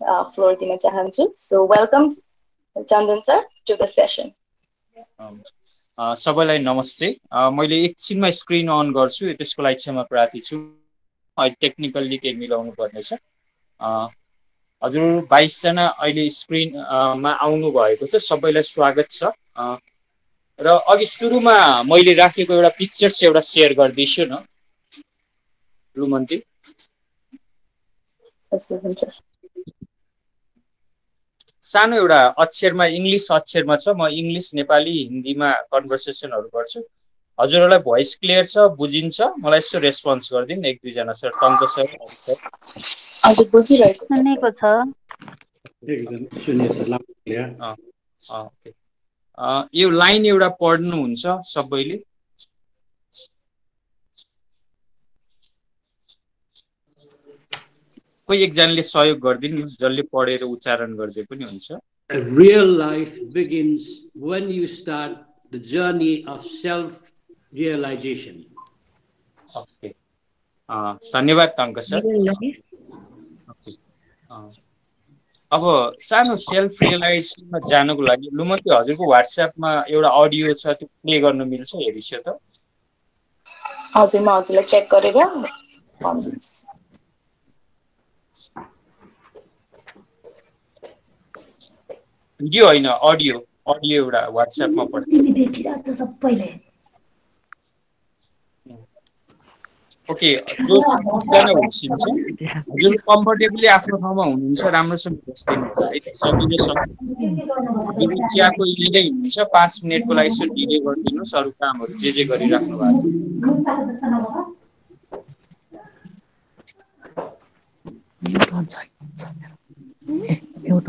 Floor दिन चाहन्छु. So welcome Chandan sir to the session सबैलाई नमस्ते. मैले एकछिनमा स्क्रिन अन गर्छु त्यसको लागि क्षमा प्रार्थी छु। अहिले टेक्निकल्ली केही मिलाउनु पर्नेछ। हजुर बाइसजना अहिले स्क्रिनमा आउनु भएको छ। सबैलाई स्वागत छ। र अघि सुरुमा मैले राखेको एउटा पिक्चर चाहिँ एउटा सेयर गरिदिन्छु न। रुमन्ती। सानो एउटा अक्षरमा इङ्ग्लिस अक्षरमा छ। म इङ्ग्लिस नेपाली हिन्दीमा कन्भर्सेसनहरू गर्छु। हजुरहरूलाई भोइस क्लियर छ बुझिन्छ। मलाई यसो रेस्पोन्स गरिदिनु एक दुईजना सर। टङ्क सर हजुर बुझिरहेको सुनेको छ। यो लाइन एउटा पढ्नुहुन्छ सबैले। कोही एकजनाले सहयोग गरिदिनु जसले पढेर उच्चारण गर्दै पनि हुन्छ। Real life begins when you start the journey of self realization okay धन्यवाद तङ्क सर। अब सानो सेल्फ रियलाइजेसनमा जानुको लागि लु म त्यो हजुरको वाट्सएपमा एउटा अडियो छ त्यो प्ले गर्नु मिल्छ हेरिस त। हजुर म हजुरलाई चेक गरेर भिडियो होइन अडियो अडियो एउटा वाट्सएपमा पठाइ सबैले। ओके जो बिसजना हुर्सिन्छ हजुर कम्फर्टेबली आफ्नो ठाउँमा हुनुहुन्छ राम्रोसँग बस्दिनु। सजिलोसँग। चियाको लिँदै हुनुहुन्छ पाँच मिनटको लागि यसो डिले गरिदिनुहोस् अरू कामहरू जे जे गरिराख्नु भएको छ। म्युट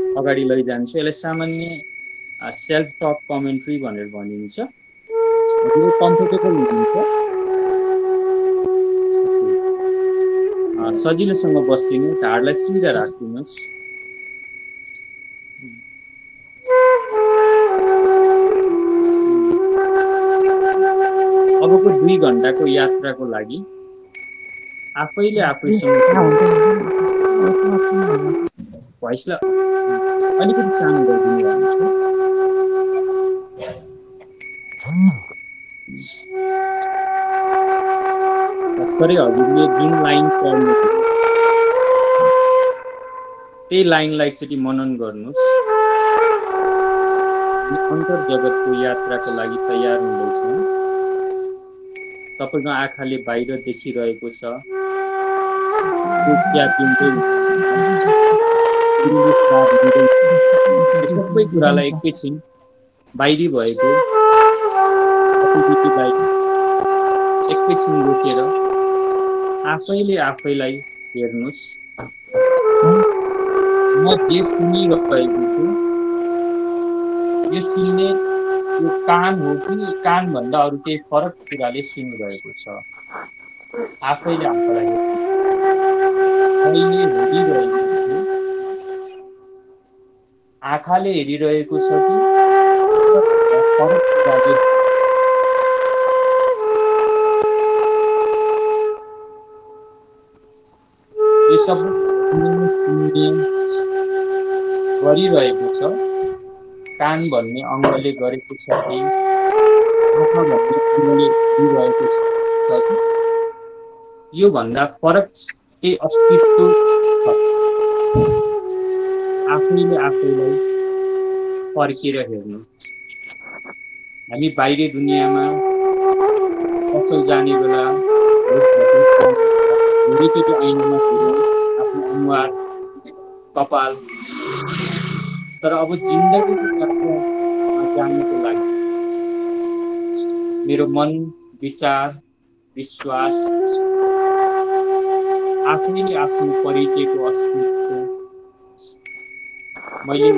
अगाडि लैजान्छु। यसलाई सामान्य सेल्फ टक कमेन्ट्री भनेर भनिन्छ। कम्फर्टेबल हुनुहुन्छ। सजिलोसँग बस्दिनु ढाडलाई सिधा राखिदिनुहोस्। अबको दुई घन्टाको यात्राको लागि आफैले आफैसँग भोइसलाई अलिकति सानो गरिदिनु भर्खरै हजुरले जुन लाइन पढ्नु त्यही लाइनलाई एकचोटि मनन गर्नुहोस्। अन्तर जगतको यात्राको लागि तयार हुँदैछ। तपाईँको आँखाले बाहिर देखिरहेको छ। सबै कुरालाई एकैछिन बाहिरी भएको एकैछिन रोकेर आफैले आफैलाई हेर्नुहोस्। म जे सुनिरहेको छु यो सुन्ने यो कान हो कि कानभन्दा अरू केही फरक कुराले सुनिरहेको छ। आफैले आफैलाई आँखाले हेरिरहेको छ कि? यो सबै गरिरहेको छ। कान भन्ने अङ्गले गरेको छ कि? अङ्गले दिइरहेको छ कि? योभन्दा फरक केही अस्तित्व आफैले आफैलाई फर्केर हेर्नु। हामी बाहिरी दुनियाँमा असल जाने बेला ऐनामा आफ्नो अनुहार कपाल। तर अब जिन्दगीको यात्रामा जानको लागि। मेरो मन विचार विश्वास आफैले आफ्नो परिचयको अस्तित्व मैले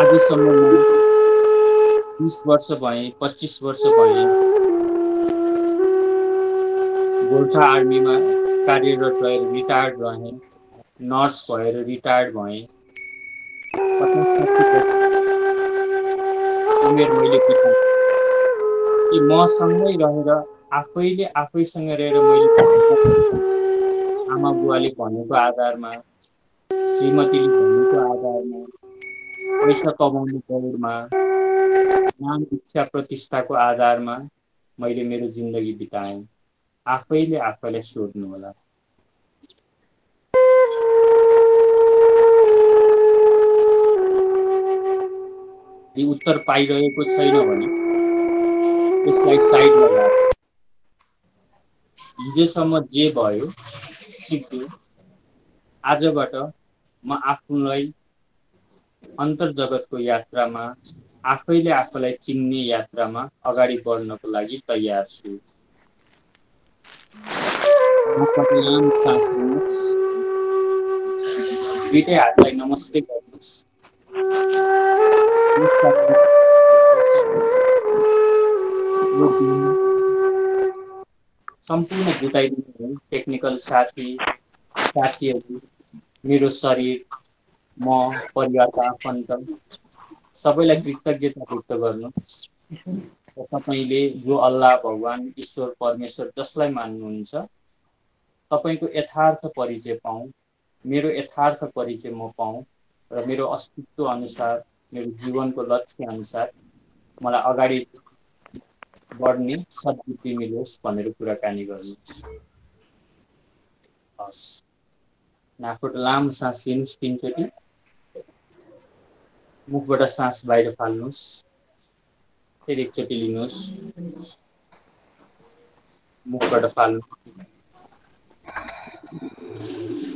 आजसम्म बिस वर्ष भएँ पच्चिस वर्ष भएँ। गोर्खा आर्मीमा कार्यरत रहेर रिटायर्ड रहेँ नर्स भएर रिटायर्ड भएँ। उमेर मैले कि मसँगै रहेर आफैले आफैसँग रहेर मैले आमा बुवाले भनेको आधारमा श्रीमतीले भनेको आधारमा पैसा कमाउनु दौडमा नाम इच्छा प्रतिष्ठाको आधारमा मैले मेरो जिन्दगी बिताएँ। आफैले आफैलाई सोध्नु होला। उत्तर पाइरहेको छैन भने त्यसलाई साइड हिजोसम्म जे भयो सिक्यो आजबाट म आफूलाई अन्तर्जगतको यात्रामा आफैले आफूलाई चिन्ने यात्रामा अगाडि बढ्नको लागि तयार छु। दुइटै हातलाई नमस्ते गर्नुहोस्। सम्पूर्ण जुटाइदिनु टेक्निकल साथी साथीहरू मेरो शरीर म परिवारका आफन्त सबैलाई कृतज्ञता व्यक्त गर्नुहोस्। र तपाईँले जो अल्लाह भगवान् ईश्वर परमेश्वर जसलाई मान्नुहुन्छ तपाईँको यथार्थ परिचय पाऊँ मेरो यथार्थ परिचय म पाऊँ र मेरो अस्तित्व अनुसार मेरो जीवनको लक्ष्य अनुसार मलाई अगाडि बढ्ने सद्बुद्धि मिलोस् भनेर कुराकानी गर्नुहोस्। हस्। नाकबाट लामो सास लिनुहोस् तिनचोटि। मुखबाट सास बाहिर फाल्नुहोस्। फेरि एकचोटि लिनुहोस्। मुखबाट फाल्नु।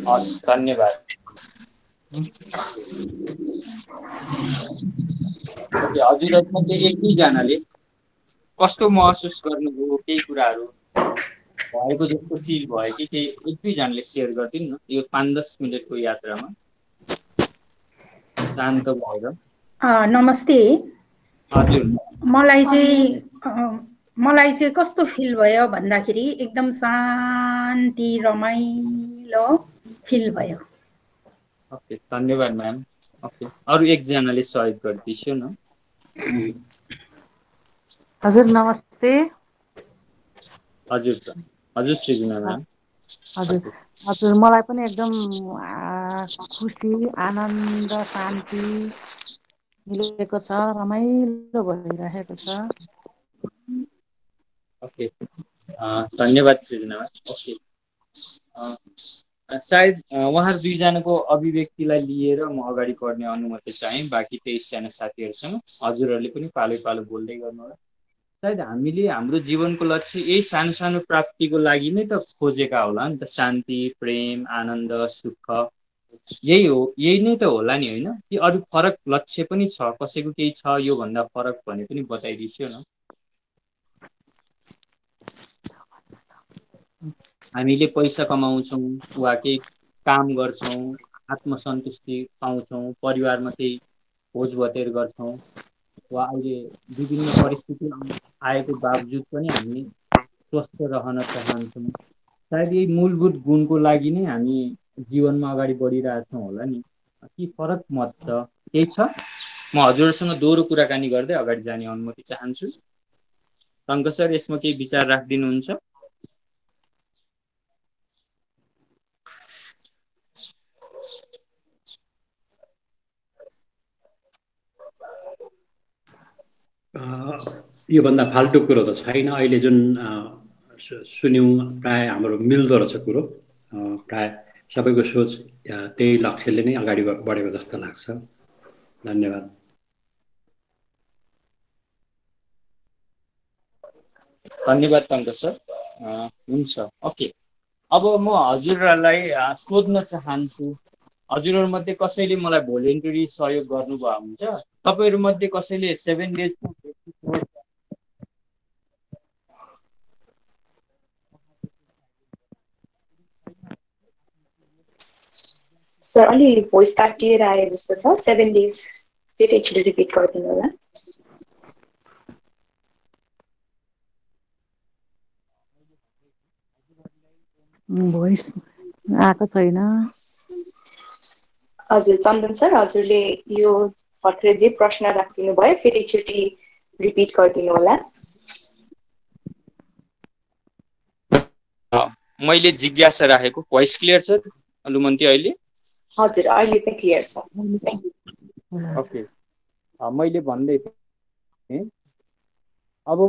हस् धन्यवाद। हजुरमध्ये एकैजनाले कस्तो महसुस गर्नुभयो केही कुराहरू भएको जस्तो फिल भयो कि केही एक दुईजनाले सेयर गरिदिनु न यो पाँच दस मिनटको यात्रामा? शान्त भएर। अ, नमस्ते। हजुर। मलाई चाहिँ मलाई चाहिँ कस्तो फिल भयो भन्दाखेरि एकदम शान्ति रमाइलो फिल भयो। ओके धन्यवाद म्याम। ओके अरू एकजनाले सहयोग गरिदिन्छु न। हजुर नमस्ते। हजुर हजुर सृजना म्याम हजुर हजुर मलाई पनि एकदम खुसी आनन्द शान्ति मिलेको छ रमाइलो भइरहेको छ। ओके धन्यवाद सृजना ओके सायद उहाँहरू दुईजनाको अभिव्यक्तिलाई लिएर म अगाडि बढ्ने अनुमति चाहेँ बाँकी तेइसजना साथीहरूसँग। हजुरहरूले पनि पालो पालो बोल्दै गर्नु होला सायद हामीले हाम्रो जीवनको लक्ष्य यही सानो सानो प्राप्तिको लागि नै त खोजेका होला नि त। शान्ति प्रेम आनन्द सुख यही हो यही नै त होला नि होइन? कि अरू फरक लक्ष्य पनि छ कसैको केही छ योभन्दा फरक भने पनि बताइदिन्छु न। हामीले पैसा कमाउँछौँ वा केही काम गर्छौँ आत्मसन्तुष्टि पाउँछौँ परिवारमा केही भोजभतेर गर्छौँ। वा अहिले विभिन्न परिस्थिति आएको बावजुद पनि हामी स्वस्थ रहन चाहन्छौँ। सायद यही मूलभूत गुणको लागि नै हामी जीवनमा अगाडि बढिरहेछौँ होला नि। के फरक मत छ? केही छ? म हजुरसँग दोहोरो कुराकानी गर्दै अगाडि जाने अनुमति चाहन्छु। सर यसमा केही विचार राखिदिनुहुन्छ? योभन्दा फाल्टु कुरो त छैन। अहिले जुन सुन्यौँ प्राय हाम्रो मिल्दो रहेछ कुरो प्राय सबैको सोच त्यही लक्ष्यले नै अगाडि बढेको जस्तो लाग्छ। धन्यवाद। धन्यवाद टङ्क सर। हुन्छ। ओके। अब म हजुरहरूलाई सोध्न चाहन्छु। हजुरहरूमध्ये कसैले मलाई भोलिन्टरी सहयोग गर्नुभयो हुन्छ? तपाईँहरूमध्ये कसैले सेभेन डेज सर अलि भोइस काटिएर आए जस्तो छ। सेभेन डेज फेरि एकचोटि रिपिट गरिदिनु होला। भोइस आएको छैन। हजुर चन्दन सर हजुरले यो भर्खर जे प्रश्न राखिदिनु भयो फेरि एकचोटि रिपिट गरिदिनु होला। मैले जिज्ञासा राखेको भोइस क्लियर छ? लुमन्ती अहिले? हजुर अहिले चाहिँ क्लियर छ। ओके। मैले भन्दै थिएँ अब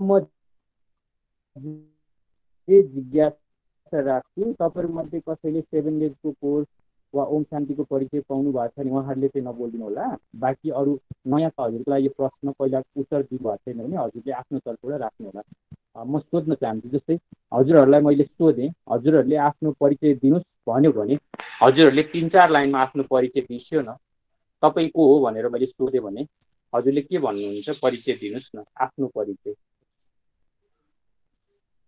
म जे जिज्ञासा राख्छु तपाईँहरूमध्ये कसैले सेभेन डेजको कोर्स वा ओम शान्तिको परिचय पाउनु भएको छ भने उहाँहरूले चाहिँ नबोलिदिनु होला। बाँकी अरू नयाँ छ लागि यो प्रश्न पहिला उत्तर दिनुभएको छैन भने हजुरले आफ्नो तर्फबाट राख्नु होला। म सोध्न चाहन्छु जस्तै हजुरहरूलाई मैले सोधेँ हजुरहरूले आफ्नो परिचय दिनुहोस् भन्यो भने हजुरहरूले तिन चार लाइनमा आफ्नो परिचय दिन्थ्यो न तपाईँ को हो भनेर मैले सोधेँ भने हजुरले के भन्नुहुन्छ परिचय दिनुहोस् न आफ्नो परिचय।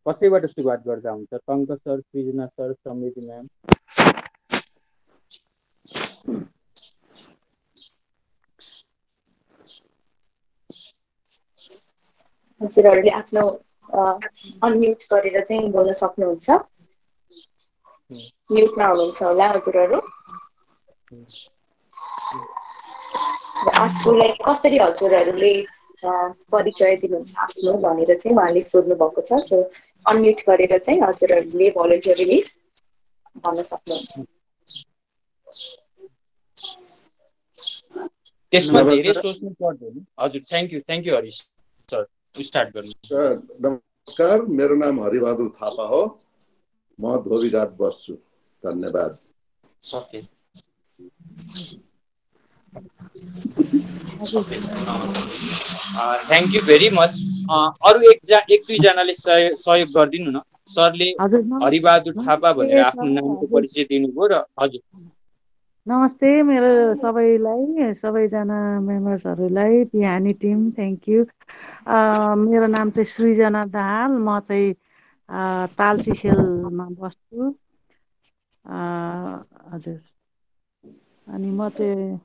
कसैबाट सुरुवात गर्दा हुन्छ? Tanka sir Srijana sir Samriddhi ma'am. हजुरहरूले आफ्नो अनम्युट गरेर चाहिँ बोल्न सक्नुहुन्छ। म्युटमा हुनुहुन्छ होला हजुरहरू। आफूलाई कसरी हजुरहरूले परिचय दिनुहुन्छ आफ्नो भनेर चाहिँ उहाँले सोध्नु भएको छ। सो अनम्युट गरेर चाहिँ हजुरहरूले भलन्टियरली भन्न सक्नुहुन्छ। त्यसमा धेरै सोच्नु पर्दैन। हजुर thank you thank you Harish sir start गर्नु। नमस्कार मेरो नाम हरिबहादुर थापा हो। म धोबीघाट बस्छु। धन्यवाद। थ्याङ्क यू भेरी मच अरू एकजा एक दुईजनाले सहयोग गरिदिनु न। सरले हरिबहादुर थापा भनेर आफ्नो नामको परिचय दिनुभयो र हजुर। नमस्ते मेरो सबैलाई सबैजना मेम्बर्सहरूलाई पिहानी टिम थ्याङ्क यू मेरो नाम चाहिँ सृजना दाहाल म चाहिँ तालची खेलमा बस्छु। हजुर। अनि म चाहिँ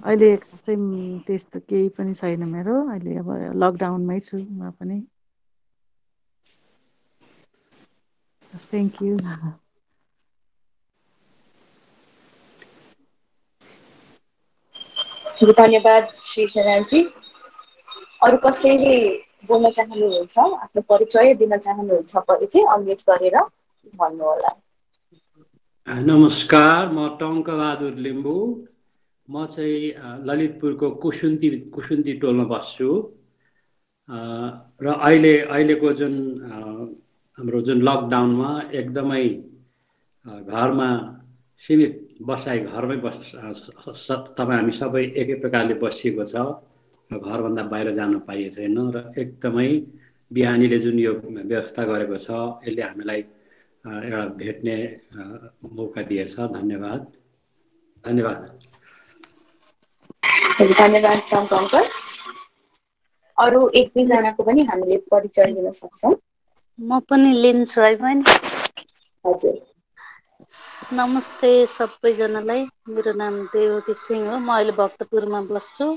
अहिले चाहिँ त्यस्तो केही पनि छैन मेरो अहिले अब लकडाउनमै छु म पनि। थ्याङ्क यू धन्यवाद श्री शरणजी अरू कसैले बोल्न चाहनुहुन्छ आफ्नो परिचय दिन चाहनुहुन्छ भने चाहिँ अनम्युट गरेर भन्नुहोला। नमस्कार म टङ्कबहादुर लिम्बू। म चाहिँ ललितपुरको कुसुन्ती कुसुन्ती टोलमा बस्छु। र अहिले अहिलेको जुन हाम्रो जुन लकडाउनमा एकदमै घरमा सीमित बसाइ घरमै बस तपाईँ हामी सबै एकै प्रकारले बसिएको छ। र घरभन्दा बाहिर जान पाइएको छैन र एकदमै बिहानीले जुन यो व्यवस्था गरेको छ यसले हामीलाई एउटा भेट्ने मौका दिएछ। धन्यवाद। धन्यवाद। धन्यवाद अरू एक दुईजनाको पनि हामीले परिचय दिन सक्छौँ। म पनि लिन्छु है बहिनी। हजुर। नमस्ते सबैजनालाई। मेरो नाम देवकी सिंह हो। म अहिले भक्तपुरमा बस्छु।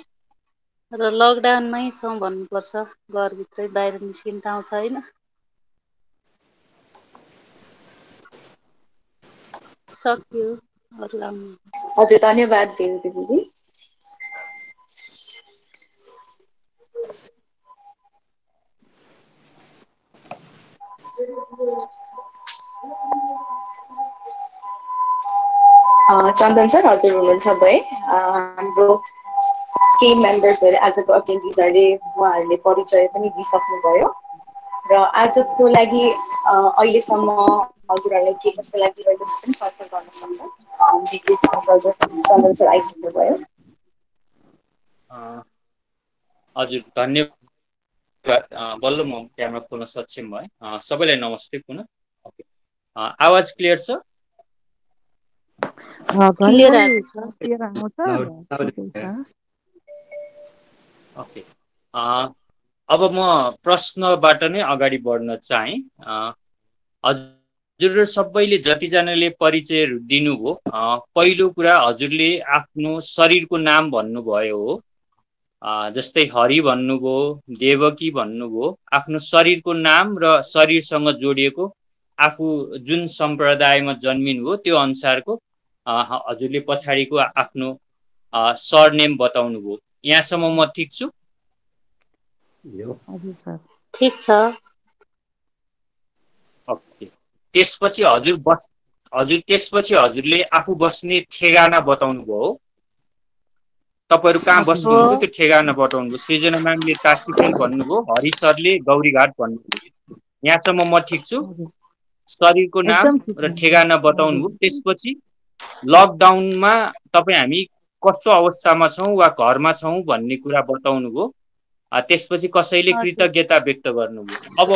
र लकडाउनमै छौँ भन्नुपर्छ। घरभित्रै बाहिर निस्किने ठाउँ छैन। सक्यो। हजुर धन्यवाद देवकी दिदी। चन्दन सर हजुर हुनुहुन्छ भए हाम्रो केही मेम्बर्सहरू आजको अटेन्डिजहरूले उहाँहरूले परिचय पनि दिइसक्नुभयो र आजको लागि अहिलेसम्म हजुरहरूलाई के कस्तो लागिरहेको छ पनि सर्कल गर्न सक्छ चन्दन सर आइसक्नुभयो हजुर धन्यवाद बल्ल म क्यामेरा खोल्न सक्षम भएँ सबैलाई नमस्ते पुनः ओके आवाज क्लियर छ ओके अब म प्रश्नबाट नै अगाडि बढ्न चाहेँ. हजुर हजुर सबैले जतिजनाले परिचय दिनुभयो पहिलो कुरा हजुरले आफ्नो शरीरको नाम भन्नुभयो हो। जस्तै हरि भन्नुभयो देवकी भन्नुभयो आफ्नो शरीरको नाम र शरीरसँग जोडिएको आफू जुन सम्प्रदायमा जन्मिनु हो त्यो अनुसारको हजुरले पछाडिको आफ्नो सरनेम बताउनु भयो यहाँसम्म म ठिक छु? ठिक छ। ओके। त्यसपछि हजुर बस हजुर त्यसपछि हजुरले आफू बस्ने ठेगाना बताउनु भयो हो। तपाईँहरू कहाँ बस्नुहुन्छ त्यो ठेगाना बताउनु भयो सृजना म्यामले टासिपेल भन्नुभयो हरि सरले गौरीघाट भन्नुभयो। यहाँसम्म म ठिक छु? शरीरको नाम र ठेगाना बताउनु भयो त्यसपछि लकडाउनमा तपाईँ हामी कस्तो अवस्थामा छौँ वा घरमा छौँ भन्ने कुरा बताउनु भयो त्यसपछि कसैले कृतज्ञता व्यक्त गर्नुभयो। अब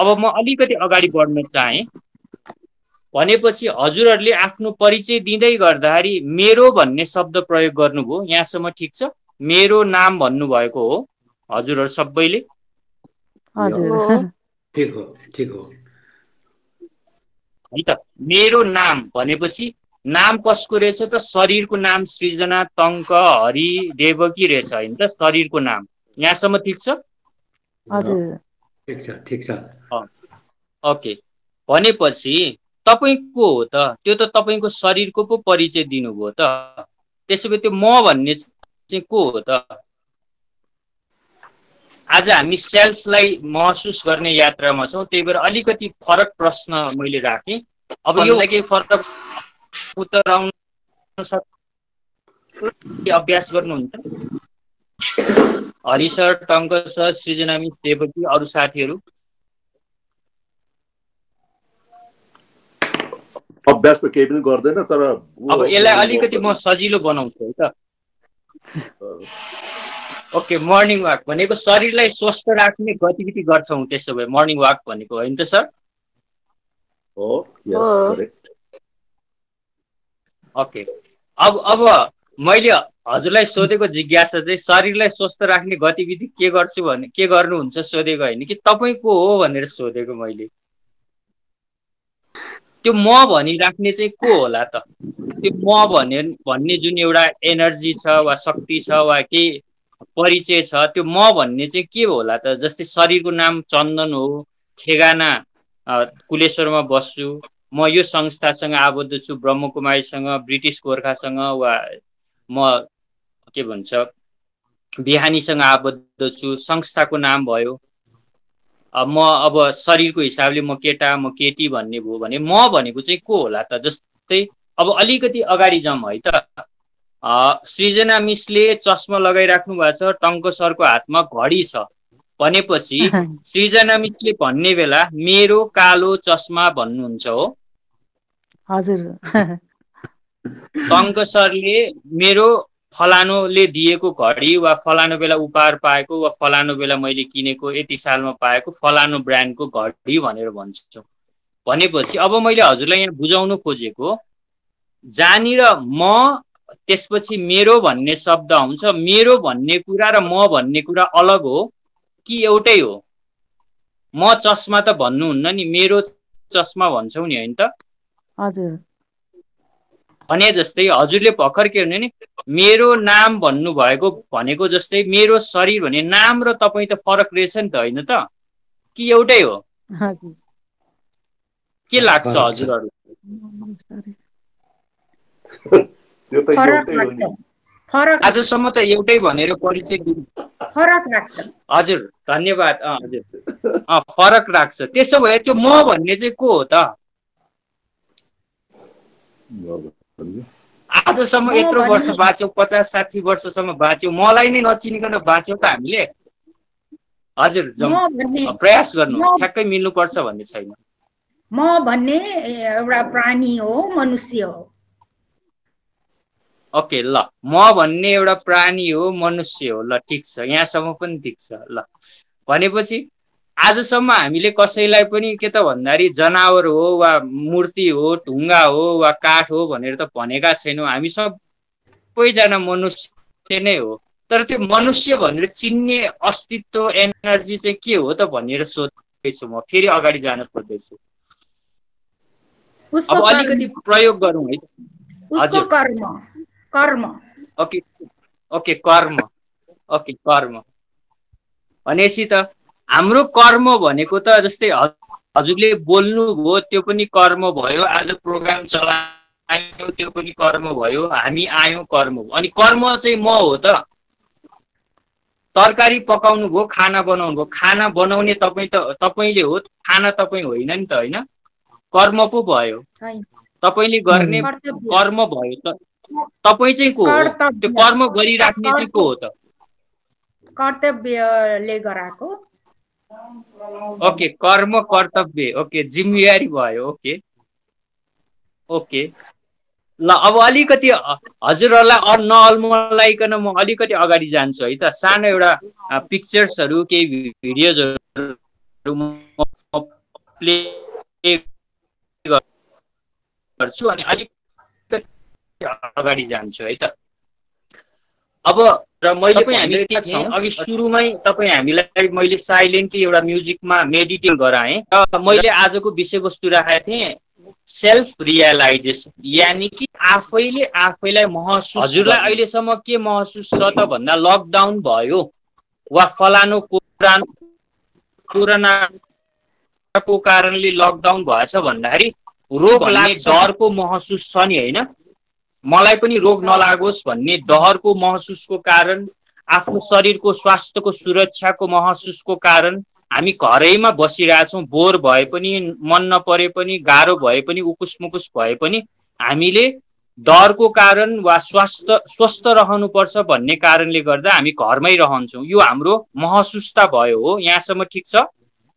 अब म अलिकति अगाडि बढ्न चाहेँ। भनेपछि हजुरहरूले आफ्नो परिचय दिँदै गर्दाखेरि मेरो भन्ने शब्द प्रयोग गर्नुभयो। यहाँसम्म ठिक छ? मेरो नाम भन्नुभएको हो। हजुरहरू सबैले? ठिक हो ठिक हो। है त। मेरो नाम भनेपछि नाम कसको रहेछ त? शरीरको नाम सृजना टङ्क हरि देवकी रहेछ होइन त? शरीरको नाम। यहाँसम्म ठिक छ? ठिक छ ठिक छ। ओके। भनेपछि तपाईँ को हो त? त्यो त तपाईँको शरीरको पो परिचय दिनुभयो त? त्यसो भए त्यो म भन्ने चाहिँ को हो त? आज हामी सेल्फलाई महसुस गर्ने यात्रामा छौँ। त्यही भएर अलिकति फरक प्रश्न मैले राखेँ। अब यो केही फरक उत्तर आउन सक्छ। अभ्यास गर्नुहुन्छ। Hari sir Tanka sir Srijana miss Devaki अरू साथीहरू? अभ्यास त केही पनि गर्दैन तर अब यसलाई अलिकति म सजिलो बनाउँछु है त। ओके मर्निङ वाक भनेको शरीरलाई स्वस्थ राख्ने गतिविधि गर्छौँ त्यसो भए मर्निङ वाक भनेको होइन त सर? ओके। अब अब मैले हजुरलाई सोधेको जिज्ञासा चाहिँ शरीरलाई स्वस्थ राख्ने गतिविधि के गर्छु भने के गर्नुहुन्छ सोधेको होइन कि तपाईँ को हो भनेर सोधेको मैले। त्यो म भनिराख्ने चाहिँ को होला त? त्यो म भने भन्ने जुन एउटा एनर्जी छ वा शक्ति छ वा केही परिचय छ त्यो म भन्ने चाहिँ के होला त? जस्तै शरीरको नाम चन्दन हो ठेगाना कुलेश्वरमा बस्छु म यो संस्थासँग आबद्ध छु ब्रह्मकुमारीसँग ब्रिटिस गोर्खासँग वा म के भन्छ बिहानीसँग आबद्ध छु संस्थाको नाम भयो। म अब शरीरको हिसाबले म केटा म केटी भन्ने भयो भने म भनेको चाहिँ को होला त? जस्तै अब अलिकति अगाडि जाउँ है त। सृजना मिसले चस्मा लगाइराख्नु भएको छ टङ्क सरको हातमा घडी छ। भनेपछि सृजना मिसले भन्ने बेला मेरो कालो चस्मा भन्नुहुन्छ हो। हजुर। टङ्क सरले मेरो फलानोले दिएको घडी वा फलानो बेला उपहार पाएको वा फलानो बेला मैले किनेको यति सालमा पाएको फलानो ब्रान्डको घडी भनेर भन्छु। भनेपछि अब मैले हजुरलाई यहाँ बुझाउनु खोजेको जहाँनिर म त्यसपछि मेरो भन्ने शब्द आउँछ मेरो भन्ने कुरा र म भन्ने कुरा अलग हो कि एउटै हो? म चस्मा त भन्नुहुन्न नि मेरो चस्मा भन्छौ नि होइन त? हजुर। भने जस्तै हजुरले भर्खर के भने नि मेरो नाम भन्नुभएको भनेको जस्तै मेरो शरीर भने नाम र तपाईँ त फरक रहेछ नि त होइन त? कि एउटै हो? के लाग्छ हजुरहरू? आजसम्म त एउटै भनेर परिचय फरक लाग्छ। हजुर धन्यवाद। हजुर। फरक राख्छ त्यसो भए त्यो म भन्ने चाहिँ को हो त? आजसम्म यत्रो वर्ष बाँच्यौँ पचास साठी वर्षसम्म बाँच्यौँ। मलाई नै नचिनिकन बाँच्यौँ त हामीले। हजुर प्रयास गर्नु। ठ्याक्कै मिल्नुपर्छ भन्ने छैन। म भन्ने एउटा प्राणी हो मनुष्य हो। ओके ल। म भन्ने एउटा प्राणी हो मनुष्य हो। ल ठिक छ। यहाँसम्म पनि ठिक छ। ल भनेपछि आजसम्म हामीले कसैलाई पनि के त भन्दाखेरि जनावर हो वा मूर्ति हो ढुङ्गा हो वा काठ हो भनेर त भनेका छैनौँ। हामी सबैजना मनुष्य नै हो। तर त्यो मनुष्य भनेर चिन्ने अस्तित्व एनर्जी चाहिँ के हो त भनेर सोध्दैछु म। फेरि अगाडि जान खोज्दैछु। उसको अब अलिकति प्रयोग गरौँ है। उसको हजुर। कर्म। कर्म। ओके। ओके कर्म। ओके कर्म। भनेपछि त हाम्रो कर्म भनेको त जस्तै हजुरले बोल्नुभयो त्यो पनि कर्म भयो आज प्रोग्राम चलायो त्यो पनि कर्म भयो हामी आयौँ कर्म हो अनि कर्म चाहिँ म हो त। तरकारी पकाउनु भयो खाना बनाउनु भयो। खाना बनाउने तपाईँ त तपाईँले हो खाना तपाईँ होइन नि त होइन? कर्म पो भयो। तपाईँले गर्ने कर्म भयो त। तपाईँ चाहिँ को हो? त्यो कर्म गरिराख्ने चाहिँ को हो त? कर्तव्यले गराएको। ओके कर्म कर्तव्य ओके जिम्मेवारी भयो ओके ओके ल अब अलिकति हजुरहरूलाई नअल्मलाइकन म अलिकति अगाडि जान्छु है त। सानो एउटा पिक्चर्सहरू केही भिडियोजहरू प्ले गर्छु अनि अलिकति अगाडि जान्छु है त। अब र मैले हामीले थिएँ अघि सुरुमै तपाईँ हामीलाई मैले साइलेन्टली एउटा म्युजिकमा मेडिटेट गराएँ। र मैले आजको विषयवस्तु राखेको थिएँ सेल्फ रियलाइजेसन। यानि कि आफैले आफैलाई महसुस हजुरलाई अहिलेसम्म के महसुस छ त भन्दा लकडाउन भयो। वा फलानु कोरोना कोरोनाको कारणले लकडाउन भएछ भन्दाखेरि रोग लाग्ने डरको महसुस छ नि होइन? मलाई पनि रोग नलागोस् भन्ने डरको महसुसको कारण आफ्नो शरीरको स्वास्थ्यको सुरक्षाको महसुसको कारण हामी घरैमा बसिरहेछौँ। बोर भए पनि मन नपरे पनि गाह्रो भए पनि उकुस मुकुस भए पनि हामीले डरको कारण वा स्वास्थ्य स्वस्थ रहनुपर्छ भन्ने कारणले गर्दा हामी घरमै रहन्छौँ। यो हाम्रो महसुसता भयो हो। यहाँसम्म ठिक छ?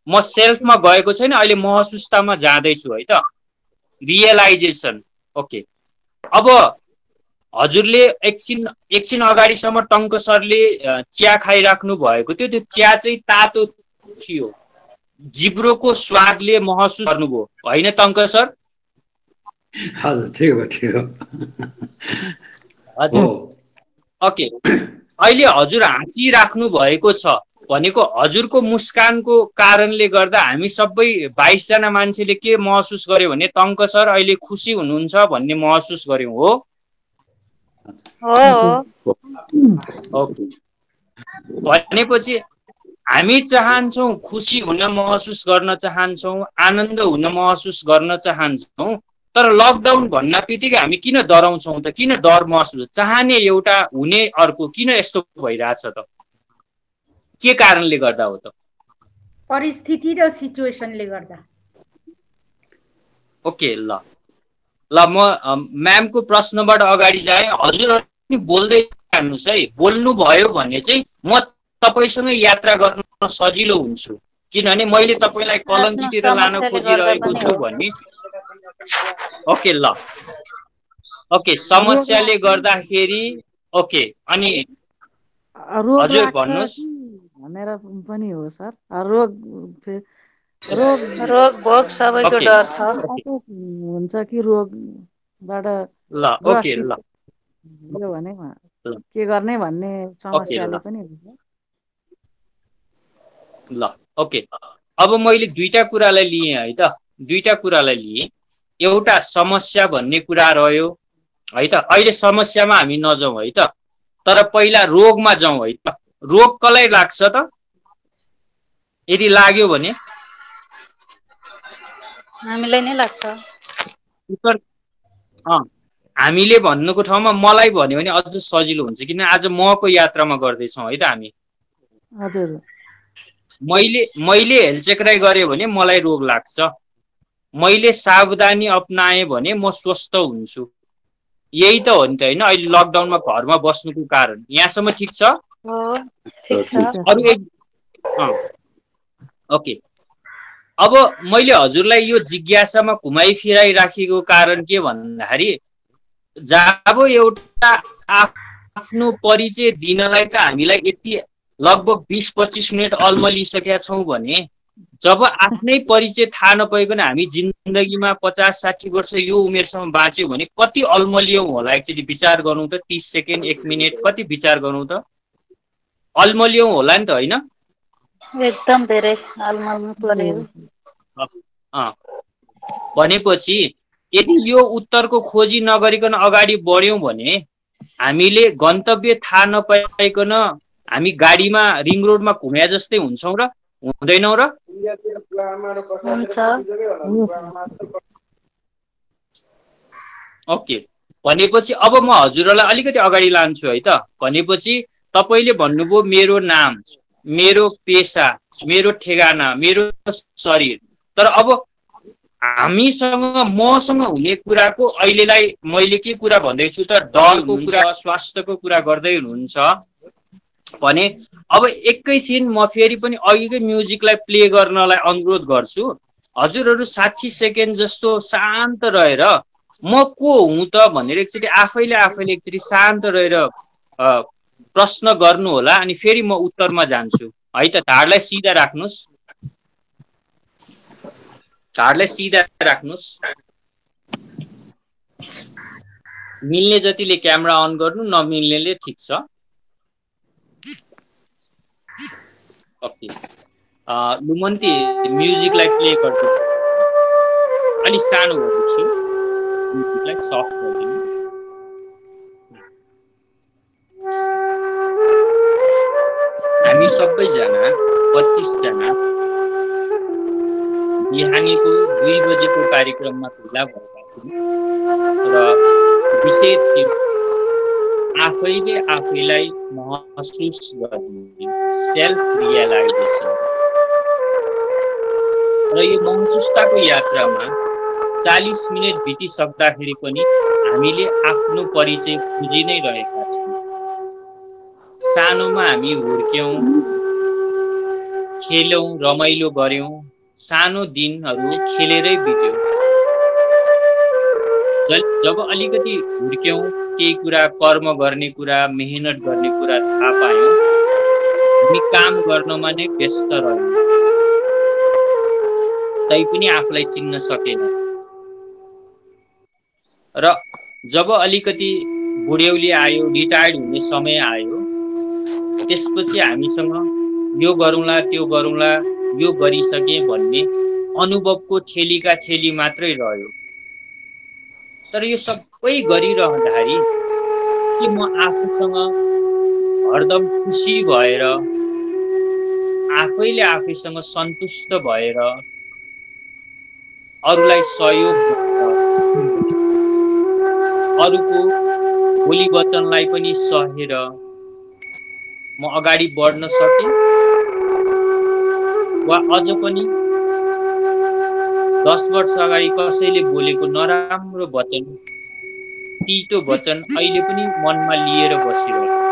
म सेल्फमा गएको छैन अहिले महसुसतामा जाँदैछु है त। रियलाइजेसन। ओके। अब हजुरले एकछिन एकछिन अगाडिसम्म टङ्क सरले चिया खाइराख्नु भएको थियो। त्यो चिया चाहिँ तातो थियो। जिब्रोको स्वादले महसुस गर्नुभयो। होइन टङ्क सर? हजुर ठिक हो ठिक हो। हजुर। ओके। अहिले हजुर हाँसिराख्नु भएको छ। भनेको हजुरको मुस्कानको कारणले गर्दा हामी सबै बाइसजना मान्छेले के महसुस गर्यो भने टङ्क सर अहिले खुसी हुनुहुन्छ भन्ने महसुस गर्यौँ हो? भनेपछि हामी चाहन्छौँ खुसी हुन महसुस गर्न चाहन्छौँ आनन्द हुन महसुस गर्न चाहन्छौँ तर लकडाउन भन्न बित्तिकै हामी किन डराउँछौँ त? किन डर महसुस? चाहने एउटा हुने अर्को किन यस्तो भइरहेछ त? के कारणले गर्दा हो त? परिस्थिति र सिचुएसनले गर्दा। ओके ल। ल म म्यामको प्रश्नबाट अगाडि जाएँ। हजुरहरू पनि बोल्दै जानुहोस् है। बोल्नु भयो भने चाहिँ म तपाईँसँग यात्रा गर्न सजिलो हुन्छु। किनभने मैले तपाईँलाई कलङ्कीतिर लान खोजिरहेको छु। भने ओके ल। ओके समस्याले गर्दाखेरि ओके अनि हजुर, भन्नुहोस्। भनेर पनि हो सर। रोग रोग रोग भोग सबैको। डर छ। हुन्छ कि रोगबाट ल ओके ल। यो भने। के गर्ने भन्ने समस्याले। पनि हुन्छ। ल ओके। अब मैले दुईटा कुरालाई लिएँ है त। दुईटा कुरालाई लिएँ। एउटा समस्या भन्ने कुरा रह्यो है त। अहिले समस्यामा हामी नजाउँ है त। तर पहिला रोगमा जाउँ है त। रोग कसलाई लाग्छ त? यदि लाग्यो भने? हामीलाई नै लाग्छ। हामीले भन्नुको ठाउँमा मलाई भन्यो भने अझ सजिलो हुन्छ किन आज मको यात्रामा गर्दैछौँ है त हामी। हजुर। मैले मैले हेलचेक्राइ गरेँ भने मलाई रोग लाग्छ। मैले सावधानी अप्नाएँ भने म स्वस्थ हुन्छु। यही त हो नि त होइन अहिले लकडाउनमा घरमा बस्नुको कारण। यहाँसम्म ठिक छ? अरू ओके। अब मैले हजुरलाई यो जिज्ञासामा घुमाइ फिराइ राखेको कारण के भन्दाखेरि जब एउटा आफ्नो परिचय दिनलाई त हामीलाई यति लगभग बिस पच्चिस मिनट अल्मलिसकेका छौँ भने जब आफ्नै परिचय थाहा नपाइकन हामी जिन्दगीमा पचास साठी वर्ष यो उमेरसम्म बाँच्यौँ भने कति अल्मलियौँ होला? एकचोटि विचार गरौँ त तिस सेकेन्ड एक मिनट कति विचार गरौँ त? अल्मलियौँ होला नि त होइन? एकदम धेरै भनेपछि यदि यो उत्तरको खोजी नगरिकन अगाडि बढ्यौँ भने हामीले गन्तव्य थाहा नपाइकन हामी गाडीमा रिङ रोडमा घुम्या जस्तै हुन्छौँ र हुँदैनौँ र? ओके। भनेपछि अब म हजुरहरूलाई अलिकति अगाडि लान्छु है त। भनेपछि तपाईँले भन्नुभयो मेरो नाम मेरो पेसा मेरो ठेगाना मेरो शरीर। तर अब हामीसँग मसँग हुने कुराको अहिलेलाई मैले के कुरा भन्दैछु त डरको कुरा स्वास्थ्यको कुरा गर्दै हुनुहुन्छ भने अब एकैछिन म फेरि पनि अघिकै म्युजिकलाई प्ले गर्नलाई अनुरोध गर्छु। हजुरहरू साठी सेकेन्ड जस्तो शान्त रहेर म को हुँ त भनेर एकचोटि आफैले आफैले एकचोटि शान्त रहेर प्रश्न गर्नु होला अनि फेरि म उत्तरमा जान्छु। है त ढाडलाई सिधा राख्नुहोस्। ढाडलाई सिधा राख्नुहोस्। मिल्ने जतिले क्यामेरा अन गर्नु नमिल्नेले ठिक छ। ओके। लुमन्ती म्युजिकलाई प्ले गरिदिनु अलिक सानो गर्दैछु म्युजिकलाई सफ्ट गरिदिनु हामी सबैजना पच्चिसजना बिहानीको दुई बजेको कार्यक्रममा भेला भएका थियौँ र विषय थियो आफैले आफैलाई महसुस गर्ने सेल्फ रियलाइजेसन र यो महसुसताको यात्रामा चालिस मिनट बितिसक्दाखेरि पनि हामीले आफ्नो परिचय खोजि नै रहेका छौँ। सानोमा हामी हुर्क्यौँ खेल्यौँ रमाइलो गऱ्यौँ सानो दिनहरू खेलेरै बित्यो। जब अलिकति हुर्क्यौँ केही कुरा कर्म गर्ने कुरा मेहनत गर्ने कुरा थाहा पायौँ हामी काम गर्नमा नै व्यस्त रह्यौँ। तैपनि आफूलाई चिन्न सकेन। र जब अलिकति बुढ्यौली आयो रिटायर्ड हुने समय आयो त्यसपछि हामीसँग यो गरौँला त्यो गरौँला यो गरिसकेँ भन्ने अनुभवको ठेलीका ठेली मात्रै रह्यो। तर यो सबै गरिरहँदाखेरि के म आफूसँग हरदम खुसी भएर आफैले आफैसँग सन्तुष्ट भएर अरूलाई सहयोग अरूको बोली वचनलाई पनि सहेर म अगाडि बढ्न सकेँ वा अझ पनि। दस वर्ष अगाडि कसैले बोलेको नराम्रो वचन तितो वचन अहिले पनि मनमा लिएर बसिरहेको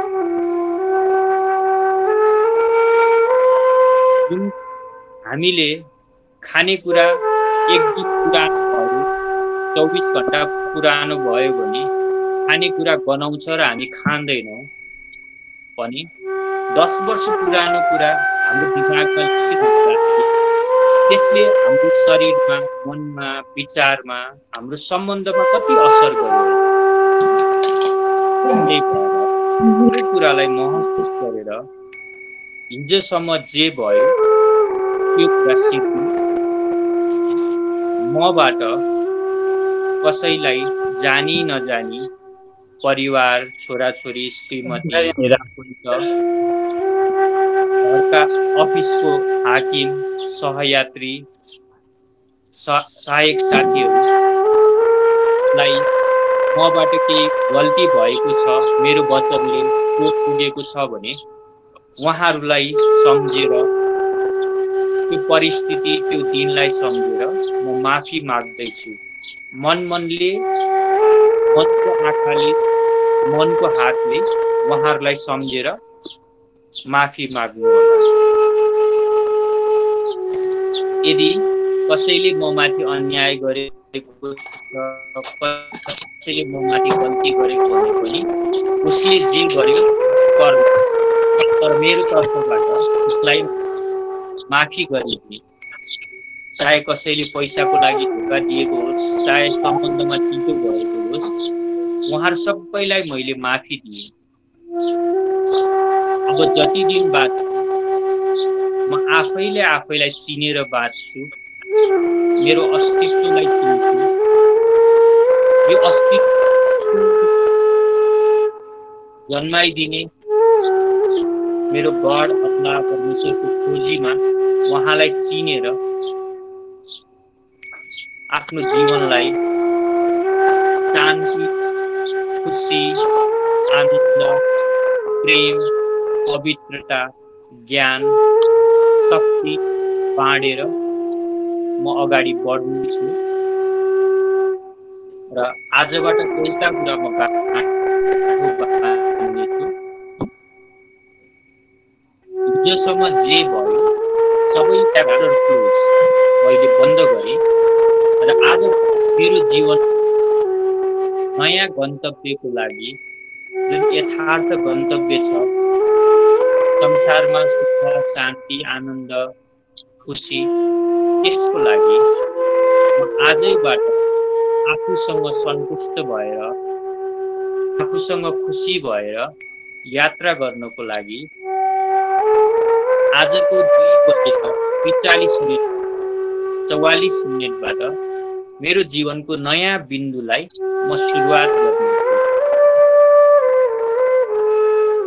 जुन हामीले खानेकुरा एक दुई पुरानो चौबिस घन्टा पुरानो भयो भने खानेकुरा गनाउँछ र हामी खाँदैनौँ पनि दस वर्ष पुरानो कुरा हाम्रो दिमागमा त्यसले हाम्रो शरीरमा मनमा विचारमा हाम्रो सम्बन्धमा कति असर गर्यो? कुरालाई महसुस गरेर हिजोसम्म जे भयो त्यो कुरा सिक्नु मबाट कसैलाई जानी नजानी परिवार छोराछोरी श्रीमती घरका अफिसको हाकिम सहयात्री सहायक साथीहरूलाई मबाट केही गल्ती भएको छ मेरो वचनले चोट पुगेको छ भने उहाँहरूलाई सम्झेर त्यो परिस्थिति त्यो दिनलाई सम्झेर म माफी माग्दैछु। मन मनले मनको आँखाले मनको हातले उहाँहरूलाई सम्झेर माफी माग्नु यदि कसैले म माथि अन्याय गरेको कसैले म माथि गल्ती गरेको भने पनि उसले जे गर्यो कर्म। तर मेरो तर्फबाट उसलाई माफी गरिदिने चाहे कसैले पैसाको लागि धोका दिएको होस् चाहे सम्बन्धमा तितो भएको होस् उहाँहरू सबैलाई मैले माफी दिएँ। अब जति दिन बाँच्छु म आफैले आफैलाई चिनेर बाँच्छु मेरो अस्तित्वलाई चिन्छु। यो अस्ति जन्माइदिने मेरो गड अथवा परमेश्वरको खोजीमा उहाँलाई चिनेर आफ्नो जीवनलाई शान्ति खुसी आनन्द प्रेम पवित्रता ज्ञान शक्ति बाँडेर म अगाडि बढ्नेछु। र आजबाट एउटा कुरा म हिजोसम्म जे भयो सबै क्लोज। मैले बन्द गरेँ। र आज मेरो जीवन नयाँ गन्तव्यको लागि जुन यथार्थ गन्तव्य छ संसारमा सुख शान्ति आनन्द खुसी त्यसको लागि म आजैबाट आफूसँग सन्तुष्ट भएर आफूसँग खुसी भएर यात्रा गर्नको लागि आजको दुई बजेर त्रिचालिस मिनट चौवालिस मिनटबाट मेरो जीवनको नयाँ बिन्दुलाई म सुरुवात गर्नेछु।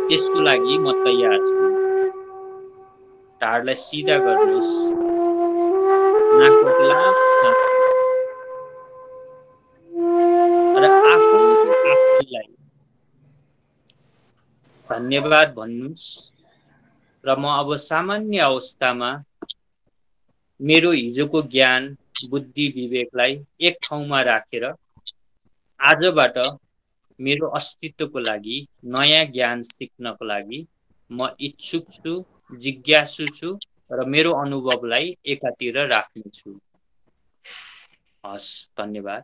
त्यसको लागि म तयार छु। ढाडलाई सिधा गर्नुहोस्। र धन्यवाद भन्नुहोस्। र म अब सामान्य अवस्थामा मेरो हिजोको ज्ञान बुद्धि विवेकलाई एक ठाउँमा राखेर आजबाट मेरो अस्तित्वको लागि नयाँ ज्ञान सिक्नको लागि म इच्छुक छु जिज्ञासु छु र मेरो अनुभवलाई एकातिर राख्नेछु हस् धन्यवाद।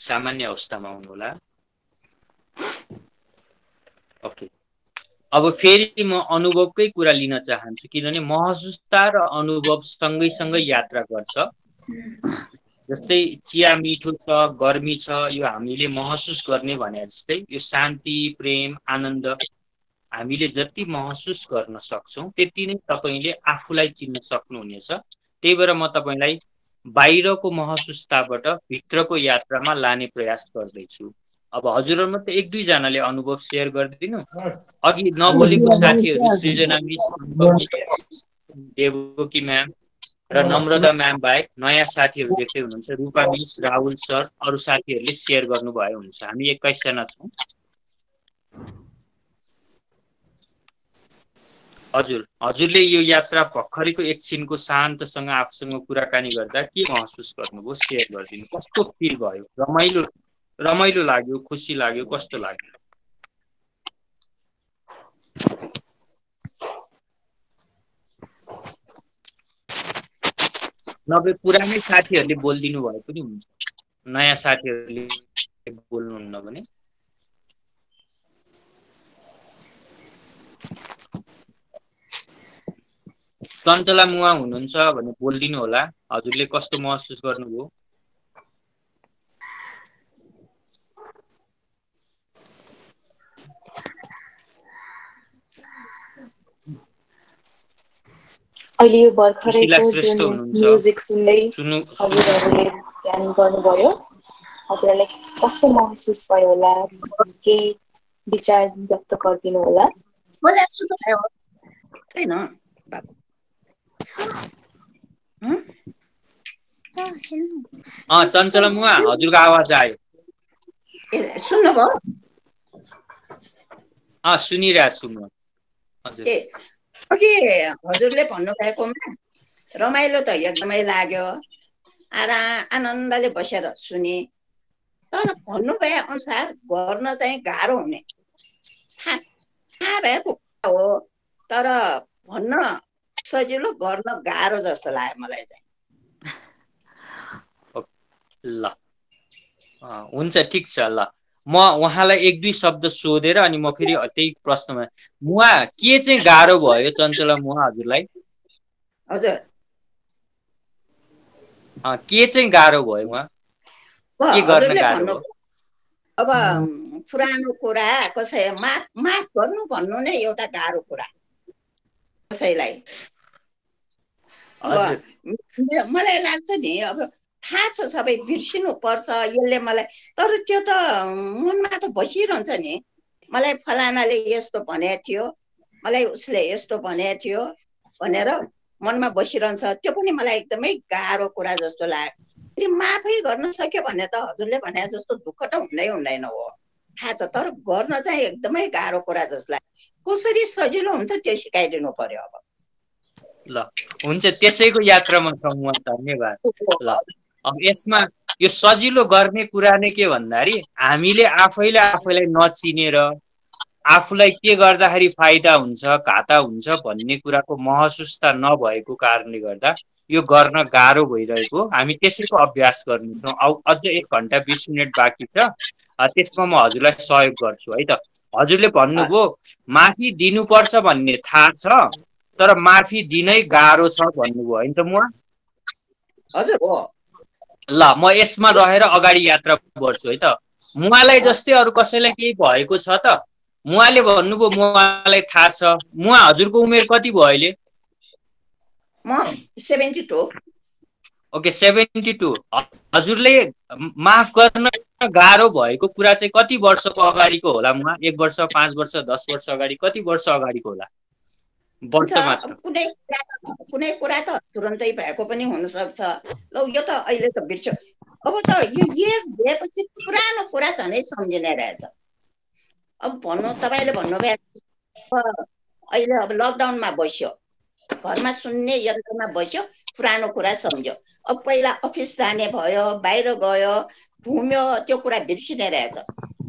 सामान्य अवस्थामा हुनुहोला। ओके। अब फेरि म अनुभवकै कुरा लिन चाहन्छु किनभने महसुसता र अनुभव सँगै सँगै यात्रा गर्छ। जस्तै चिया मिठो छ गर्मी छ यो हामीले महसुस गर्ने भने जस्तै यो शान्ति प्रेम आनन्द हामीले जति महसुस गर्न सक्छौँ त्यति नै तपाईँले आफूलाई चिन्न सक्नुहुनेछ। त्यही भएर म तपाईँलाई बाहिरको महसुसताबाट भित्रको यात्रामा लाने प्रयास गर्दैछु। अब हजुरहरूमा त एक दुईजनाले अनुभव सेयर गरिदिनु। अघि नबोलेको साथीहरू सृजना मिस देवकी म्याम र नम्रता म्याम बाहेक नयाँ साथीहरू देख्दै हुनुहुन्छ। रूपा मिस राहुल सर अरू साथीहरूले सेयर गर्नुभयो हुन्छ। हामी एक्काइसजना छौँ। हजुर हजुरले यो यात्रा भर्खरैको एकछिनको शान्तसँग आफूसँग कुराकानी गर्दा के महसुस गर्नुभयो? सेयर गरिदिनु। कस्तो फिल भयो? रमाइलो रमाइलो लाग्यो खुसी लाग्यो कस्तो लाग्यो? नभए पुरानै साथीहरूले बोलिदिनु भए पनि हुन्छ। नयाँ साथीहरूले बोल्नुहुन्न भने। चञ्चला मुवा हुनुहुन्छ भने बोलिदिनु होला। हजुरले कस्तो महसुस गर्नुभयो? अहिले यो भर्खरैको जुन। म्युजिक सुन्दै सुन्नु हजुरहरूले ध्यान गर्नुभयो। हजुरहरूलाई कस्तो महसुस भयो होला? केही विचार व्यक्त गरिदिनु होला? मलाई सुन्नुभयो छैन बाबु। हँ? अँ चञ्चला मुवा हजुरको आवाज आयो। सुन्नुभयो? सुनिरहेको छु म। हजुर। अघि हजुरले भन्नुभएकोमा रमाइलो त एकदमै लाग्यो। आरा आनन्दले बसेर सुने। तर भन्नुभए अनुसार गर्न चाहिँ गाह्रो हुने। थाहा थाहा हो तर भन्न सजिलो गर्न गाह्रो जस्तो लाग्यो मलाई चाहिँ। ल। हुन्छ ठिक छ ल। म उहाँलाई एक दुई शब्द सोधेर अनि म फेरि त्यही प्रश्नमा मुवा के चाहिँ गाह्रो भयो चञ्चला मुवा हजुरलाई? हजुर। के चाहिँ गाह्रो भयो उहाँ के गर्न गाह्रो अब पुरानो कुरा कसै माफ माफ गर्नु भन्नु नै एउटा गाह्रो कुरा। कसैलाई। मलाई लाग्छ नि अब थाहा छ सबै बिर्सिनु पर्छ यसले मलाई तर त्यो त मनमा त बसिरहन्छ नि। मलाई फलानाले यस्तो भनेको थियो मलाई उसले यस्तो भनेको थियो भनेर मनमा बसिरहन्छ। त्यो पनि मलाई एकदमै गाह्रो कुरा जस्तो लाग्यो। फेरि माफै गर्न सक्यो भने त हजुरले भने जस्तो दुःख त हुँदै हुँदैन हो। थाहा छ तर गर्न चाहिँ एकदमै गाह्रो कुरा जस्तो लाग्यो। कसरी सजिलो हुन्छ त्यो सिकाइदिनु पर्यो अब। ल हुन्छ त्यसैको यात्रामा समूह धन्यवाद। अब यसमा यो सजिलो गर्ने कुरा नै के भन्दाखेरि हामीले आफैले आफैलाई नचिनेर आफूलाई के गर्दाखेरि फाइदा हुन्छ घाटा हुन्छ भन्ने कुराको महसुसता नभएको कारणले गर्दा यो गर्न गाह्रो भइरहेको हामी त्यसैको अभ्यास गर्नेछौँ। औ अझ एक घन्टा बिस मिनट बाँकी छ। त्यसमा म हजुरलाई सहयोग गर्छु है त। हजुरले भन्नुभयो माफी दिनुपर्छ भन्ने थाहा छ तर माफी दिनै गाह्रो छ भन्नुभयो। होइन त म हजुर ल म यसमा रहेर अगाडि यात्रा बढ्छु है त। मुवालाई जस्तै अरू कसैलाई केही भएको छ त? मुवाले भन्नुभयो मुवालाई थाहा छ। मुवा हजुरको उमेर कति भयो अहिले? म seventy two. Okay seventy two. हजुरले माफ गर्न गाह्रो भएको कुरा चाहिँ कति वर्षको अगाडिको होला मुवा? एक वर्ष पाँच वर्ष दस वर्ष अगाडि कति वर्ष अगाडिको होला? कुनै कुनै कुरा त तुरन्तै भएको पनि हुनसक्छ। ल यो त अहिले त बिर्स्यो। अब त यो एज दिएपछि पुरानो कुरा झनै सम्झिने रहेछ। अब भन्नु तपाईँले भन्नुभयो अहिले अब लकडाउनमा बस्यो। घरमा सुन्ने यन्त्रमा बस्यो पुरानो कुरा सम्झ्यो। अब पहिला अफिस जाने भयो बाहिर गयो घुम्यो त्यो कुरा बिर्सिने रहेछ।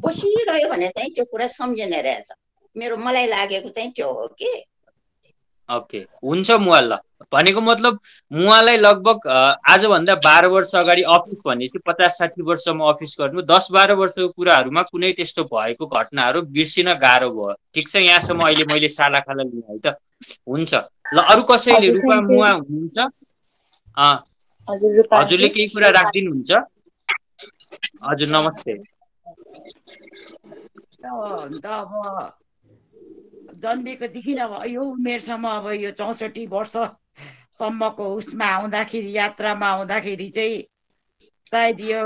बसिरह्यो भने चाहिँ त्यो कुरा सम्झिने रहेछ। मेरो मलाई लागेको चाहिँ त्यो हो कि। ओके हुन्छ मुवा ल भनेको मतलब मुवालाई लगभग आजभन्दा बाह्र वर्ष अगाडि अफिस भनेपछि पचास साठी वर्षमा अफिस गर्नु दस बाह्र वर्षको कुराहरूमा कुनै त्यस्तो भएको घटनाहरू बिर्सिन गाह्रो भयो। ठिक छ यहाँसम्म अहिले मैले साला खाला लिएँ है त? हुन्छ। ल अरू कसैले रूपा मुवा हुनुहुन्छ? हजुरले केही कुरा राखिदिनुहुन्छ? हजुर नमस्ते। जन्मेकोदेखि अब यो उमेरसम्म अब यो चौसठी वर्षसम्मको उसमा आउँदाखेरि यात्रामा आउँदाखेरि चाहिँ सायद यो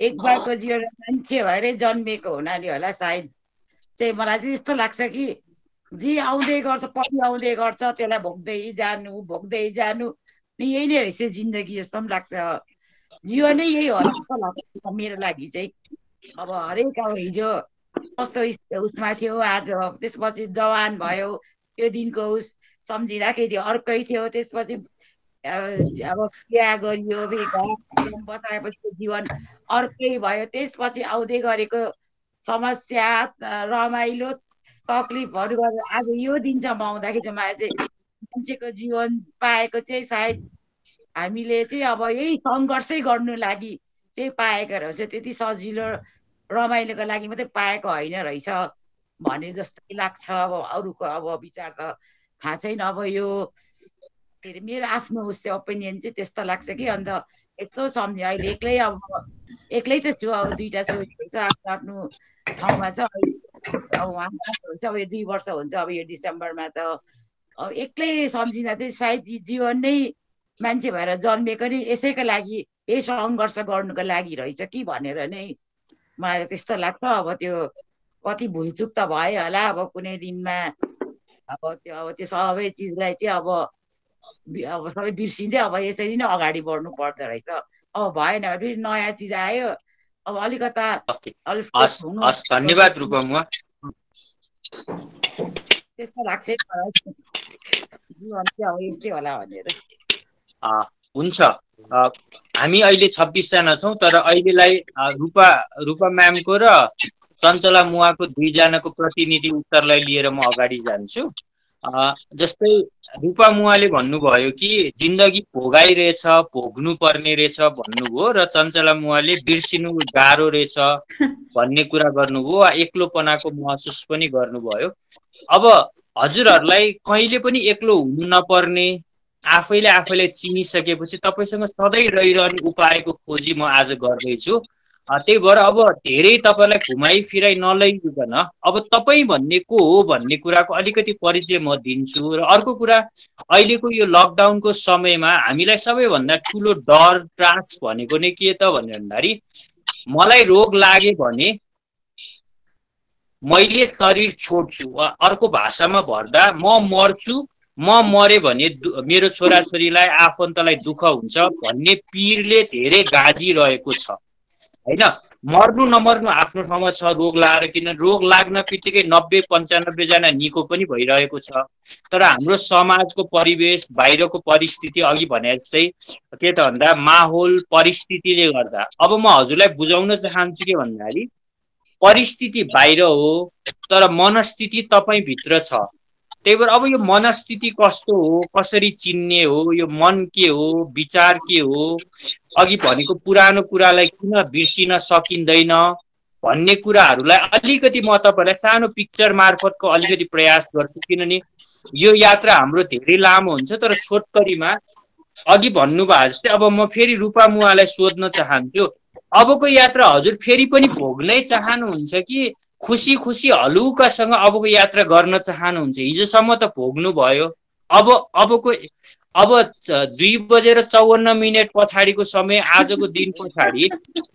एक बारको जीवन मान्छे भएरै जन्मेको हुनाले होला सायद। चाहिँ मलाई चाहिँ यस्तो लाग्छ कि जे आउँदै गर्छ पछि आउँदै गर्छ त्यसलाई भोग्दै जानु भोग्दै जानु यही नै रहेछ जिन्दगी जस्तो पनि लाग्छ। जीवनै यही होला जस्तो लाग्छ मेरो लागि चाहिँ। अब हरेक अब हिजो कस्तो उसमा थियो आज? त्यसपछि जवान भयो त्यो दिनको उस सम्झिँदाखेरि अर्कै थियो। त्यसपछि अब बिहा गरियो बसाएपछि जीवन अर्कै भयो। त्यसपछि आउँदै गरेको समस्या रमाइलो तकलिफहरू गरेर आज यो दिनसम्म आउँदाखेरि चाहिँ मलाई चाहिँ मान्छेको जीवन पाएको चाहिँ सायद हामीले चाहिँ अब यही सङ्घर्षै गर्नु लागि चाहिँ पाएको रहेछ। त्यति सजिलो रमाइलोको लागि मात्रै पाएको होइन रहेछ। भने जस्तै लाग्छ। अब अरूको अब विचार त थाहा छैन अब यो के अरे मेरो आफ्नो उस चाहिँ ओपिनियन चाहिँ त्यस्तो लाग्छ कि। अन्त यस्तो सम्झे अहिले एक्लै अब एक्लै त छु। अब दुइटा छोरीहरू आफ्नो आफ्नो ठाउँमा छ। उहाँ हुन्छ अब यो दुई वर्ष हुन्छ। अब यो डिसेम्बरमा त अब एक्लै सम्झिँदा चाहिँ सायद जीवन नै मान्छे भएर जन्मेको नि यसैको लागि यही सङ्घर्ष गर्नुको लागि रहेछ कि भनेर नै मलाई त्यस्तो लाग्छ। अब त्यो कति भुलचुक त भयो होला अब कुनै दिनमा। अब त्यो अब त्यो सबै चिजलाई चाहिँ अब अब सबै बिर्सिँदै अब यसरी नै अगाडि बढ्नु पर्दो रहेछ। अब भएन फेरि नयाँ चिज आयो। अब अलिकता धन्यवाद रूपमा त्यस्तो लाग्छ जीवन चाहिँ अब यस्तै होला भनेर। हुन्छ। हामी अहिले छब्बिसजना छौँ तर अहिलेलाई रूपा रूपा म्यामको र चञ्चला मुवाको दुईजनाको प्रतिनिधि उत्तरलाई लिएर म अगाडि जान्छु। जस्तै रूपा मुवाले भन्नुभयो कि जिन्दगी भोगाइरहेछ भोग्नु पर्ने रहेछ भन्नुभयो र चञ्चला मुवाले बिर्सिनु गाह्रो रहेछ भन्ने कुरा गर्नुभयो एक्लोपनाको महसुस पनि गर्नुभयो। अब हजुरहरूलाई कहिले पनि एक्लो हुनु नपर्ने आफैले आफैलाई चिनिसकेपछि तपाईँसँग सधैँ रहिरहने उपायको खोजी म आज गर्दैछु। त्यही भएर अब धेरै तपाईँलाई घुमाइ फिराइ नलैकन अब तपाईँ भन्ने को हो भन्ने कुराको अलिकति परिचय म दिन्छु र अर्को कुरा अहिलेको यो लकडाउनको समयमा हामीलाई सबैभन्दा ठुलो डर त्रास भनेको नै के त भन्यो भन्दाखेरि मलाई रोग लाग्यो भने मैले शरीर छोड्छु वा अर्को भाषामा भर्दा म मर्छु म मरे भने मेरो छोराछोरीलाई आफन्तलाई दुःख हुन्छ भन्ने पिरले धेरै गाजिरहेको छ। होइन? मर्नु नमर्नु आफ्नो ठाउँमा छ रोग लाएर किन? रोग लाग्न बित्तिकै नब्बे पन्चानब्बेजना निको पनि भइरहेको छ। तर हाम्रो समाजको परिवेश बाहिरको परिस्थिति अघि भने जस्तै के त भन्दा माहौल परिस्थितिले गर्दा। अब म हजुरलाई बुझाउन चाहन्छु के भन्दाखेरि परिस्थिति बाहिर हो तर मनस्थिति तपाईँभित्र छ। त्यही भएर अब यो मनस्थिति कस्तो हो? कसरी चिन्ने हो? यो मन के हो? विचार के हो? अघि भनेको पुरानो कुरालाई किन बिर्सिन सकिँदैन भन्ने कुराहरूलाई अलिकति म तपाईँलाई सानो पिक्चर मार्फतको अलिकति प्रयास गर्छु। किनभने यो यात्रा हाम्रो धेरै लामो हुन्छ तर छोटकरीमा अघि भन्नुभयो जस्तै अब म फेरि रूपा मुवालाई सोध्न चाहन्छु। अबको यात्रा हजुर फेरि पनि भोग्नै चाहनुहुन्छ कि? खुसी खुसी हलुकासँग अबको यात्रा गर्न चाहनुहुन्छ। हिजोसम्म त भोग्नु भयो अब अबको अब दुई बजेर चौवन्न मिनट पछाडिको समय आजको दिन पछाडि।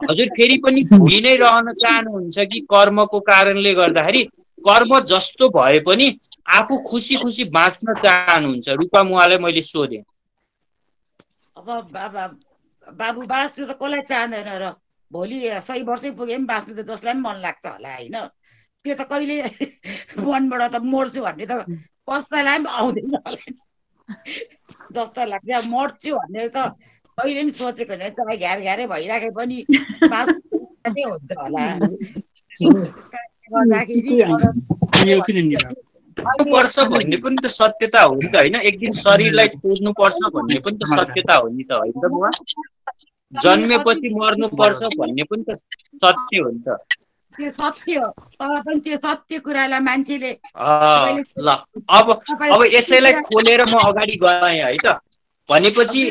हजुर फेरि पनि भोगि नै रहन चाहनुहुन्छ कि कर्मको कारणले गर्दाखेरि? कर्म जस्तो भए पनि आफू खुसी खुसी बाँच्न चाहनुहुन्छ। रूपा मुवालाई मैले सोधेँ। अब बाबा बाबु बाँच्नु त कसलाई चाहँदैन र? भोलि सय वर्षै पुगे पनि बाँच्नु त जसलाई पनि मन लाग्छ होला होइन? त्यो त कहिले मनबाट त मर्छु भन्ने त कसैलाई पनि आउँदैन होला नि। जस्तो लाग्छ अब मर्छु भनेर त कहिले पनि सोचेको होइन। चाहे घ्यार घ्यारै भइराखे पनि हुन्छ होला। पर्छ भन्ने पनि त सत्यता हो नि त होइन। एक दिन शरीरलाई छोड्नु पर्छ भन्ने पनि त सत्यता हो नि त होइन बुवा। जन्मेपछि मर्नुपर्छ भन्ने पनि त सत्य हो नि त। त्यो सत्य। हो तर पनि त्यो सत्य कुरालाई मान्छेले ल। अब अब यसैलाई खोलेर म अगाडि गएँ है त। भनेपछि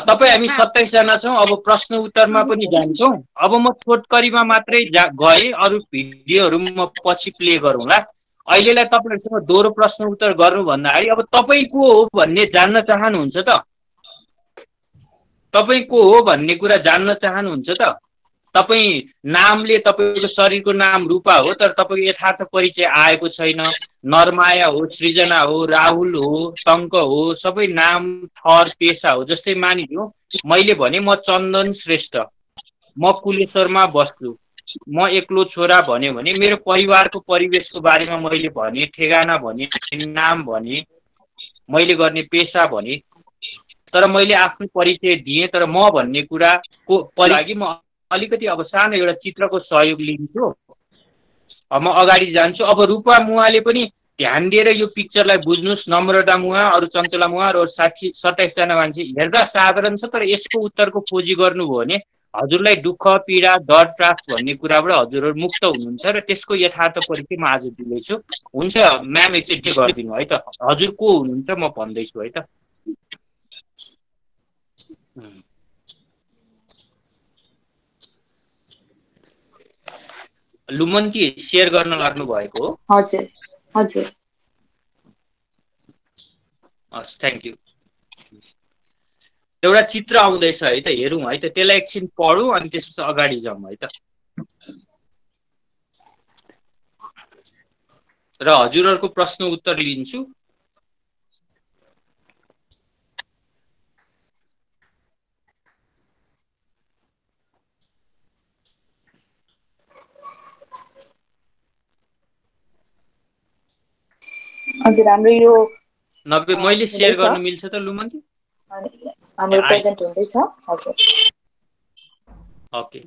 तपाईँ हामी सत्ताइसजना छौँ। अब प्रश्न उत्तरमा पनि जान्छौँ। अब म छोटकरीमा मात्रै जा गएँ। अरू भिडियोहरू म पछि प्ले गरौँला अहिलेलाई तपाईँहरूसँग दोहोरो प्रश्न उत्तर गर्नु भन्दाखेरि अब तपाईँ को हो भन्ने जान्न चाहनुहुन्छ त? तपाईँ को हो भन्ने कुरा जान्न चाहनुहुन्छ त? तपाईँ नामले तपाईँको शरीरको नाम रूपा हो तर तपाईँको यथार्थ परिचय आएको छैन। नरमाया हो सृजना हो राहुल हो टङ्क हो सबै नाम थर पेसा हो जस्तै मानिलिउँ। मैले भने म चन्दन श्रेष्ठ। म कुलेश्वरमा बस्छु। म एक्लो छोरा भन्यो भने मेरो परिवारको परिवेशको बारेमा मैले भने ठेगाना भने नाम भने मैले गर्ने पेसा भने तर मैले आफ्नो परिचय दिएँ तर म भन्ने कुराको लागि म अलिकति अब सानो एउटा चित्रको सहयोग लिन्छु। म अगाडि जान्छु। अब रूपा मुवाले पनि ध्यान दिएर यो पिक्चरलाई बुझ्नुहोस्। नम्रता मुवा अरू चञ्चला मुवा र साठी सत्ताइसजना मान्छे। हेर्दा साधारण छ तर यसको उत्तरको खोजी गर्नुभयो भने हजुरलाई दुःख पीडा डर त्रास भन्ने कुराबाट हजुरहरू मुक्त हुनुहुन्छ र त्यसको यथार्थ परिचय म आज दिँदैछु। हुन्छ म्याम एकचोटि गरिदिनु है त। हजुर को हुनुहुन्छ म भन्दैछु है त। लुमन्ती सेयर गर्न लाग्नु भएको हो। हजुर हजुर। हस् थ्याङ्क यू एउटा चित्र आउँदैछ है त हेरौँ है त त्यसलाई एकछिन पढौँ अनि त्यसपछि अगाडि जाउँ है त। र हजुरहरूको प्रश्न उत्तर लिन्छु। हजुर हाम्रो यो नब्बे मैले सेयर? गर्न मिल्छ त लुमन्ती हाम्रो प्रेजेन्ट हुँदैछ हजुर। ओके।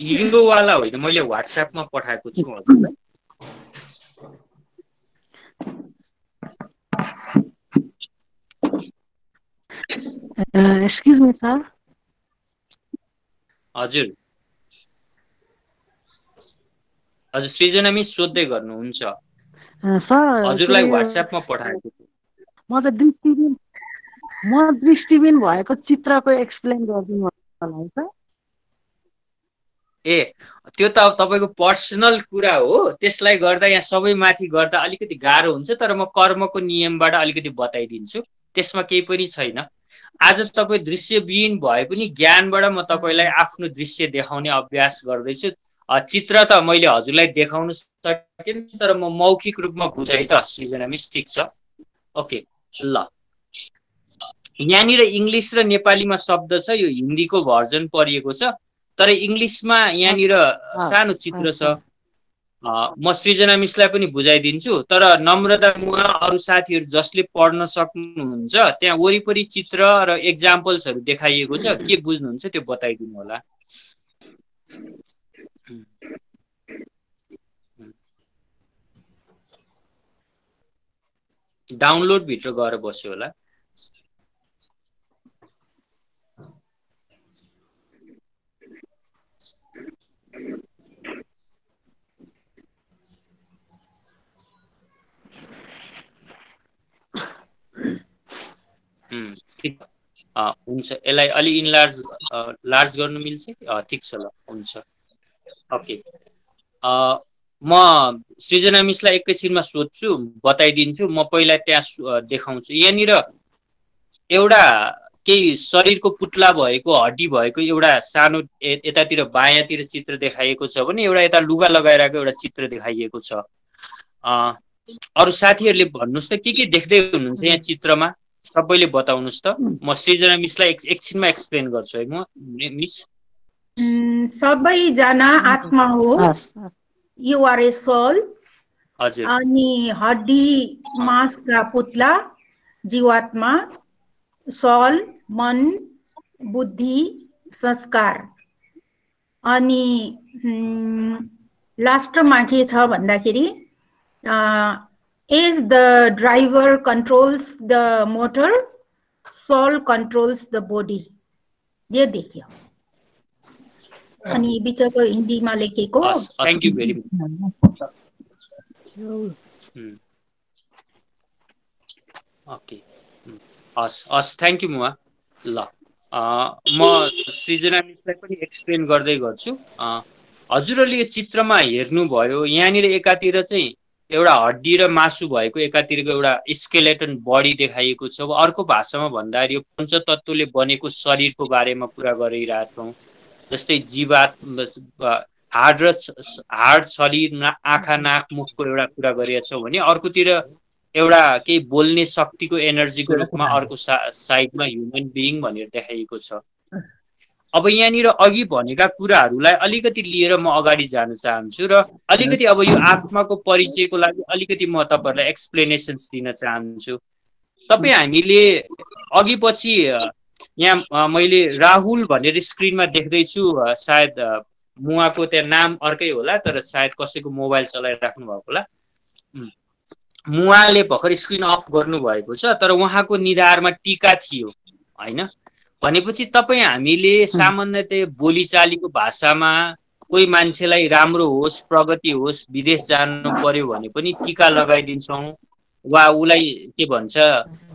हिङ्गोवाला होइन मैले वाट्सएपमा पठाएको छु हजुरलाई। एक्सक्युज मी सर हजुर। हजुर सृजना मिस सोध्दै गर्नुहुन्छ हजुरलाई वाट्सएपमा पठाएको म चाहिँ दृष्टिबिन म दृष्टिबिन भएको चित्रको एक्सप्लेन गरिदिनु होला है ए त्यो त तपाईँको पर्सनल कुरा हो। त्यसलाई गर्दा यहाँ सबै माथि गर्दा अलिकति गाह्रो हुन्छ तर म कर्मको नियमबाट अलिकति बताइदिन्छु। त्यसमा केही पनि छैन। आज तपाईँ दृश्यविहीन भए पनि ज्ञानबाट म तपाईँलाई आफ्नो दृश्य देखाउने अभ्यास गर्दैछु। चित्र त मैले हजुरलाई देखाउन सकेन तर म मौखिक रूपमा बुझाइ त सृजना मिस ठिक छ। ओके ल। यहाँनिर इङ्ग्लिस र नेपालीमा शब्द छ यो हिन्दीको भर्जन परिएको छ तर इङ्ग्लिसमा यहाँनिर सानो चित्र छ। म सृजना मिसलाई पनि बुझाइदिन्छु तर नम्रता मुवा अरू साथीहरू जसले पढ्न सक्नुहुन्छ त्यहाँ वरिपरि चित्र र एक्जाम्पल्सहरू देखाइएको छ के बुझ्नुहुन्छ त्यो बताइदिनु होला। डाउनलोडभित्र गएर बस्यो होला। हुन्छ। यसलाई अलि इनलार्ज लार्ज गर्नु मिल्छ ठिक छ ल। हुन्छ। ओके। म सृजना मिसलाई एकैछिनमा सोध्छु बताइदिन्छु। म पहिला त्यहाँ देखाउँछु। यहाँनिर एउटा केही शरीरको पुत्ला भएको हड्डी भएको एउटा सानो यतातिर बायाँतिर चित्र देखाइएको छ भने एउटा यता लुगा लगाइरहेको एउटा चित्र देखाइएको छ। अरू साथीहरूले भन्नुहोस् त के के देख्दै हुनुहुन्छ यहाँ चित्रमा? सबैले बताउनुहोस् त। म सृजना मिसलाई एकछिनमा एक्सप्लेन गर्छु है म। मिस? सबैजना आत्मा हो। युआर ए सोल अनि हड्डी मासका पुतला जीवात्मा सल मन बुद्धि संस्कार। अनि लास्टमा के छ भन्दाखेरि as the driver controls the motor soul controls the body यो देखियो। अनि बिचको हिन्दीमा लेखेको थ्याङ्क यू भेरी ओके हस् हस् थ्याङ्क यू मुवा ल म सृजना मिसलाई पनि एक्सप्लेन गर्दै गर्छु. हजुरहरूले यो चित्रमा हेर्नुभयो यहाँनिर एकातिर चाहिँ एउटा हड्डी र मासु भएको एकातिरको एउटा स्केलेटन बडी देखाइएको छ। अर्को भाषामा भन्दाखेरि यो पञ्चतत्वले बनेको शरीरको बारेमा कुरा गरिरहेछौँ। जस्तै जीवात हार्ड र हार्ड शरीर आँखा नाक मुखको एउटा कुरा गरिरहेको छौँ भने अर्कोतिर एउटा केही बोल्ने शक्तिको एनर्जीको रूपमा अर्को सा साइडमा ह्युमन बिइङ भनेर देखाइएको छ। अब यहाँनिर अघि भनेका कुराहरूलाई अलिकति लिएर म अगाडि जान चाहन्छु र अलिकति अब यो आत्माको परिचयको लागि अलिकति म तपाईँहरूलाई एक्सप्लेनेसन्स दिन चाहन्छु। तपाईँ हामीले अघि पछि यहाँ मैले राहुल भनेर स्क्रिनमा देख्दैछु सायद मुवाको त्यहाँ नाम अर्कै होला तर सायद कसैको मोबाइल चलाइराख्नु भएको होला। मुवाले भर्खर स्क्रिन अफ गर्नुभएको छ तर उहाँको निधारमा टिका थियो होइन? भनेपछि तपाईँ हामीले सामान्यतया बोलीचालीको भाषामा कोही मान्छेलाई राम्रो होस् प्रगति होस् विदेश जानु पर्यो भने पनि टिका लगाइदिन्छौँ। वा उसलाई के भन्छ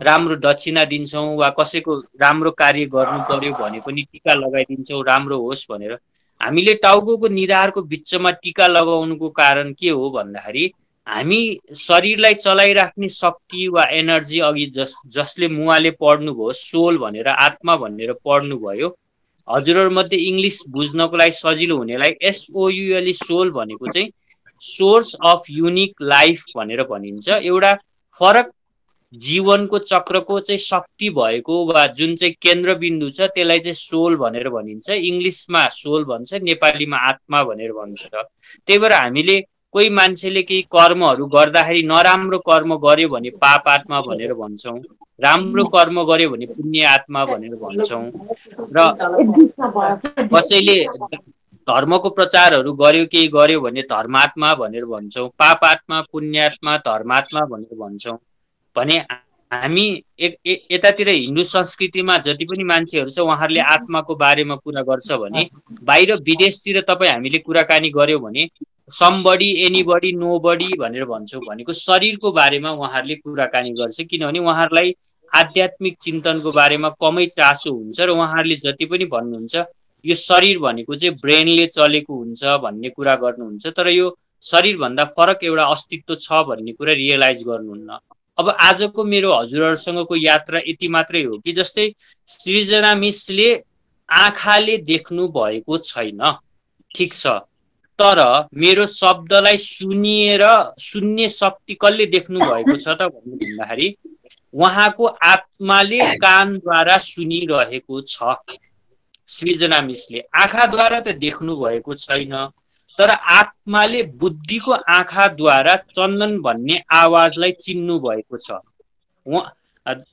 राम्रो दक्षिणा दिन्छौँ वा कसैको राम्रो कार्य गर्नु पर्यो भने पनि टिका लगाइदिन्छौँ राम्रो होस् भनेर। हामीले टाउको निधारको बिचमा टिका लगाउनुको कारण के हो भन्दाखेरि हामी शरीरलाई चलाइराख्ने शक्ति वा एनर्जी अघि जस जसले मुवाले पढ्नुभयो सोल भनेर आत्मा भनेर पढ्नुभयो हजुरहरूमध्ये इङ्ग्लिस बुझ्नको लागि सजिलो हुनेलाई एसओयुएलई सोल भनेको चाहिँ सोर्स अफ युनिक लाइफ भनेर भनिन्छ। एउटा फरक जीवनको चक्रको चाहिँ शक्ति भएको वा जुन चाहिँ केन्द्रबिन्दु छ त्यसलाई चाहिँ सोल भनेर भनिन्छ। इङ्ग्लिसमा सोल भन्छ नेपालीमा आत्मा भनेर भन्छ। त्यही भएर हामीले कोही मान्छेले केही कर्महरू गर्दाखेरि नराम्रो कर्म गर्यो भने पाप आत्मा भनेर भन्छौँ राम्रो कर्म गर्यो भने पुण्य आत्मा भनेर भन्छौँ। र कसैले धर्मको प्रचारहरू गर्यो केही गर्यो भने धर्मात्मा भनेर भन्छौँ पाप आत्मा पुण्यात्मा धर्मात्मा भनेर भन्छौँ। भने हामी यतातिर हिन्दू संस्कृतिमा जति पनि मान्छेहरू छ उहाँहरूले आत्माको बारेमा कुरा गर्छ भने बाहिर विदेशतिर तपाईँ हामीले कुराकानी गऱ्यौँ भने समबडी एनीबडी नो बडी भनेर भन्छौँ। भनेको शरीरको बारेमा उहाँहरूले कुराकानी गर्छ किनभने उहाँहरूलाई आध्यात्मिक चिन्तनको बारेमा कमै चासो हुन्छ र उहाँहरूले जति पनि भन्नुहुन्छ यो शरीर भनेको चाहिँ ब्रेनले चलेको हुन्छ भन्ने कुरा गर्नुहुन्छ तर यो शरीरभन्दा फरक एउटा अस्तित्व छ भन्ने कुरा रियलाइज गर्नुहुन्न। अब आजको मेरो हजुरहरूसँगको यात्रा यति मात्रै हो कि जस्तै सृजना मिसले आँखाले देख्नु भएको छैन ठिक छ। तर मेरो शब्दलाई सुनिएर सुन्ने शक्ति कसले देख्नु भएको छ त भन्नु भन्दाखेरि उहाँको आत्माले कानद्वारा सुनिरहेको छ। सृजना मिसले आँखाद्वारा त देख्नु भएको छैन तर आत्माले बुद्धिको आँखाद्वारा चन्दन भन्ने आवाजलाई चिन्नु भएको छ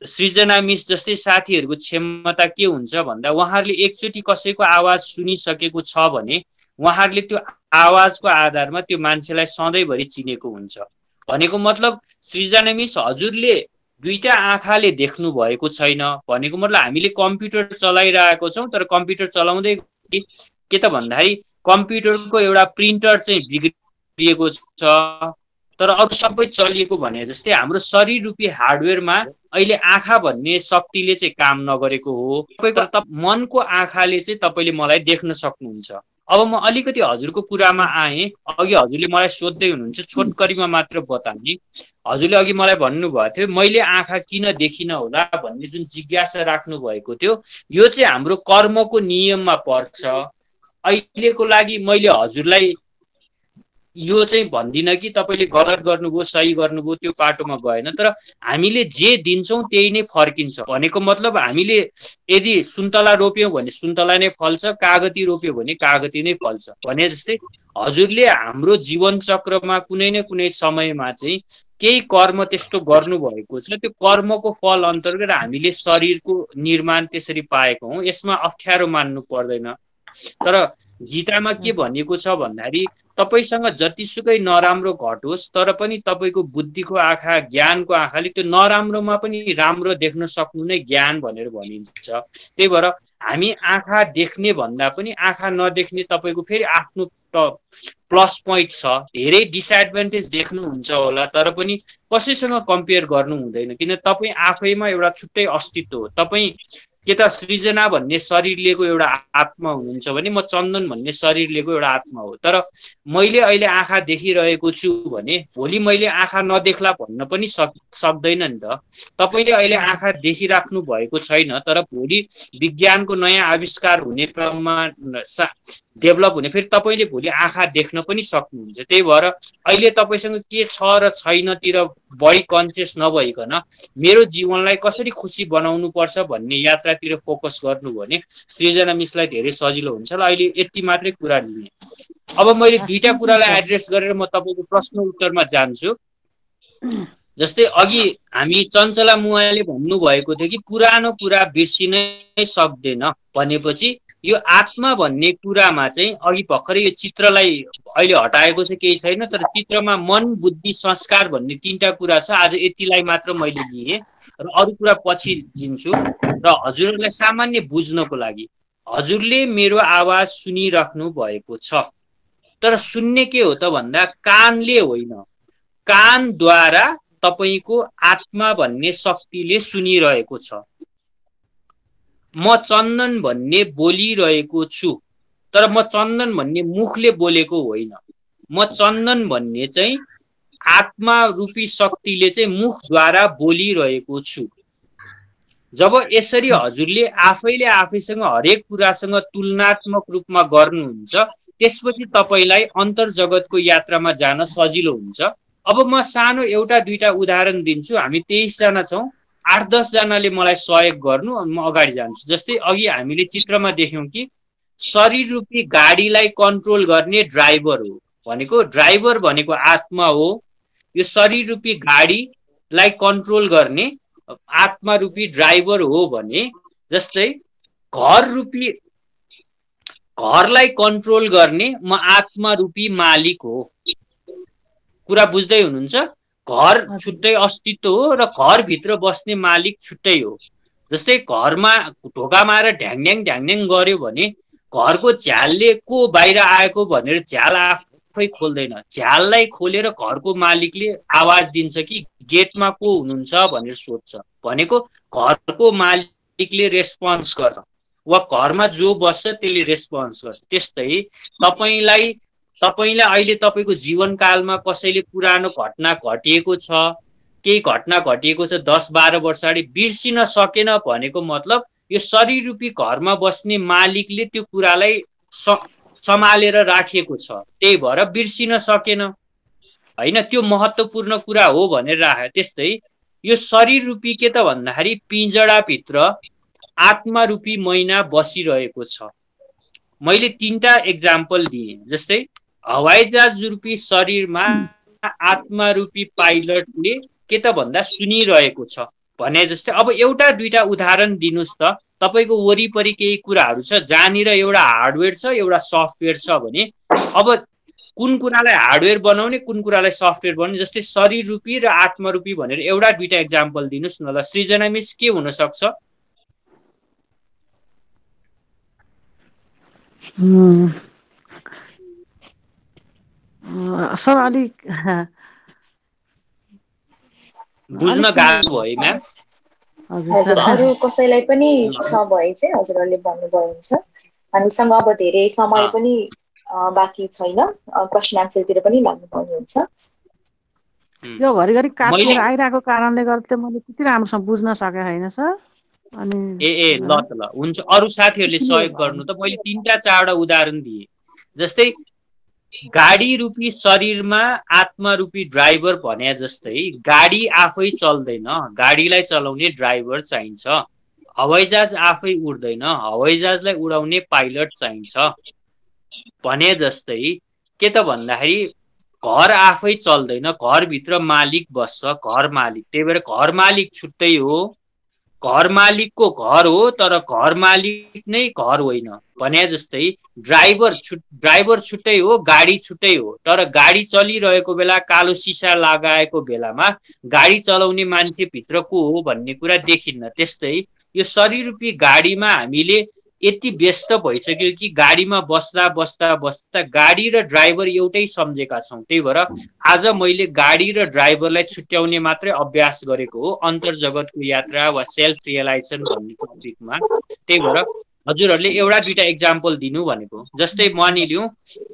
सृजना मिस जस्तै साथीहरूको क्षमता के हुन्छ भन्दा उहाँहरूले एकचोटि कसैको आवाज सुनिसकेको छ भने उहाँहरूले त्यो आवाजको आधारमा त्यो मान्छेलाई सधैँभरि चिनेको हुन्छ। भनेको मतलब सृजना मिस हजुरले दुईटा आँखाले देख्नु भएको छैन। भनेको मतलब हामीले कम्प्युटर चलाइरहेको छौँ तर कम्प्युटर चलाउँदै के त भन्दाखेरि कम्प्युटरको एउटा प्रिन्टर चाहिँ बिग्रिएको छ। तर अरू सबै चलिएको भने जस्तै हाम्रो शरीर रूपी हार्डवेयरमा अहिले आँखा भन्ने शक्तिले चाहिँ काम नगरेको हो। तपाईँको मनको आँखाले चाहिँ तपाईँले मलाई देख्न सक्नुहुन्छ। अब म अलिकति हजुरको कुरामा आएँ। अघि हजुरले मलाई सोध्दै हुनुहुन्छ छोटकरीमा मात्र बताउने। हजुरले अघि मलाई भन्नुभएको थियो मैले आँखा किन देखिनँ होला? भन्ने जुन जिज्ञासा राख्नु भएको थियो यो चाहिँ हाम्रो कर्मको नियममा पर्छ। अहिलेको लागि मैले हजुरलाई यो चाहिँ भन्दिनँ कि तपाईँले गलत गर्नुभयो सही गर्नुभयो त्यो पाटोमा गएन तर हामीले जे दिन्छौँ त्यही नै फर्किन्छ। भनेको मतलब हामीले यदि सुन्तला रोप्यौँ भने सुन्तला नै फल्छ कागती रोप्यो भने कागती नै फल्छ। भने जस्तै हजुरले हाम्रो जीवन चक्रमा कुनै न कुनै समयमा चाहिँ केही कर्म त्यस्तो गर्नुभएको छ त्यो कर्मको फल अन्तर्गत हामीले शरीरको निर्माण त्यसरी पाएको हौँ। यसमा अप्ठ्यारो मान्नु पर्दैन। तर गीतामा के भनिएको छ भन्दाखेरि तपाईँसँग जतिसुकै नराम्रो घटोस् तर पनि तपाईँको बुद्धिको आँखा ज्ञानको आँखाले त्यो नराम्रोमा पनि राम्रो देख्न सक्नु नै ज्ञान भनेर भनिन्छ। त्यही भएर हामी आँखा देख्ने भन्दा पनि आँखा नदेख्ने तपाईँको फेरि आफ्नो प्लस पोइन्ट छ। धेरै डिसएडभान्टेज देख्नुहुन्छ होला तर पनि कसैसँग कम्पेयर गर्नु हुँदैन। किन तपाईँ आफैमा एउटा छुट्टै अस्तित्व हो। तपाईँ के त सृजना भन्ने शरीर लिएको एउटा आत्मा हुनुहुन्छ भने म चन्दन भन्ने शरीर लिएको एउटा आत्मा हो। तर मैले अहिले आँखा देखिरहेको छु भने भोलि मैले आँखा नदेख्ला भन्न पनि सक सक्दैन नि त। तपाईँले अहिले आँखा देखिराख्नु भएको छैन तर भोलि विज्ञानको नयाँ आविष्कार हुने क्रममा डेभलप हुने फेरि तपाईँले भोलि आँखा देख्न पनि सक्नुहुन्छ। त्यही भएर अहिले तपाईँसँग के छ र छैनतिर बढी कन्सियस नभइकन मेरो जीवनलाई कसरी खुसी बनाउनु पर्छ भन्ने यात्रातिर फोकस गर्नु भने सृजना मिसलाई धेरै सजिलो हुन्छ र अहिले यति मात्रै कुरा लिने। अब मैले दुईटा कुरालाई एड्रेस गरेर म तपाईँको प्रश्न उत्तरमा जान्छु। जस्तै अघि हामी चञ्चला मुवाले भन्नुभएको थियो कि पुरानो कुरा बिर्सिनै सक्दैन भनेपछि यो आत्मा भन्ने कुरामा चाहिँ अघि भर्खरै यो चित्रलाई अहिले हटाएको चाहिँ केही छैन तर चित्रमा मन बुद्धि संस्कार भन्ने तिनवटा कुरा छ। आज यतिलाई मात्र मैले लिएँ र अरू कुरा पछि दिन्छु र हजुरहरूलाई सामान्य बुझ्नको लागि हजुरले मेरो आवाज सुनिराख्नु भएको छ। तर सुन्ने के हो त भन्दा कानले होइन। कानद्वारा तपाईँको आत्मा भन्ने शक्तिले सुनिरहेको छ। म चन्दन भन्ने बोलिरहेको छु तर म चन्दन भन्ने मुखले बोलेको होइन। म चन्दन भन्ने चाहिँ आत्मा रूपी शक्तिले चाहिँ मुखद्वारा बोलिरहेको छु। जब यसरी हजुरले आफैले आफैसँग हरेक कुरासँग तुलनात्मक रूपमा गर्नुहुन्छ त्यसपछि तपाईँलाई अन्तर जगतको यात्रामा जान सजिलो हुन्छ। अब म सानो एउटा दुईटा उदाहरण दिन्छु हामी तेइसजना छौँ। आठ दसजनाले मलाई सहयोग गर्नु म अगाडि जान्छु। जस्तै अघि हामीले चित्रमा देख्यौँ कि शरीर रूपी गाडीलाई कन्ट्रोल गर्ने ड्राइभर हो भनेको। ड्राइभर भनेको आत्मा हो। यो शरीर रूपी गाडीलाई कन्ट्रोल गर्ने आत्मा रूपी ड्राइभर हो भने जस्तै घर रूपी घरलाई कन्ट्रोल गर्ने म आत्मा रूपी मालिक हो। कुरा बुझ्दै हुनुहुन्छ? घर छुट्टै अस्तित्व हो र घरभित्र बस्ने मालिक छुट्टै हो। जस्तै घरमा ढोका मारेर ढ्याङ ढ्याङ गर्यो भने घरको झ्यालले को बाहिर आएको भनेर झ्याल आफै खोल्दैन। झ्याललाई खोलेर घरको मालिकले आवाज दिन्छ कि गेटमा को हुनुहुन्छ भनेर सोध्छ। भनेको घरको मालिकले रेस्पोन्स गर्छ वा घरमा जो बस्छ त्यसले रेस्पोन्स गर्छ। त्यस्तै तपाईँलाई तपाईँलाई अहिले तपाईँको जीवनकालमा कसैले पुरानो घटना घटिएको छ केही घटना घटिएको छ दस बाह्र वर्ष अगाडि बिर्सिन सकेन भनेको मतलब यो शरीर रूपी घरमा बस्ने मालिकले त्यो कुरालाई सम्हालेर राखेको छ। त्यही भएर बिर्सिन सकेन। होइन त्यो महत्त्वपूर्ण कुरा हो भनेर राख्यो त्यस्तै यो शरीर रूपी के त भन्दाखेरि पिँजडाभित्र आत्मा रूपी मैना बसिरहेको छ। मैले तिनवटा इक्जाम्पल दिएँ जस्तै हवाईजहाज रूपी शरीरमा आत्मा रूपी पाइलटले के त भन्दा सुनिरहेको छ भने जस्तै अब एउटा दुइटा उदाहरण दिनुहोस् त। तपाईँको वरिपरि केही कुराहरू छ? जहाँनिर एउटा हार्डवेयर छ एउटा सफ्टवेयर छ भने अब कुन कुरालाई हार्डवेयर बनाउने कुन कुरालाई सफ्टवेयर बनाउने? जस्तै शरीर रूपी र आत्मा रूपी भनेर एउटा दुइटा इक्जाम्पल दिनुहोस् न ल। सृजना मिस के हुनसक्छ? सर अलिक बुझ्न गाह्रो भयो म्याम हजुर अरू कसैलाई पनि छ भए चाहिँ हजुरहरूले भन्नुभयो हुन्छ हामीसँग अब धेरै समय पनि बाँकी छैन क्वेसन एन्सरतिर पनि लाग्नुपर्ने हुन्छ यो घरिघरि काटेर आइरहेको कारणले गर्दा मैले त्यति राम्रोसँग बुझ्न सकेको छैन सर अनि ए ए ल त ल हुन्छ अरू साथीहरूले सहयोग गर्नु त मैले तिनवटा चारवटा उदाहरण दिएँ जस्तै गाडी रूपी शरीरमा आत्मा रूपी ड्राइभर भने जस्तै गाडी आफै चल्दैन। गाडीलाई चलाउने ड्राइभर चाहिन्छ। हवाईजहाज आफै उड्दैन। हवाईजहाजलाई उडाउने पाइलट चाहिन्छ। भने जस्तै के त भन्दाखेरि घर आफै चल्दैन। घरभित्र मालिक बस्छ। घर मालिक। त्यही भएर घर मालिक छुट्टै हो। घर मालिकको घर हो तर घर मालिक नै घर होइन। भने जस्तै ड्राइभर छुट ड्राइभर छुट्टै हो गाडी छुट्टै हो तर गाडी चलिरहेको बेला कालो सिसा लगाएको बेलामा गाडी चलाउने मान्छे भित्र को हो भन्ने कुरा देखिन्न। त्यस्तै यो शरीर रूपी गाडीमा हामीले यति व्यस्त भइसक्यो कि गाडीमा बस्दा बस्दा बस्दा गाडी र ड्राइभर एउटै सम्झेका छौँ। त्यही भएर आज मैले गाडी र ड्राइभरलाई छुट्याउने मात्रै अभ्यास गरेको हो अन्तर जगतको यात्रा वा सेल्फ रियलाइजेसन भन्ने टपिकमा त्यही भएर हजुरहरूले एउटा दुइटा इक्जाम्पल दिनु भनेको। जस्तै मानिलिउँ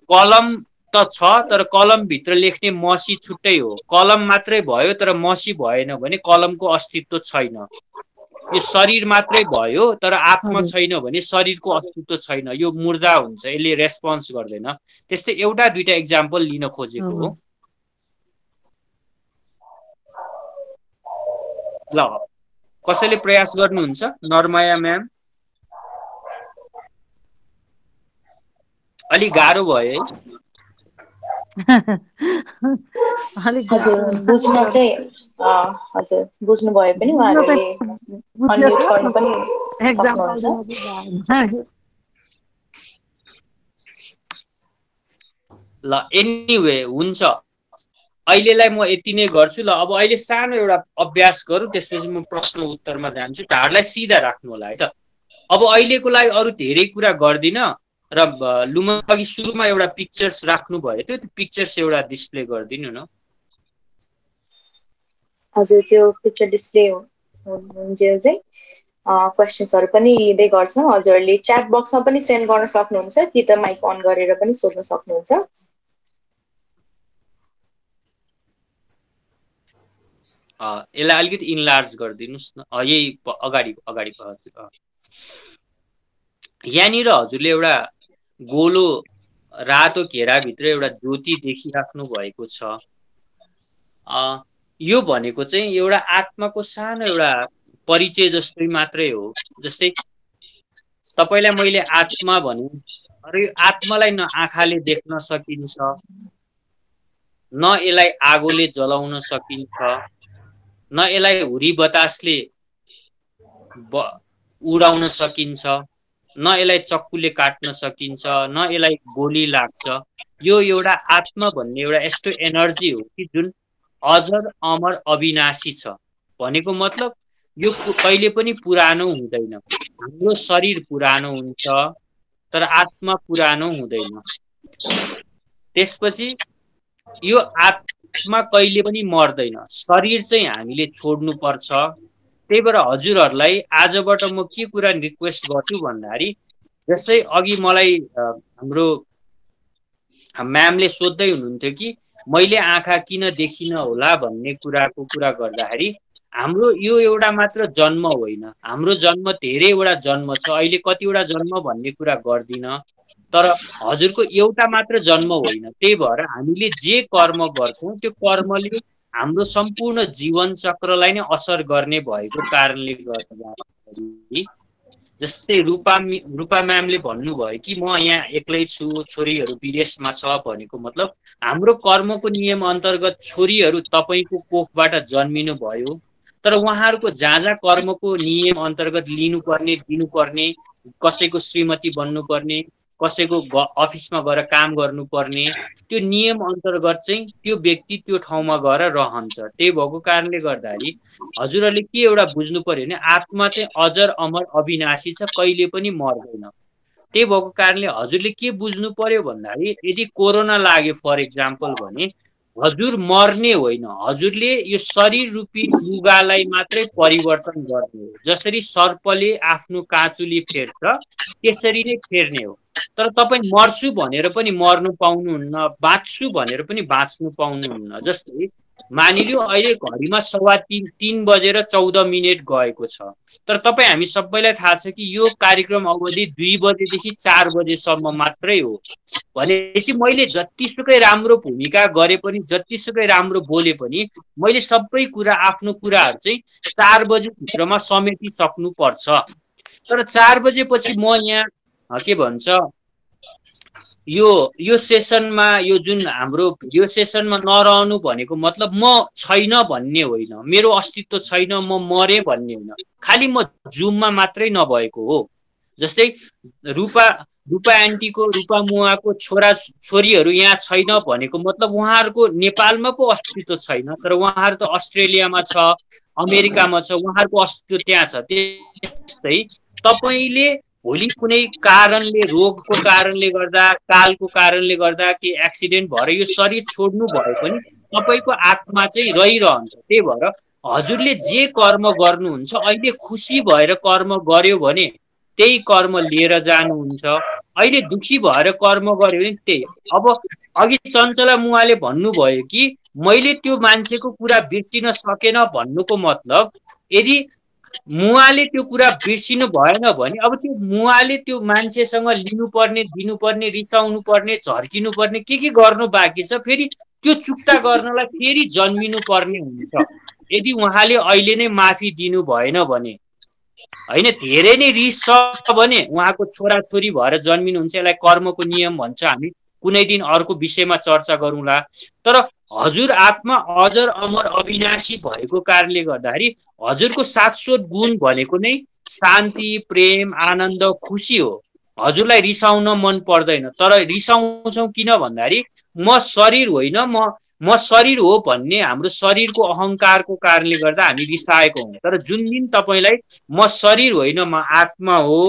कलम त छ तर कलमभित्र लेख्ने मसी छुट्टै हो। कलम मात्रै भयो तर मसी भएन भने कलमको अस्तित्व छैन। यो शरीर मात्रै भयो तर आत्मा छैन भने शरीरको अस्तित्व छैन। यो मुर्दा हुन्छ यसले रेस्पोन्स गर्दैन। त्यस्तै एउटा दुइटा इक्जाम्पल लिन खोजेको हो। ल कसैले प्रयास गर्नुहुन्छ? नर्मया म्याम? अलिक गाह्रो भयो है। हजुर बुझ्न चाहिँ हजुर बुझ्नुभयो पनि उहाँहरूले अनम्युट गर्नु पनि सक्नुहुन्छ। ल एनिवे हुन्छ। अहिलेलाई म यति नै गर्छु। ल अब अहिले सानो एउटा अभ्यास गरौँ त्यसपछि म प्रश्न उत्तरमा जान्छु। ढाडलाई सिधा राख्नु होला है त? अब अहिलेको लागि अरू धेरै कुरा गर्दिनँ। र लुमा अघि सुरुमा एउटा पिक्चर्स राख्नु भयो त्यो पिक्चर्स एउटा डिस्प्ले गरिदिनु न। हजुर त्यो पिक्चर डिस्प्ले चाहिँ क्वेसन्सहरू पनि लिँदै गर्छौँ। हजुरहरूले च्याट बक्समा पनि सेन्ड गर्न सक्नुहुन्छ। कि त माइक अन गरेर पनि सोध्न सक्नुहुन्छ। यसलाई अलिकति इन्लार्ज गरिदिनुहोस् न। यही अगाडि अगाडि यहाँनिर हजुरले एउटा गोलो रातो घेराभित्र एउटा ज्योति देखिराख्नु भएको छ। यो भनेको चाहिँ एउटा आत्माको सानो एउटा परिचय जस्तै मात्रै हो जस्तै तपाईँलाई मैले आत्मा भने अरे आत्मालाई न आँखाले देख्न सकिन्छ न यसलाई आगोले जलाउन सकिन्छ न यसलाई हुरी बतासले उडाउन सकिन्छ। न यसलाई चक्कुले काट्न सकिन्छ न यसलाई गोली लाग्छ। यो एउटा आत्मा भन्ने एउटा यस्तो एनर्जी हो कि जुन अजर अमर अविनाशी छ। भनेको मतलब यो कहिले पनि पुरानो हुँदैन। हाम्रो शरीर पुरानो हुन्छ तर आत्मा पुरानो हुँदैन। त्यसपछि यो आत्मा कहिले पनि मर्दैन। शरीर चाहिँ हामीले छोड्नु पर्छ त्यही भएर हजुरहरूलाई आजबाट म के कुरा रिक्वेस्ट गर्छु भन्दाखेरि जस्तै अघि मलाई हाम्रो म्यामले सोध्दै हुनुहुन्थ्यो कि मैले आँखा किन देखिनँ होला भन्ने कुराको कुरा गर्दाखेरि हाम्रो यो एउटा मात्र जन्म होइन। हाम्रो जन्म धेरैवटा जन्म छ। अहिले कतिवटा जन्म भन्ने कुरा गर्दिनँ। तर हजुरको एउटा मात्र जन्म होइन। त्यही भएर हामीले जे कर्म गर्छौँ त्यो कर्मले हाम्रो सम्पूर्ण जीवन चक्रलाई नै असर गर्ने भएको कारणले गर्दा जस्तै रूपा रूपा म्यामले भन्नुभयो कि म यहाँ एक्लै छु छोरीहरू विदेशमा छ भनेको मतलब हाम्रो कर्मको नियम अन्तर्गत छोरीहरू तपाईँको कोखबाट जन्मिनु भयो तर उहाँहरूको जहाँ जहाँ कर्मको नियम अन्तर्गत लिनुपर्ने दिनुपर्ने कसैको श्रीमती बन्नुपर्ने कसैको अफिसमा गएर काम गर्नुपर्ने त्यो नियम अन्तर्गत चाहिँ त्यो व्यक्ति त्यो ठाउँमा गएर रहन्छ। त्यही भएको कारणले गर्दाखेरि हजुरहरूले के एउटा बुझ्नु पर्यो भने आत्मा चाहिँ अजर अमर अविनाशी छ कहिले पनि मर्दैन। त्यही भएको कारणले हजुरले के बुझ्नु पर्यो भन्दाखेरि यदि कोरोना लाग्यो फर इक्जाम्पल भने हजुर मर्ने होइन। हजुरले यो शरीर रूपी लुगालाई मात्रै परिवर्तन गर्ने हो। जसरी सर्पले आफ्नो काँचुली फेर्छ त्यसरी नै फेर्ने हो। तर तपाईँ मर्छु भनेर पनि मर्नु पाउनुहुन्न बाँच्छु भनेर पनि बाँच्नु पाउनुहुन्न। जस्तै मानिलियो अहिले घडीमा सवा तिन तिन बजेर चौध मिनट गएको छ। तर तपाईँ हामी सबैलाई थाहा छ कि यो कार्यक्रम अवधि दुई बजेदेखि चार बजेसम्म मात्रै हो। भनेपछि मैले जतिसुकै राम्रो भूमिका गरे पनि जतिसुकै राम्रो बोले पनि मैले सबै कुरा आफ्नो कुराहरू चाहिँ चार बजेभित्रमा समेटिसक्नु पर्छ तर चार बजेपछि म यहाँ के भन्छ? यो यो सेसनमा यो जुन हाम्रो भिडियो सेसनमा नरहनु भनेको मतलब म छैन भन्ने होइन। मेरो अस्तित्व छैन म मरेँ भन्ने होइन। खालि म जुममा मात्रै नभएको हो। जस्तै रूपा रूपा एन्टीको रूपा मुवाको छोरा छोरीहरू यहाँ छैन भनेको मतलब उहाँहरूको नेपालमा पो अस्तित्व छैन तर उहाँहरू त अस्ट्रेलियामा छ अमेरिकामा छ उहाँहरूको अस्तित्व त्यहाँ छ। त्यस्तै तपाईँले भोलि कुनै कारणले रोगको कारणले गर्दा कालको कारणले गर्दा कि एक्सिडेन्ट भएर यो शरीर छोड्नु भए पनि तपाईँको आत्मा चाहिँ रहिरहन्छ। त्यही भएर हजुरले जे कर्म गर्नुहुन्छ अहिले खुसी भएर कर्म गर्यो भने त्यही कर्म लिएर जानुहुन्छ। अहिले दुखी भएर कर्म गर्यो भने त्यही। अब अघि चञ्चला मुवाले भन्नुभयो कि मैले त्यो मान्छेको कुरा बिर्सिन सकेन भन्नुको मतलब यदि मुवाले त्यो कुरा बिर्सिनु भएन भने अब त्यो मुवाले त्यो मान्छेसँग लिनुपर्ने दिनुपर्ने रिसाउनु पर्ने झर्किनु पर्ने के के गर्नु बाँकी छ फेरि त्यो चुक्ता गर्नलाई फेरि जन्मिनु पर्ने हुन्छ। यदि उहाँले अहिले नै माफी दिनु भएन भने होइन धेरै नै रिस छ भने उहाँको छोराछोरी भएर जन्मिनुहुन्छ यसलाई कर्मको नियम भन्छ हामी। कुनै दिन अर्को विषयमा चर्चा गरौँला। तर हजुर आत्मा अजर अमर अविनाशी भएको कारणले गर्दाखेरि हजुरको शाश्वत गुण भनेको नै शान्ति प्रेम आनन्द खुसी हो। हजुरलाई रिसाउन मन पर्दैन। तर रिसाउँछौँ किन भन्दाखेरि म शरीर होइन म म शरीर हो भन्ने हाम्रो शरीरको अहङ्कारको कारणले गर्दा हामी रिसाएको हौँ। तर जुन दिन तपाईँलाई म शरीर होइन म आत्मा हो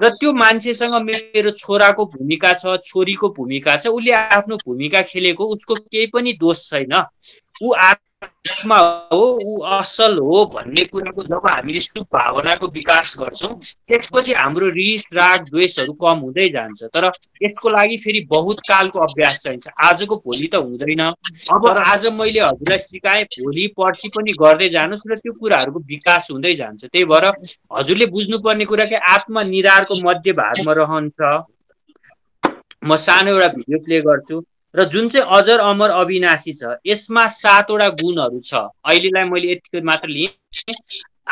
र त्यो मान्छेसँग मेरो छोराको भूमिका छ छोरीको भूमिका छ उसले आफ्नो भूमिका खेलेको उसको केही पनि दोष छैन। ऊ आत्मा हो ऊ असल हो भन्ने कुराको जब हामीले शुभ भावनाको विकास गर्छौँ त्यसपछि हाम्रो रिस राग द्वेषहरू कम हुँदै जान्छ। तर यसको लागि फेरि बहुत कालको अभ्यास चाहिन्छ। आजको भोलि त हुँदैन। अब आज मैले हजुरलाई सिकाएँ भोलि पर्सि पनि गर्दै जानुहोस् र त्यो कुराहरूको विकास हुँदै जान्छ। त्यही भएर हजुरले बुझ्नुपर्ने कुरा के आत्मा निधारको मध्य भागमा रहन्छ। म सानो एउटा भिडियो प्ले गर्छु। र जुन चाहिँ अजर अमर अविनाशी छ यसमा सातवटा गुणहरू छ। अहिलेलाई मैले यतिको मात्र लिएँ।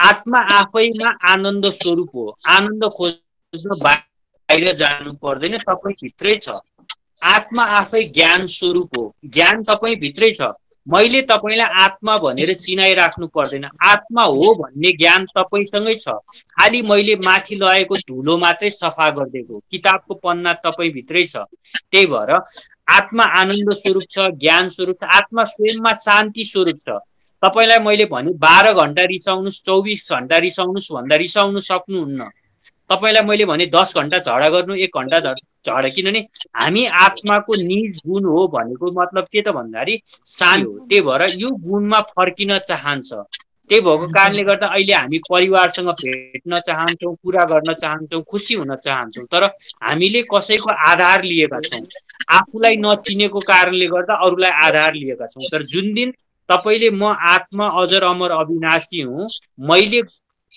आत्मा आफैमा आनन्द स्वरूप हो। आनन्द खोज्न बाहिर जानु पर्दैन तपाईँ भित्रै छ। आत्मा आफै ज्ञान स्वरूप हो। ज्ञान तपाईँ भित्रै छ। मैले तपाईँलाई आत्मा भनेर चिनाइराख्नु पर्दैन। आत्मा हो भन्ने ज्ञान तपाईँसँगै छ। खालि मैले माथि लगाएको धुलो मात्रै सफा गरिदिएको किताबको पन्ना तपाईँभित्रै छ। त्यही भएर आत्मा आनन्द स्वरूप छ ज्ञान स्वरूप छ आत्मा स्वयंमा शान्ति स्वरूप छ। तपाईँलाई मैले भने बाह्र घन्टा रिसाउनुहोस् चौबिस घन्टा रिसाउनुहोस् भन्दा रिसाउनु सक्नुहुन्न। तपाईँलाई मैले भने दस घन्टा झगडा गर्नु एक घन्टा झगडा किनभने हामी आत्माको निज गुण हो भनेको मतलब के त भन्दाखेरि हो। त्यही भएर यो गुणमा फर्किन चाहन्छ। त्यही भएको कारणले गर्दा अहिले हामी परिवारसँग भेट्न चाहन्छौँ कुरा गर्न चाहन्छौँ खुसी हुन चाहन्छौँ तर हामीले कसैको आधार लिएका छौँ। आफूलाई नचिनेको कारणले गर्दा अरूलाई आधार लिएका छौँ। तर जुन दिन तपाईँले म आत्मा अजर अमर अविनाशी हुँ मैले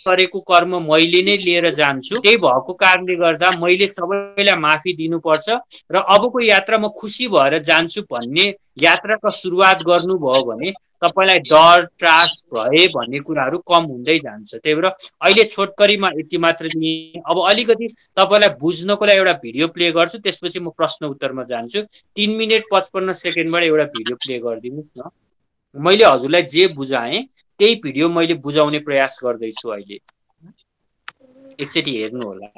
गरेको कर्म मैले नै लिएर जान्छु। त्यही भएको कारणले गर्दा मैले सबैलाई माफी दिनुपर्छ र अबको यात्रा म खुसी भएर जान्छु भन्ने यात्राको सुरुवात गर्नुभयो भने तपाईँलाई डर त्रास भए भन्ने कुराहरू कम हुँदै जान्छ। त्यही भएर अहिले छोटकरीमा यति मात्र नि। अब अलिकति तपाईँलाई बुझ्नको लागि एउटा भिडियो प्ले गर्छु। त्यसपछि म प्रश्न उत्तरमा जान्छु। तिन मिनट पचपन्न सेकेन्डबाट एउटा भिडियो प्ले गरिदिनुहोस् न। मैले हजुरलाई जे बुझाएँ त्यही भिडियो मैले बुझाउने प्रयास गर्दैछु अहिले। एकचोटि हेर्नु होला।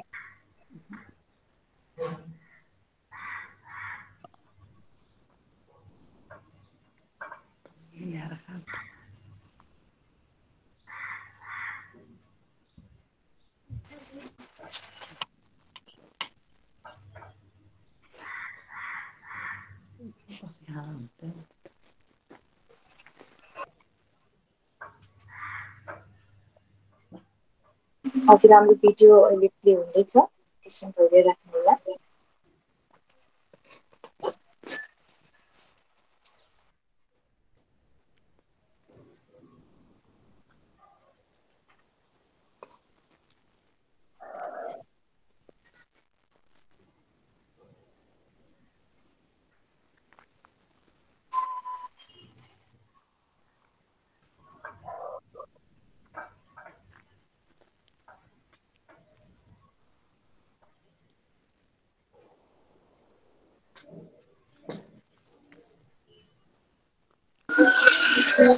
हजुर हाम्रो भिडियो अहिले प्ले हुँदैछ। थोरै राख्नु होला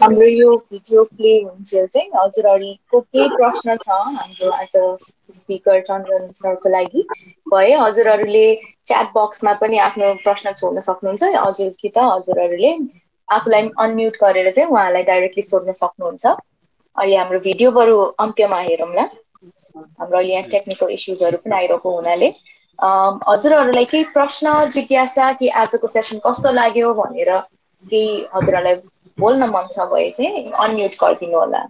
हाम्रो यो भिडियो प्ले हुन्छ चाहिँ हजुरहरूको केही प्रश्न छ हाम्रो आज स्पिकर चन्द्रन सरको लागि। भए हजुरहरूले च्याट बक्समा पनि आफ्नो प्रश्न छोड्न सक्नुहुन्छ। हजुर कि त हजुरहरूले आफूलाई अनम्युट गरेर चाहिँ उहाँलाई डाइरेक्टली सोध्न सक्नुहुन्छ। अहिले हाम्रो भिडियो बरु अन्त्यमा हेरौँला। हाम्रो अहिले यहाँ टेक्निकल इस्युजहरू पनि आइरहेको हुनाले। हजुरहरूलाई केही प्रश्न जिज्ञासा कि आजको सेसन कस्तो लाग्यो भनेर केही हजुरहरूलाई बोल्न मन छ भए चाहिँ अनम्युट गरिदिनु होला।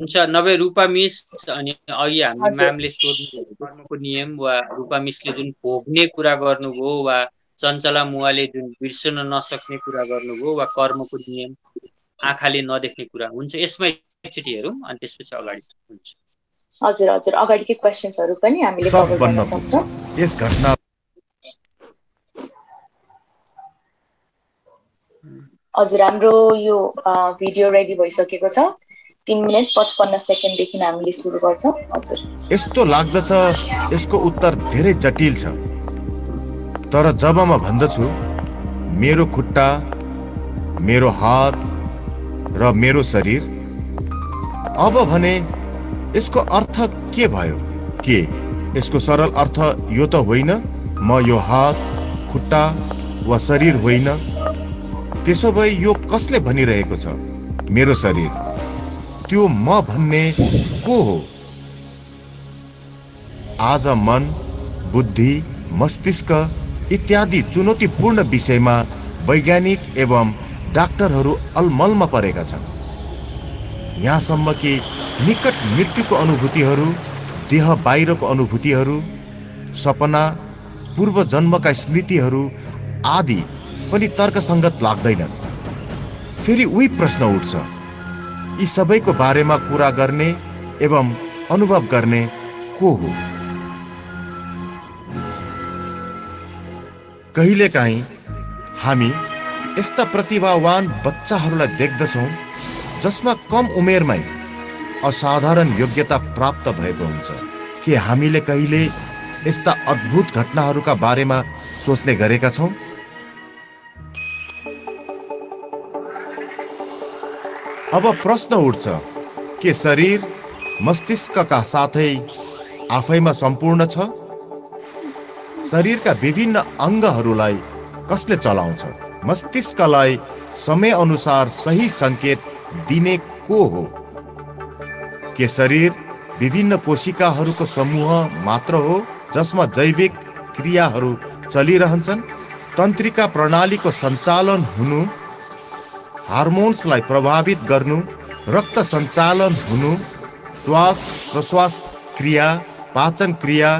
हुन्छ नभए रूपा मिस अनि अघि हामी म्यामले सोध्नु कर्मको नियम वा रूपा मिसले जुन भोग्ने कुरा गर्नुभयो वा चञ्चला मुवाले जुन बिर्सन नसक्ने कुरा गर्नुभयो वा कर्मको नियम आँखाले नदेख्ने कुरा हुन्छ यसमा एकचोटि हेरौँ अनि त्यसपछि अगाडि हुन्छ। हजुर हजुर अगाडिकै क्वेसन्सहरू पनि हामीले कभर गर्न सक्छौँ। यस घटना हजुर हाम्रो यो भिडियो रेडी भइसकेको छ। तिन मिनट पचपन्न सेकेन्डदेखि हामीले सुरु गर्छौँ। हजुर। यस्तो लाग्दछ यसको उत्तर धेरै जटिल छ। तर जब म भन्दछु मेरो खुट्टा मेरो हात र मेरो शरीर अब भने यसको अर्थ के भयो? के? यसको सरल अर्थ यो त होइन म यो हात खुट्टा वा शरीर होइन। त्यसो भए यो कसले भनिरहेको छ? मेरो शरीर। त्यो म भन्ने को हो? आज मन बुद्धि मस्तिष्क इत्यादि चुनौतीपूर्ण विषयमा वैज्ञानिक एवं डाक्टरहरू अलमलमा परेका छन्। यहाँसम्म कि निकट मृत्युको अनुभूतिहरू देह बाहिरको अनुभूतिहरू सपना पूर्व जन्मका स्मृतिहरू आदि पनि तर्कसङ्गत लाग्दैनन्। फेरि उही प्रश्न उठ्छ। यी सबैको बारेमा कुरा गर्ने एवं अनुभव गर्ने को हो? कहिलेकाहीँ हामी यस्ता प्रतिभावान बच्चाहरूलाई देख्दछौँ जसमा कम उमेरमै असाधारण योग्यता प्राप्त भएको हुन्छ। के हामीले कहिले यस्ता अद्भुत घटनाहरूका बारेमा सोच्ने गरेका छौँ? अब प्रश्न उठ्छ के शरीर मस्तिष्कका साथै आफैमा सम्पूर्ण छ? शरीरका विभिन्न अङ्गहरूलाई कसले चलाउँछ? मस्तिष्कलाई समयअनुसार सही सङ्केत दिने को हो? के शरीर विभिन्न कोशिकाहरूको समूह मात्र हो जसमा जैविक क्रियाहरू चलिरहन्छन्? तन्त्रिका प्रणालीको सञ्चालन हुनु हार्मोन्सलाई प्रभावित गर्नु रक्त सञ्चालन हुनु श्वास प्रश्वास क्रिया पाचन क्रिया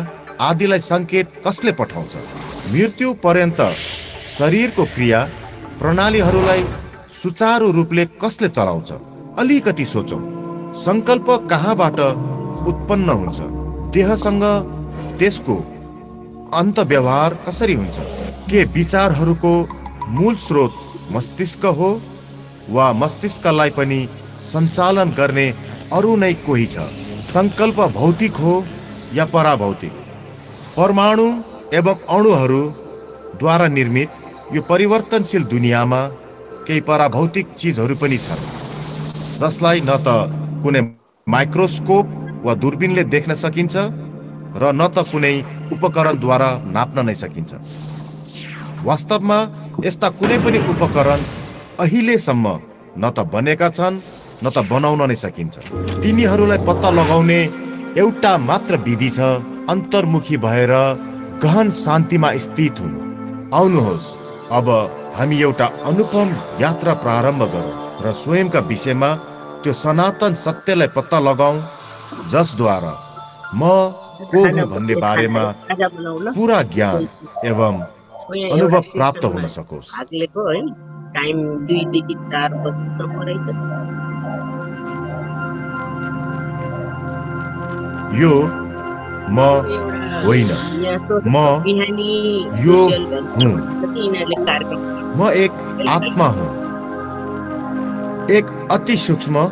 आदिलाई सङ्केत कसले पठाउँछ? मृत्यु पर्यन्त शरीरको क्रिया प्रणालीहरूलाई सुचारू रूपले कसले चलाउँछ? अलिकति सोचौँ। सङ्कल्प कहाँबाट उत्पन्न हुन्छ? देहसँग त्यसको अन्त व्यवहार कसरी हुन्छ? के विचारहरूको मूल स्रोत मस्तिष्क हो? वा मस्तिष्कलाई पनि सञ्चालन गर्ने अरू नै कोही छ। सङ्कल्प भौतिक हो या पराभौतिक? परमाणु एवं अणुहरूद्वारा निर्मित यो परिवर्तनशील दुनियाँमा केही पराभौतिक चिजहरू पनि छन्। जसलाई न त कुनै माइक्रोस्कोप वा दूरबीनले देख्न सकिन्छ र न त कुनै उपकरणद्वारा नाप्न नै सकिन्छ। वास्तवमा यस्ता कुनै पनि उपकरण अहिलेसम्म न त बनेका छन् न त बनाउन नै सकिन्छ। तिनीहरूलाई पत्ता लगाउने एउटा मात्र विधि छ अन्तर्मुखी भएर गहन शान्तिमा स्थित हुनु। आउनुहोस् अब हामी एउटा अनुपम यात्रा प्रारम्भ गरौँ र स्वयंका विषयमा त्यो सनातन सत्यलाई पत्ता लगाऊ जसद्वारा म को हुँ भन्ने बारेमा पुरा ज्ञान एवं अनुभव प्राप्त हुन सकोस्। टाइम दुईदेखि चार बजीसम्म रहेछ यो म होइन म यो हुँ यिनीहरूले कार्यक्रम म एक आत्मा हुँ एक अति सूक्ष्म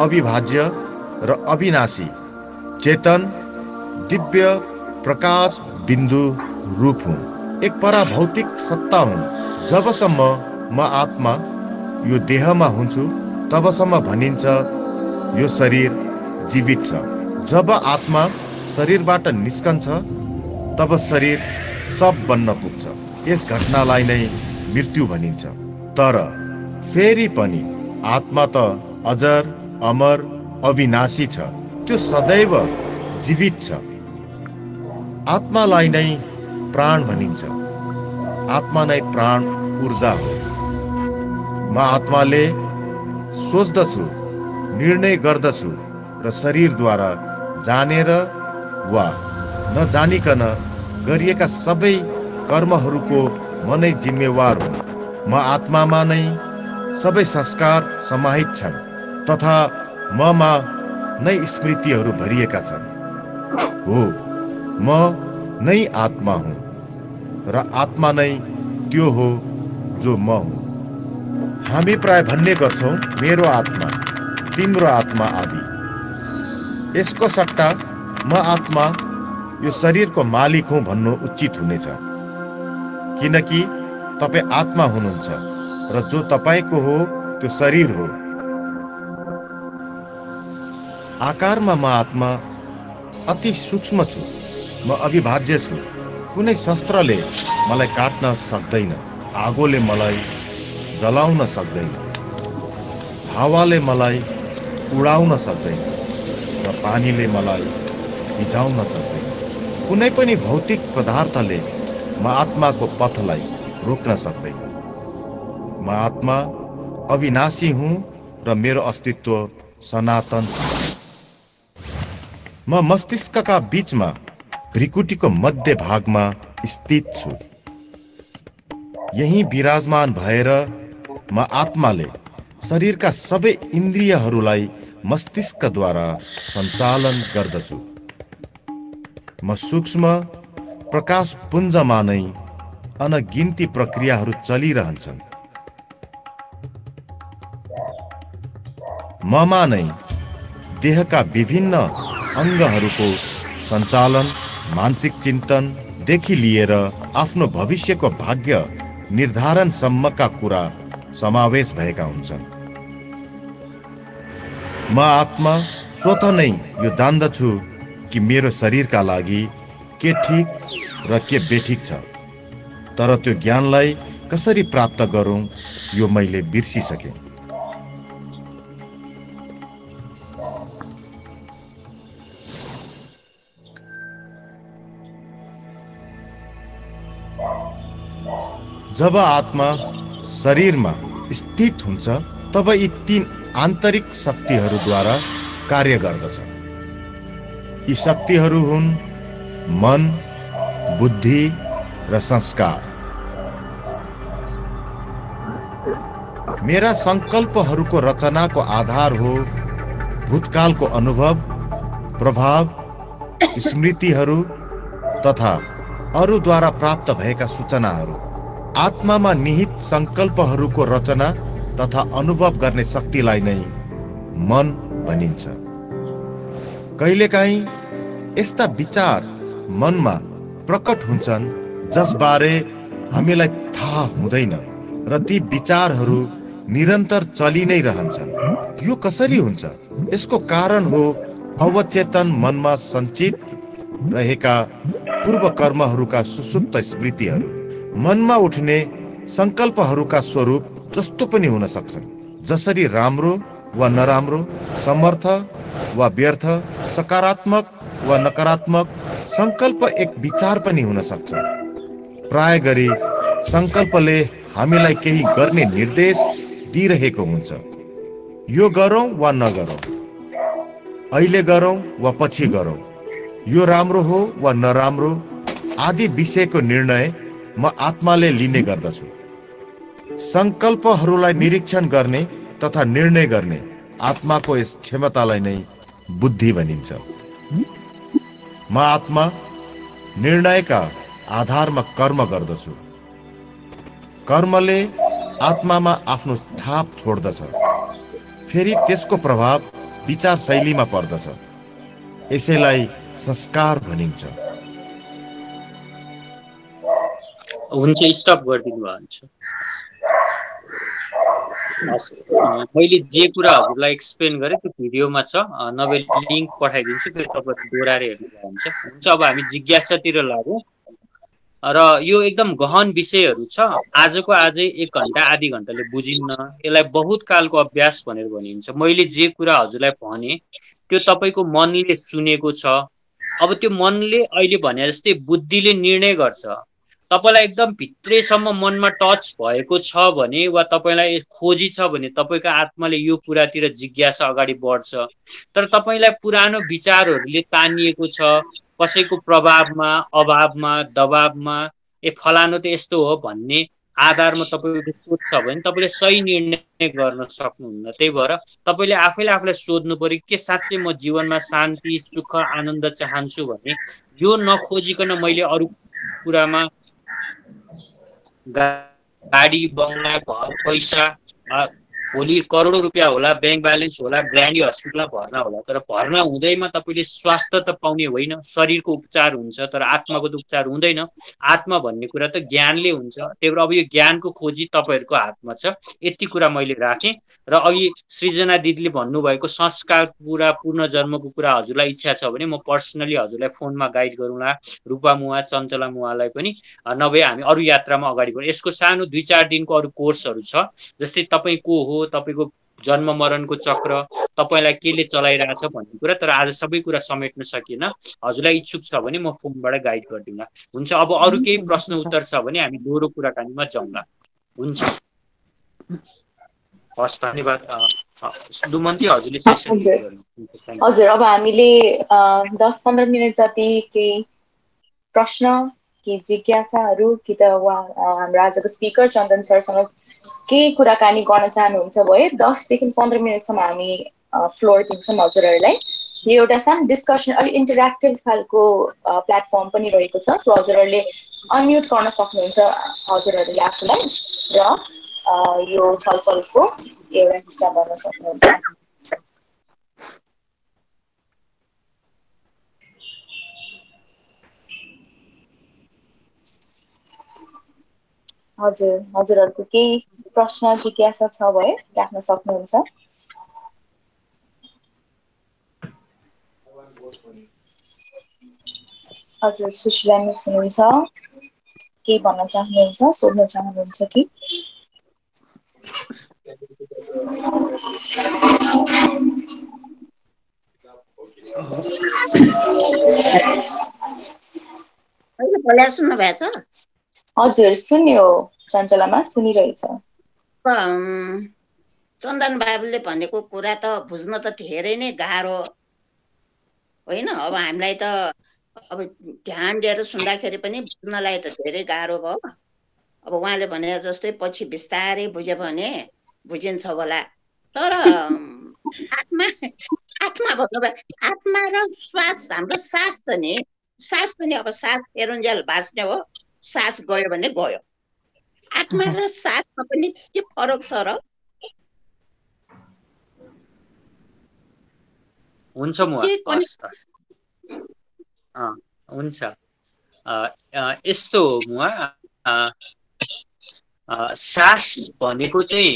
अविभाज्य र अविनाशी चेतन दिव्य प्रकाश बिन्दु रूप हुँ एक पराभौतिक सत्ता हुँ जबसम्म म आत्मा यो देहमा हुन्छु तबसम्म भनिन्छ यो शरीर जीवित छ। जब आत्मा शरीरबाट निस्कन्छ तब शरीर सब बन्न पुग्छ। यस घटनालाई नै मृत्यु भनिन्छ। तर फेरि पनि आत्मा त अजर अमर अविनाशी छ। त्यो सदैव जीवित छ। आत्मालाई नै प्राण भनिन्छ। आत्मा नै प्राण ऊर्जा हो। म आत्माले सोच्दछु निर्णय गर्दछु र शरीरद्वारा जानेर वा नजानिकन गरिएका सबै कर्महरूको म नै जिम्मेवार हुँ म आत्मामा नै सबै संस्कार समाहित छन् तथा ममा नै स्मृतिहरू भरिएका छन्। हो म नै आत्मा हुँ र आत्मा नै त्यो हो जो म हुँ। हामी प्राय भन्ने गर्छौँ मेरो आत्मा तिम्रो आत्मा आदि। यसको सट्टा म आत्मा यो शरीरको मालिक हुँ भन्नु उचित हुनेछ। किनकि तपाईँ आत्मा हुनुहुन्छ र जो तपाईँको हो त्यो शरीर हो। आकारमा म आत्मा अति सूक्ष्म छु म अविभाज्य छु। कुनै शस्त्रले मलाई काट्न सक्दैन आगोले मलाई जलाउन सक्दैन। हावाले मलाई उडाउन सक्दैन र पानीले मलाई भिजाउन सक्दैन। कुनै पनि भौतिक पदार्थले म आत्माको पथलाई रोक्न सक्दैन। म आत्मा अविनाशी हुँ र मेरो अस्तित्व सनातन छ। म मस्तिष्कका बीचमा भ्रिकुटीको मध्य भागमा स्थित छु। यही विराजमान भएर म आत्माले शरीरका सबै इन्द्रियहरूलाई मस्तिष्कद्वारा सञ्चालन गर्दछु। म सूक्ष्म प्रकाश पुञ्जमा नै अनगिन्ती प्रक्रियाहरू चलिरहन्छन्। ममा नै देहका विभिन्न अङ्गहरूको सञ्चालन मानसिक चिन्तनदेखि लिएर आफ्नो भविष्यको भाग्य निर्धारणसम्मका कुरा समावेश भएका हुन्छन्। म आत्मा स्वत नै यो जान्दछु कि मेरो शरीरका लागि के ठिक र के बेठिक छ। तर त्यो ज्ञानलाई कसरी प्राप्त गरौँ यो मैले बिर्सिसकेँ। जब आत्मा शरीरमा स्थित हुन्छ तब यी तीन आन्तरिक शक्तिहरूद्वारा कार्य गर्दछ। यी शक्तिहरू हुन् मन बुद्धि र संस्कार। मेरा सङ्कल्पहरूको रचनाको आधार हो भूतकालको अनुभव प्रभाव स्मृतिहरू तथा अरूद्वारा प्राप्त भएका सूचनाहरू। आत्मामा निहित सङ्कल्पहरूको रचना तथा अनुभव गर्ने शक्तिलाई नै मन भनिन्छ। कहिलेकाहीँ यस्ता विचार मनमा प्रकट हुन्छन् जसबारे हामीलाई थाहा हुँदैन र ती विचारहरू निरन्तर चलि नै रहन्छन्। यो कसरी हुन्छ? यसको कारण हो अवचेतन मनमा सञ्चित रहेका पूर्व कर्महरूका सुसुप्त स्मृतिहरू। मनमा उठ्ने सङ्कल्पहरूका स्वरूप जस्तो पनि हुन सक्छन्। जसरी राम्रो वा नराम्रो समर्थ वा व्यर्थ सकारात्मक वा नकारात्मक सङ्कल्प एक विचार पनि हुन सक्छ। प्राय गरी सङ्कल्पले हामीलाई केही गर्ने निर्देश दिइरहेको हुन्छ। यो गरौँ वा नगरौँ? अहिले गरौँ वा पछि गरौँ? यो राम्रो हो वा नराम्रो? आदि विषयको निर्णय म आत्माले लिने गर्दछु। सङ्कल्पहरूलाई निरीक्षण गर्ने तथा निर्णय गर्ने आत्माको यस क्षमतालाई नै बुद्धि भनिन्छ। म आत्मा निर्णयका आधारमा कर्म गर्दछु। कर्मले आत्मामा आफ्नो छाप छोड्दछ। फेरि त्यसको प्रभाव विचार शैलीमा पर्दछ। यसैलाई संस्कार भनिन्छ। हुन्छ स्टप गरिदिनु भयो हुन्छ मैले जे कुरा हजुरलाई एक्सप्लेन गरेँ त्यो भिडियोमा छ। नभए लिङ्क पठाइदिन्छु फेरि तपाईँहरू दोहोऱ्याएर हेर्नुभयो हुन्छ। हुन्छ अब हामी जिज्ञासातिर लागौँ र यो एकदम गहन विषयहरू छ। आजको आजै एक घन्टा आधी घन्टाले बुझिन्न। यसलाई बहुत कालको अभ्यास भनेर भनिन्छ। मैले जे कुरा हजुरलाई भने त्यो तपाईँको मनले सुनेको छ। अब त्यो मनले अहिले भने जस्तै बुद्धिले निर्णय गर्छ। तपाईँलाई एकदम भित्रैसम्म मनमा टच भएको छ भने वा तपाईँलाई खोजी छ भने तपाईँको आत्माले यो कुरातिर जिज्ञासा अगाडि बढ्छ। तर तपाईँलाई पुरानो विचारहरूले तानिएको छ कसैको प्रभावमा अभावमा दबावमा ए फलानु त यस्तो हो भन्ने आधारमा तपाईँको छ भने तपाईँले सही निर्णय गर्न सक्नुहुन्न। त्यही भएर तपाईँले आफैले आफूलाई सोध्नु पर्यो के साँच्चै म जीवनमा शान्ति सुख आनन्द चाहन्छु भने यो नखोजिकन मैले अरू कुरामा गाडी बङ्गला घर पैसा भोलि करोडौँ रुपियाँ होला ब्याङ्क ब्यालेन्स होला ब्रान्डी हस्पिटलमा भर्ना होला तर भर्ना हुँदैमा तपाईँले स्वास्थ्य त पाउने होइन शरीरको उपचार हुन्छ तर आत्माको त उपचार हुँदैन। आत्मा भन्ने कुरा त ज्ञानले हुन्छ। त्यही भएर अब यो ज्ञानको खोजी तपाईँहरूको हातमा छ यति कुरा मैले राखेँ। र अघि सृजना दिदीले भन्नुभएको संस्कारको कुरा जन्मको कुरा हजुरलाई इच्छा छ भने म पर्सनली हजुरलाई फोनमा गाइड गरौँला। रूपा मुवा चञ्चला मुवालाई पनि नभए हामी अरू यात्रामा अगाडि बढौँ। यसको सानो दुई चार दिनको अरू कोर्सहरू छ जस्तै तपाईँ को हो तपाईँको जन्म मरणको चक्र तपाईँलाई केले चलाइरहेछ भन्ने कुरा तर आज सबै कुरा समेट्न सकिएन। हजुरलाई इच्छुक छ भने म फोनबाट गाइड गरिदिउँला हुन्छ अब अरू केही प्रश्न उत्तर छ भने हामी दोहोरो कुराकानीमा जाउँला। हुन्छ। हस् धन्यवाद। दुमन्ती हजुरले हजुर। अब हामीले दस पन्ध्र मिनट जति केही प्रश्न कि जिज्ञासाहरू कि त उहाँ हाम्रो आजको स्पिकर चन्दन सरसँग केही कुराकानी गर्न चाहनुहुन्छ भए दसदेखि पन्ध्र मिनटसम्म हामी फ्लोर दिन्छौँ हजुरहरूलाई। यो एउटा सानो डिस्कसन अलिक इन्टरेक्टिभ खालको प्लेटफर्म पनि रहेको छ। सो हजुरहरूले अनम्युट गर्न सक्नुहुन्छ हजुरहरूले आफूलाई र यो छलफलको एउटा हिस्सा गर्न सक्नुहुन्छ। हजुर हजुरहरूको केही प्रश्न जिज्ञासा छ भए राख्न सक्नुहुन्छ। हजुर सुशीला मिस हुनुहुन्छ। केही भन्न चाहनुहुन्छ सोध्न चाहनुहुन्छ कि? सुन्नु भएको हजुर सुन्यो चञ्चलामा सुनिरहेछ। चन्दन बाबुले भनेको कुरा त बुझ्न त धेरै नै गाह्रो होइन? अब हामीलाई त अब ध्यान दिएर सुन्दाखेरि पनि बुझ्नलाई त धेरै गाह्रो भयो अब उहाँले भने जस्तै पछि बिस्तारै बुझ्यो भने बुझिन्छ होला। तर आत्मा आत्मा भन्नुभयो आत्मा र श्वास हाम्रो सास त नि सास पनि अब सास एरुन्जेल बाँच्ने हो। सास गयो भने गयो। आत्मा र सासमा पनि के फरक छ र? हुन्छ म हुन्छ। यस्तो हो मुवा सास भनेको चाहिँ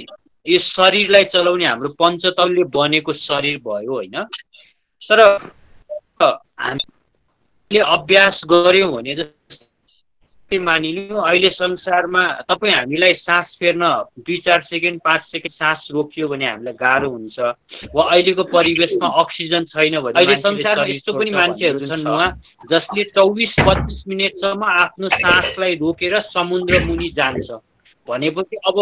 यो शरीरलाई चलाउने हाम्रो पञ्चतलले बनेको शरीर भयो होइन? तर हामीले अभ्यास गऱ्यौँ भने मानिलिउँ अहिले संसारमा तपाईँ हामीलाई सास फेर्न दुई चार सेकेन्ड पाँच सेकेन्ड सास रोकियो भने हामीलाई गाह्रो हुन्छ वा अहिलेको परिवेशमा अक्सिजन छैन भने अहिले संसारमा यस्तो पनि मान्छेहरू छन् उहाँ जसले चौबिस पच्चिस मिनटसम्म आफ्नो सासलाई रोकेर समुद्र मुनि जान्छ। भनेपछि अब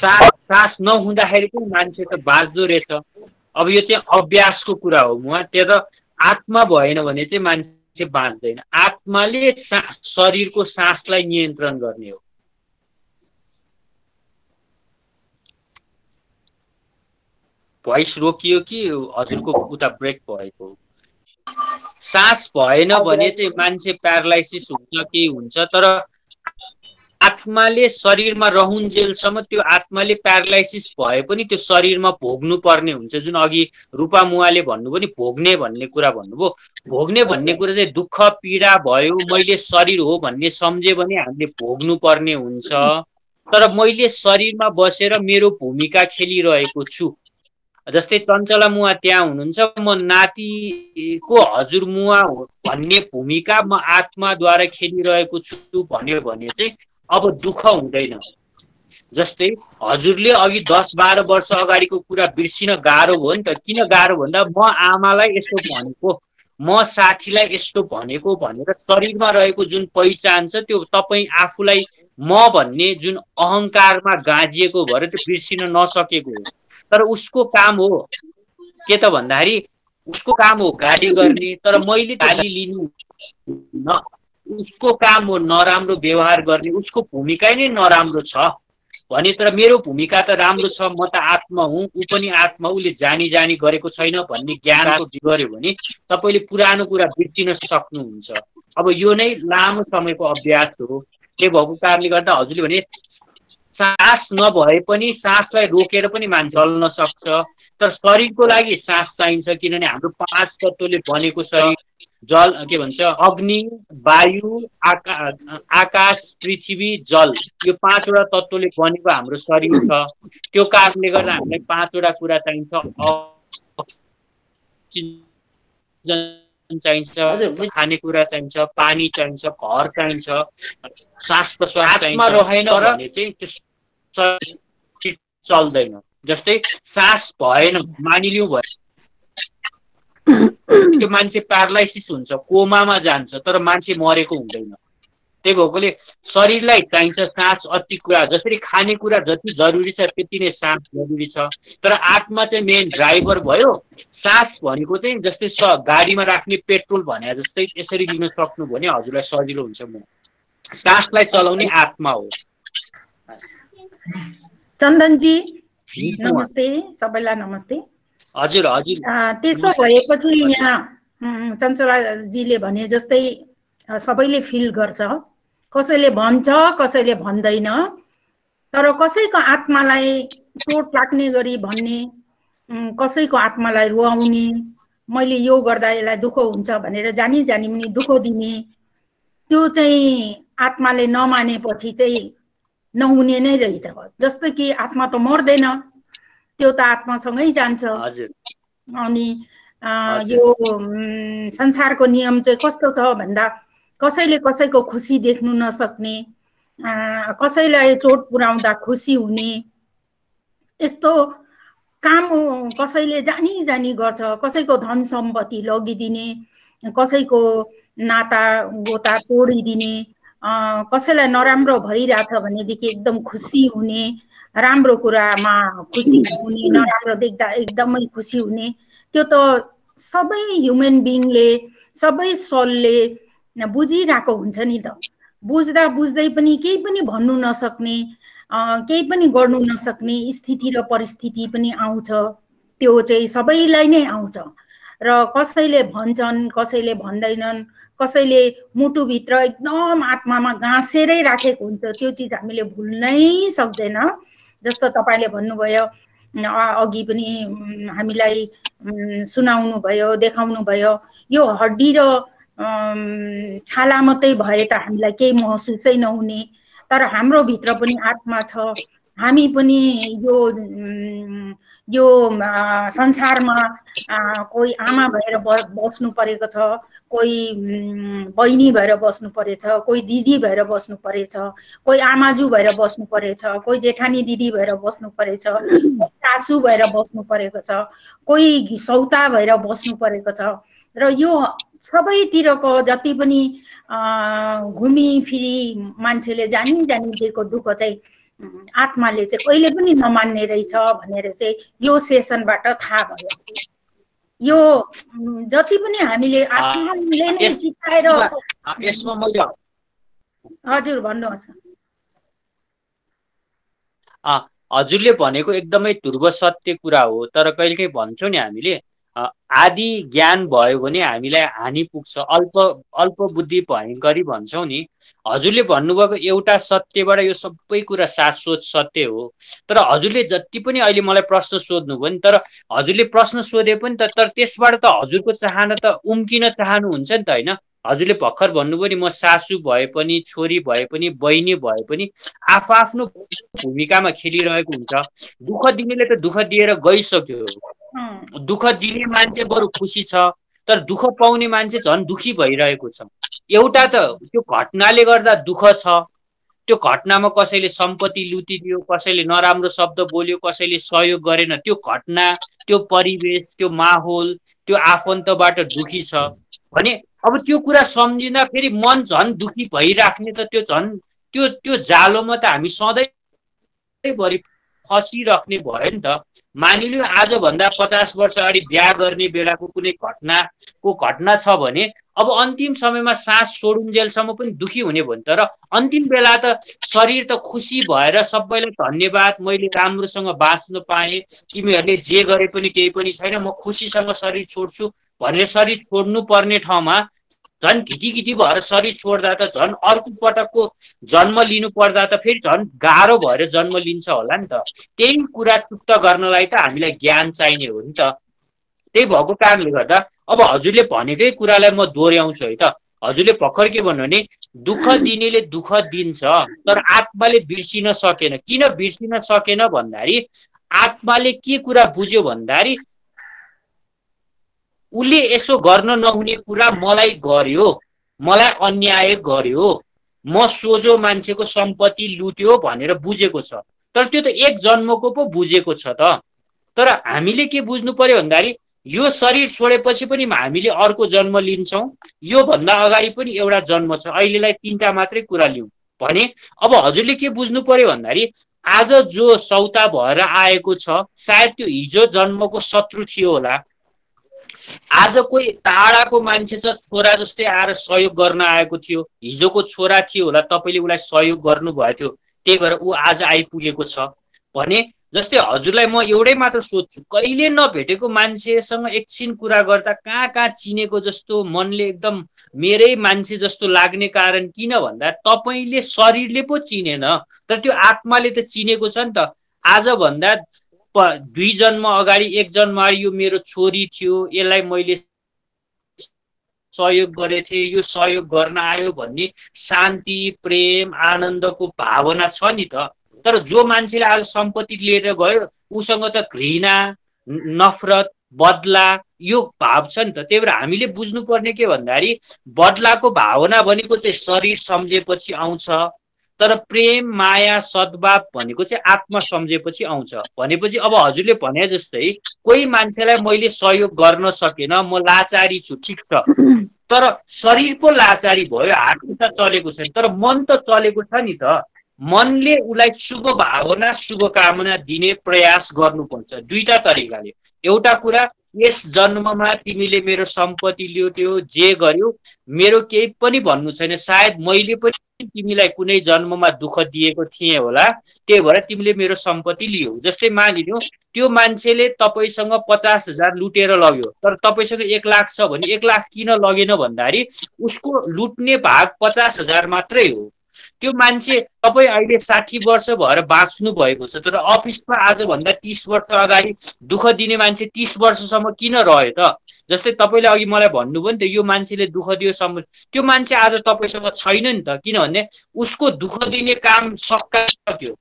सास सास नहुँदाखेरि पनि मान्छे त बाँच्दो रहेछ। अब यो चाहिँ अभ्यासको कुरा हो। उहाँ त्यो त आत्मा भएन भने चाहिँ मान्छे बाँच्दैन। आत्माले सा शरीरको सासलाई नियन्त्रण गर्ने हो। भोइस रोकियो कि हजुरको उता ब्रेक भएको? हो? सास भएन भने चाहिँ मान्छे प्यारालाइसिस हुन्छ केही हुन्छ तर आत्माले शरीरमा रहुन्जेलसम्म त्यो आत्माले प्यारालाइसिस भए पनि त्यो शरीरमा भोग्नु पर्ने हुन्छ। जुन अघि रूपा मुवाले भन्नुभयो नि भोग्ने भन्ने कुरा भन्नुभयो। भोग्ने भन्ने कुरा चाहिँ दुःख पीडा भयो मैले शरीर हो भन्ने सम्झे भने हामीले भोग्नु पर्ने हुन्छ। तर मैले शरीरमा बसेर मेरो भूमिका खेलिरहेको छु। जस्तै चञ्चला मुवा त्यहाँ हुनुहुन्छ। म नातिको हजुर मुवा हो भन्ने भूमिका म आत्माद्वारा खेलिरहेको छु भन्यो भने चाहिँ अब दुःख हुँदैन। जस्तै हजुरले अघि दस बाह्र वर्ष अगाडिको कुरा बिर्सिन गाह्रो भयो नि त। किन गाह्रो भन्दा म आमालाई यस्तो भनेको म साथीलाई यस्तो भनेको भनेर शरीरमा रहेको जुन पहिचान छ त्यो तपाईँ आफूलाई म भन्ने जुन अहङ्कारमा गाँजिएको भएर त्यो बिर्सिन नसकेको हो। तर उसको काम हो के त भन्दाखेरि उसको काम हो गाली गर्ने तर मैले गाली लिनु उसको काम हो नराम्रो व्यवहार गर्ने उसको भूमिका नै नराम्रो छ। भने तर मेरो भूमिका त राम्रो छ म त आत्मा हुँ ऊ पनि आत्मा उसले जानी जानी गरेको छैन भन्ने ज्ञान गर्यो भने तपाईँले पुरानो कुरा बिर्सिन सक्नुहुन्छ। अब यो नै लामो समयको अभ्यास हो। त्यही भएको कारणले गर्दा हजुरले भने सास नभए पनि सासलाई रोकेर पनि मान्छे चल्न सक्छ। तर शरीरको लागि सास चाहिन्छ किनभने हाम्रो पाँच तत्त्वले बनेको शरीर। जल के भन्छ अग्नि वायु आका आकाश पृथ्वी जल यो पाँचवटा तत्त्वले बनेको हाम्रो शरीर छ। त्यो कारणले गर्दा हामीलाई पाँचवटा कुरा चाहिन्छ। चाहिन्छ खानेकुरा चाहिन्छ पानी चाहिन्छ घर चाहिन्छ श्वास प्रश्वास चाहिन्छ। रहेन भने चाहिँ चल्दैन। जस्तै सास भएन मानिलिउँ भयो। त्यो मान्छे प्यारालाइसिस हुन्छ कोमामा जान्छ तर मान्छे मरेको हुँदैन। त्यही भएकोले शरीरलाई चाहिन्छ सास अति कुरा जसरी खानेकुरा जति जरुरी छ त्यति नै सास जरुरी छ। तर आत्मा चाहिँ मेन ड्राइभर भयो। सास भनेको चाहिँ जस्तै स गाडीमा राख्ने पेट्रोल भने जस्तै यसरी लिन सक्नु भने हजुरलाई सजिलो हुन्छ म। सासलाई चलाउने आत्मा हो। चन्दनजी नमस्ते सबैलाई नमस्ते। हजुर हजुर। त्यसो भएपछि यहाँ चञ्चलाजीले भने जस्तै सबैले फिल गर्छ कसैले भन्छ कसैले भन्दैन। तर कसैको आत्मालाई चोट लाग्ने गरी भन्ने कसैको आत्मालाई रुवाउने मैले यो गर्दा यसलाई दुःख हुन्छ भनेर जानी जानी पनि दुःख दिने त्यो चाहिँ आत्माले नमानेपछि चाहिँ नहुने नै रहेछ। जस्तो कि आत्मा त मर्दैन त्यो त आत्मासँगै जान्छ। अनि यो संसारको नियम चाहिँ कस्तो छ भन्दा कसैले कसैको खुसी देख्नु नसक्ने कसैलाई चोट पुर्याउँदा खुसी हुने यस्तो काम कसैले जानी जानी गर्छ। कसैको धन सम्पत्ति लगिदिने कसैको नाता गोता तोडिदिने कसैलाई नराम्रो भइरहेछ भनेदेखि एकदम खुसी हुने राम्रो कुरामा खुसी हुने नराम्रो देख्दा एकदमै खुसी हुने। त्यो त सबै ह्युमन बिङले सबै सलले बुझिरहेको हुन्छ नि त। बुझ्दा बुझ्दै पनि केही पनि भन्नु नसक्ने केही पनि गर्नु नसक्ने स्थिति र परिस्थिति पनि आउँछ। त्यो चाहिँ सबैलाई नै आउँछ। र कसैले भन्छन् कसैले भन्दैनन् कसैले मुटुभित्र एकदम आत्मामा गाँसेरै राखेको हुन्छ त्यो चिज हामीले भुल्नै सक्दैन। जस्तो तपाईँले भन्नुभयो अघि पनि हामीलाई सुनाउनु भयो देखाउनु भयो यो हड्डी र छाला मात्रै भए त हामीलाई केही महसुसै नहुने। तर हाम्रो भित्र पनि आत्मा छ। हामी पनि यो यो संसारमा कोही आमा भएर बस्नु परेको छ। कोही बहिनी भएर बस्नु परेछ कोही दिदी भएर बस्नु परेछ कोही आमाजु भएर बस्नु परेछ कोही जेठानी दिदी भएर बस्नु परेछ सासु भएर बस्नु परेको छ कोही सौता भएर बस्नु परेको छ। र यो सबैतिरको जति पनि घुमिफिरी मान्छेले जानी जानी दिएको दुःख चाहिँ आत्माले चाहिँ कहिले पनि नमान्ने रहेछ भनेर चाहिँ यो सेसनबाट थाहा भयो। यो जति पनि हामीले आत्माले नै जिताएर हजुर भन्नुहोस्। हजुरले भनेको एकदमै ध्रुव सत्य कुरा हो तर कहिलेकाहीँ भन्छौँ नि हामीले आदि ज्ञान भयो भने हामीलाई हानि पुग्छ। अल्प अल्प बुद्धि भयङ्करी भन्छौँ नि। हजुरले भन्नुभएको एउटा सत्यबाट यो सबै कुरा शाश्वत सत्य हो। तर हजुरले जति पनि अहिले मलाई प्रश्न सोध्नुभयो नि तर हजुरले प्रश्न सोधे पनि त तर त्यसबाट त हजुरको चाहना त उम्किन चाहनुहुन्छ नि त होइन? हजुरले भर्खर भन्नुभयो नि म सासु भए पनि छोरी भए पनि बहिनी भए पनि आफ आफ्नो भूमिकामा खेलिरहेको हुन्छ। दुःख दिनेले त दुःख दिएर गइसक्यो। दुःख दिने मान्छे बरु खुसी छ तर दुःख पाउने मान्छे झन् दुखी भइरहेको छ। एउटा त त्यो घटनाले गर्दा दुःख छ त्यो घटनामा कसैले सम्पत्ति लुटिदियो कसैले नराम्रो शब्द बोल्यो कसैले सहयोग गरेन त्यो घटना त्यो परिवेश त्यो माहौल त्यो आफन्तबाट दुखी छ। भने अब त्यो कुरा सम्झिँदा फेरि मन झन् दुखी भइराख्ने त त्यो झन् त्यो त्यो जालोमा त हामी सधैँभरि फसिराख्ने भयो नि त। मानिलियो आजभन्दा पचास वर्ष अगाडि बिहा गर्ने बेलाको कुनै घटनाको घटना छ भने अब अन्तिम समयमा सास छोडुन्जेलसम्म पनि दुखी हुने भयो नि तर अन्तिम बेला त शरीर त खुसी भएर सबैलाई धन्यवाद मैले राम्रोसँग बाँच्न पाएँ तिमीहरूले जे गरे पनि केही पनि छैन म खुसीसँग शरीर छोड्छु भनेर शरीर छोड्नु पर्ने ठाउँमा झन् घिटी घिटी भएर शरीर छोड्दा त झन् अर्को पटकको जन्म लिनु पर्दा त फेरि झन् गाह्रो भएर जन्म लिन्छ होला नि त। त्यही कुरा चुक्त गर्नलाई त हामीलाई ज्ञान चाहिने हो नि त। त्यही भएको कारणले गर्दा अब हजुरले भनेकै कुरालाई म दोहोऱ्याउँछु है त। हजुरले भर्खर के भन्नु भने दुःख दिनेले दुःख दिन्छ तर आत्माले बिर्सिन सकेन। किन बिर्सिन सकेन भन्दाखेरि आत्माले के कुरा बुझ्यो भन्दाखेरि उसले यसो गर्न नहुने कुरा मलाई गर्यो मलाई अन्याय गर्यो म सोझो मान्छेको सम्पत्ति लुट्यो भनेर बुझेको छ। तर त्यो त एक जन्मको पो बुझेको छ त। तर हामीले के बुझ्नु पर्यो भन्दाखेरि यो शरीर छोडेपछि पनि हामीले अर्को जन्म लिन्छौँ। योभन्दा अगाडि पनि एउटा जन्म छ। अहिलेलाई तिनवटा मात्रै कुरा लिउँ। भने अब हजुरले के बुझ्नु पर्यो भन्दाखेरि आज जो सौता भएर आएको छ सायद त्यो हिजो जन्मको शत्रु थियो होला। आज कोही टाढाको मान्छे छ छोरा जस्तै आएर सहयोग गर्न आएको थियो। हिजोको छोरा थियो होला तपाईँले उसलाई सहयोग गर्नुभएको थियो। त्यही भएर ऊ आज आइपुगेको छ। भने जस्तै हजुरलाई म एउटै मात्र सोध्छु कहिले नभेटेको मान्छेसँग एकछिन कुरा गर्दा कहाँ कहाँ चिनेको जस्तो मनले एकदम मेरै मान्छे जस्तो लाग्ने कारण किन भन्दा तपाईँले शरीरले पो चिनेन। तर त्यो आत्माले त चिनेको छ नि त। आजभन्दा दुई जन्म अगाडि एक जन्म यो मेरो छोरी थियो यसलाई मैले सहयोग गरेको थिएँ। यो सहयोग गर्न आयो भन्ने शान्ति प्रेम आनन्दको भावना छ नि त। तर जो मान्छेले आज सम्पत्ति लिएर गयो उसँग त घृणा नफरत बदला यो भाव छ नि त। त्यही भएर हामीले बुझ्नुपर्ने के भन्दाखेरि बदलाको भावना भनेको चाहिँ शरीर सम्झेपछि आउँछ। तर प्रेम माया सद्भाव भनेको चाहिँ आत्मा सम्झेपछि आउँछ। भनेपछि अब हजुरले भने जस्तै कोही मान्छेलाई मैले सहयोग गर्न सकेन म लाचारी छु ठिक छ। तर शरीर पो लाचारी भयो हात खुट्टा चलेको छैन। तर मन त चलेको छ नि त। मनले उसलाई शुभ भावना शुभकामना दिने प्रयास गर्नुपर्छ। दुईटा तरिकाले। एउटा कुरा यस जन्ममा तिमीले मेरो सम्पत्ति ल्याउँथ्यौ जे गर्यो मेरो केही पनि भन्नु छैन। सायद मैले पनि तिमीलाई कुनै जन्ममा दुःख दिएको थिएँ होला त्यही भएर तिमीले मेरो सम्पत्ति लियौ। जस्तै मानिलिउ त्यो मान्छेले तपाईँसँग पचास हजार लुटेर लग्यो तर तपाईँसँग एक लाख छ भने एक लाख किन लगेन भन्दाखेरि उसको लुट्ने भाग पचास हजार मात्रै हो। त्यो मान्छे तपाईँ अहिले साठी वर्ष भएर बाँच्नु भएको छ तर अफिसमा आजभन्दा तिस वर्ष अगाडि दुःख दिने मान्छे तिस वर्षसम्म किन रह्यो त? जस्तै तपाईँले अघि मलाई भन्नुभयो नि त यो मान्छेले दुःख दियो सम्म त्यो मान्छे आज तपाईँसँग छैन नि त किनभने उसको दुःख दिने काम सक्यो।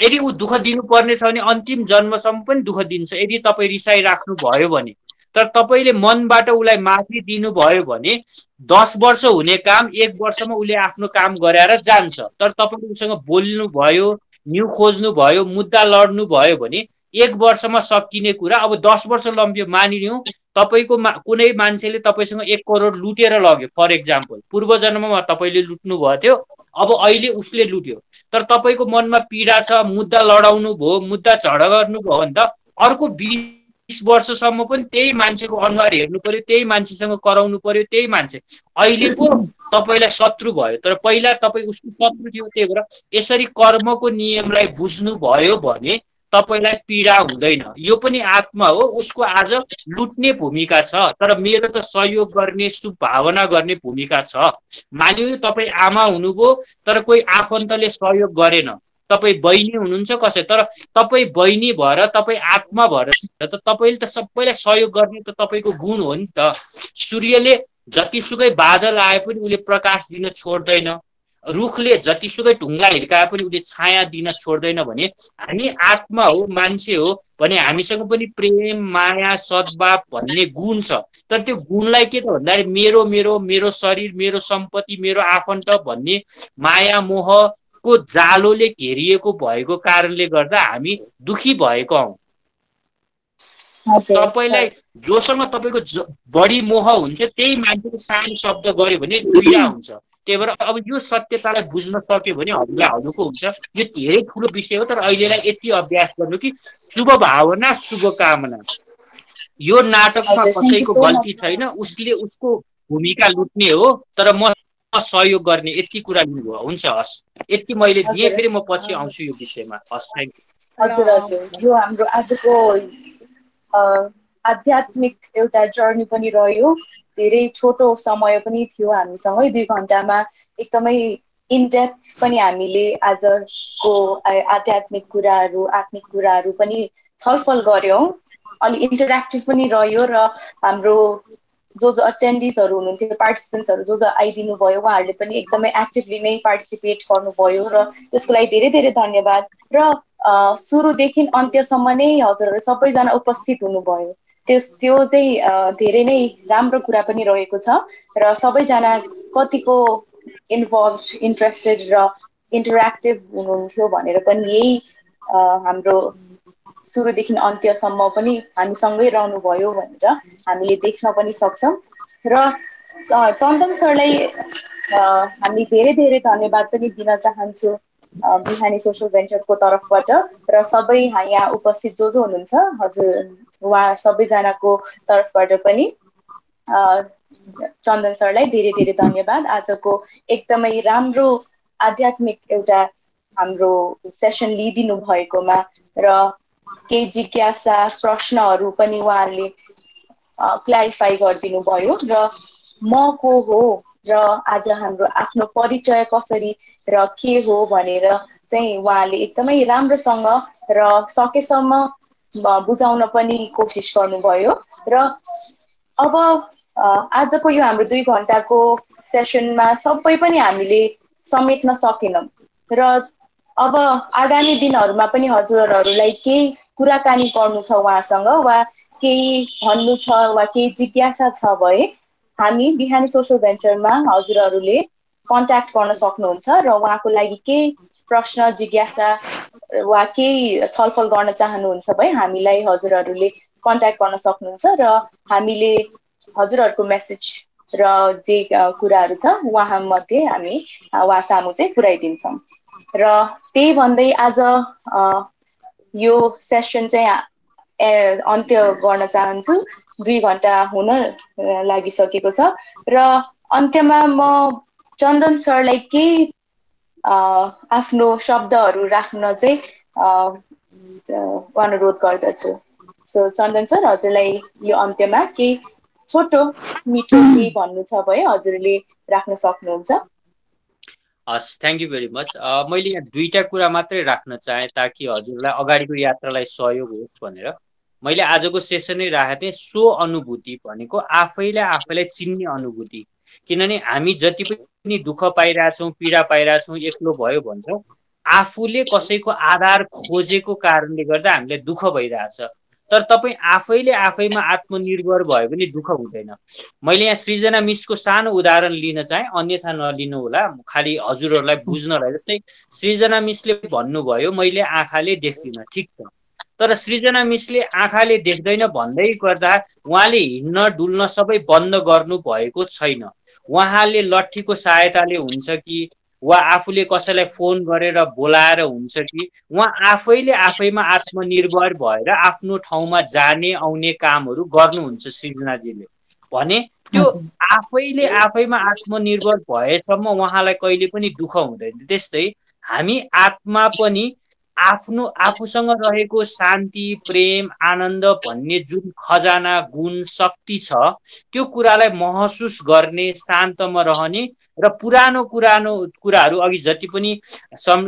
यदि ऊ दुःख दिनुपर्ने छ भने अन्तिम जन्मसम्म पनि दुःख दिन्छ यदि तपाईँ रिसाइराख्नु भयो भने। तर तपाईँले मनबाट उसलाई माफी दिनुभयो भने दस वर्ष हुने काम एक वर्षमा उसले आफ्नो काम गराएर जान्छ। तर तपाईँले उसँग बोल्नु भयो न्यु खोज्नु भयो मुद्दा लड्नु भयो भने एक वर्षमा सकिने कुरा। अब दस वर्ष लम्ब्यो मानिलिउँ तपाईँको मा कुनै मान्छेले तपाईँसँग एक करोड लुटेर लग्यो फर इक्जाम्पल पूर्व जन्ममा तपाईँले लुट्नु भएको थियो अब अहिले उसले लुट्यो। तर तपाईँको मनमा पीडा छ मुद्दा लडाउनु भयो मुद्दा झगडा गर्नुभयो भने त अर्को बिस बिस वर्षसम्म पनि त्यही मान्छेको अनुहार हेर्नु पर्यो त्यही मान्छेसँग कराउनु पर्यो त्यही मान्छे। अहिले पो तपाईँलाई शत्रु भयो तर पहिला तपाईँ उसको शत्रु थियो त्यही भएर यसरी कर्मको नियमलाई बुझ्नु भयो भने तपाईँलाई पीडा हुँदैन। यो पनि आत्मा हो उसको आज लुट्ने भूमिका छ तर मेरो त सहयोग गर्ने शुभ भावना गर्ने भूमिका छ। मानियो तपाईँ आमा हुनुभयो तर कोही आफन्तले सहयोग गरेन। तपाईँ बहिनी हुनुहुन्छ कसै तर तपाईँ बहिनी भएर तपाईँ आत्मा भएर त तपाईँले त सबैलाई सहयोग गर्ने त तपाईँको गुण हो नि त। सूर्यले जतिसुकै बादल आए पनि उसले प्रकाश दिन छोड्दैन रुखले जतिसुकै ढुङ्गा हिर्काए पनि उसले छाया दिन छोड्दैन भने हामी आत्मा हो मान्छे हो भने हामीसँग पनि प्रेम माया सद्भाव भन्ने गुण छ। तर त्यो गुणलाई के त भन्दाखेरि मेरो मेरो मेरो शरीर मेरो सम्पत्ति मेरो आफन्त भन्ने माया मोह को जालोले घेरिएको भएको कारणले गर्दा हामी दुखी भएको हौ। तपाईँलाई जोसँग तपाईँको बढी मोह हुन्छ त्यही मान्छेले सानो शब्द गर्यो भने पीडा हुन्छ। त्यही भएर अब यो सत्यतालाई बुझ्न सक्यो भने हजुरलाई हजुरको हुन्छ। यो धेरै ठुलो विषय हो तर अहिलेलाई यति अभ्यास गर्नु कि शुभ भावना शुभकामना यो नाटकमा कसैको गल्ती छैन उसले उसको भूमिका लुट्ने हो तर म सहयोग गर्ने यति कुरा लिनुभयो हुन्छ हस्। यति मैले दिएँ फेरि म पछि आउँछु यो विषयमा। हस् थ्याङ्क यू हजुर हजुर। यो हाम्रो आजको आध्यात्मिक एउटा जर्नी पनि रह्यो। धेरै छोटो समय पनि थियो हामीसँगै। दुई घन्टामा एकदमै इनडेप्थ पनि हामीले आजको आध्यात्मिक कुराहरू आत्मिक कुराहरू पनि छलफल गऱ्यौँ। अलि इन्टरेक्टिभ पनि रह्यो र हाम्रो जो जो अटेन्डिजहरू हुनुहुन्थ्यो पार्टिसिपेन्ट्सहरू जो जो आइदिनु भयो उहाँहरूले पनि एकदमै एक्टिभली नै पार्टिसिपेट गर्नुभयो र त्यसको लागि धेरै धेरै धन्यवाद र सुरुदेखि अन्त्यसम्म नै हजुरहरू सबैजना उपस्थित हुनुभयो। त्यस त्यो चाहिँ धेरै नै राम्रो कुरा पनि रहेको छ र सबैजना कतिको इन्भल्भ इन्ट्रेस्टेड र इन्टरेक्टिभ हुनुहुन्थ्यो भनेर पनि यही हाम्रो सुरुदेखि अन्त्यसम्म पनि हामीसँगै रहनुभयो भनेर हामीले देख्न पनि सक्छौँ। र चन्दन सरलाई हामी धेरै धेरै धन्यवाद पनि दिन चाहन्छु बिहानी सोसल भेन्चरको तर्फबाट। र सबै यहाँ उपस्थित जो जो हुनुहुन्छ हजुर उहाँ सबैजनाको तर्फबाट पनि चन्दन सरलाई धेरै धेरै धन्यवाद। आजको एकदमै राम्रो आध्यात्मिक एउटा हाम्रो सेसन लिइदिनु भएकोमा र केही जिज्ञासा प्रश्नहरू पनि उहाँहरूले क्ल्यारिफाई गरिदिनु भयो र म को हो र आज हाम्रो आफ्नो परिचय कसरी र के हो भनेर चाहिँ उहाँले एकदमै राम्रोसँग र सकेसम्म बुझाउन पनि कोसिस गर्नुभयो र अब आजको यो हाम्रो दुई घन्टाको सेसनमा सबै पनि हामीले समेट्न सकेनौँ र अब आगामी दिनहरूमा पनि हजुरहरूलाई केही कुराकानी गर्नु छ उहाँसँग वा केही भन्नु छ वा केही जिज्ञासा छ भए हामी बिहानी सोसल भेन्चरमा हजुरहरूले कन्ट्याक्ट गर्न सक्नुहुन्छ र उहाँको लागि केही प्रश्न जिज्ञासा वा केही छलफल गर्न चाहनुहुन्छ भए हामीलाई हजुरहरूले कन्ट्याक्ट गर्न सक्नुहुन्छ र हामीले हजुरहरूको मेसेज र जे कुराहरू छ उहाँ मध्ये हामी उहाँ सामु चाहिँ पुऱ्याइदिन्छौँ। र त्यही भन्दै आज यो सेसन चाहिँ अन्त्य गर्न चाहन्छु। दुई घन्टा हुन लागिसकेको छ। र अन्त्यमा म चन्दन सरलाई केही आफ्नो शब्दहरू राख्न चाहिँ अनुरोध गर्दछु। सो चन्दन सर हजुरलाई यो अन्त्यमा केही छोटो मिठो केही भन्नु छ भए हजुरले राख्न सक्नुहुन्छ। हस् थ्याङ्क यू भेरी मच मैले यहाँ दुईवटा कुरा मात्रै राख्न चाहेँ ताकि हजुरलाई अगाडिको यात्रालाई सहयोग होस् भनेर। मैले आजको सेसनै राखेको थिएँ सो अनुभूति भनेको आफैलाई आफैलाई चिन्ने अनुभूति। किनभने हामी जति पनि दुःख पाइरहेछौँ पीडा पाइरहेछौँ एक्लो भयो भन्छौँ आफूले कसैको आधार खोजेको कारणले गर्दा हामीलाई दुःख भइरहेछ। तर तपाईँ आफैले आफैमा आत्मनिर्भर भयो भने दुःख हुँदैन। मैले यहाँ सृजना मिसको सानो उदाहरण लिन चाहेँ अन्यथा नलिनु होला। खालि हजुरहरूलाई बुझ्नलाई जस्तै सृजना मिसले भन्नुभयो मैले आँखाले देख्दिनँ। ठिक छ। तर सृजना मिसले आँखाले देख्दैन भन्दै गर्दा उहाँले हिँड्न डुल्न सबै बन्द गर्नु भएको छैन। उहाँले लट्ठीको सहायताले हुन्छ कि वा आफूले कसैलाई फोन गरेर बोलाएर हुन्छ कि उहाँ आफैले आफैमा आत्मनिर्भर भएर आफ्नो ठाउँमा जाने आउने कामहरू गर्नुहुन्छ सृजनाजीले भने त्यो आफैले आफैमा आत्मनिर्भर भएसम्म उहाँलाई कहिले पनि दुःख हुँदैन। त्यस्तै हामी आत्मा पनि आफ्नो आफूसँग रहेको शान्ति प्रेम आनन्द भन्ने जुन खजाना गुण शक्ति छ त्यो कुरालाई महसुस गर्ने शान्तमा रहने र पुरानो पुरानो कुराहरू अघि जति पनि सम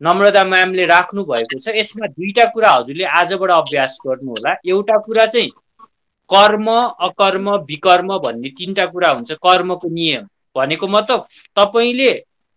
नम्रता म्यामले राख्नु भएको छ यसमा दुईटा कुरा हजुरले आजबाट अभ्यास गर्नु होला एउटा कुरा चाहिँ कर्म अकर्म विकर्म भन्ने तिनवटा कुरा हुन्छ। कर्मको नियम भनेको मतलब तपाईँले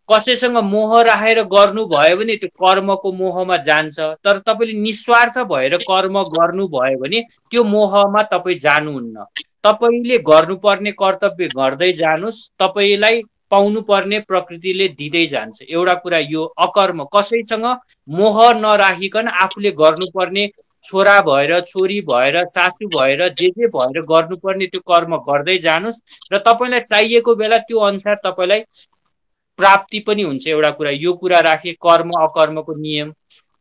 कसैसँग मोह राखेर गर्नुभयो भने त्यो कर्मको मोहमा जान्छ। तर तपाईँले निस्वार्थ भएर कर्म गर्नुभयो भने त्यो मोहमा तपाईँ जानुहुन्न। तपाईँले गर्नुपर्ने कर्तव्य गर्दै जानुहोस् तपाईँलाई पाउनुपर्ने प्रकृतिले दिँदै जान्छ। एउटा कुरा यो अकर्म। कसैसँग मोह नराखिकन आफूले गर्नुपर्ने छोरा भएर छोरी भएर सासु भएर जे जे भएर गर्नुपर्ने त्यो कर्म गर्दै जानुहोस् र तपाईँलाई चाहिएको बेला त्यो अनुसार तपाईँलाई प्राप्ति पनि हुन्छ एउटा कुरा। यो कुरा राखे कर्म अकर्मको नियम।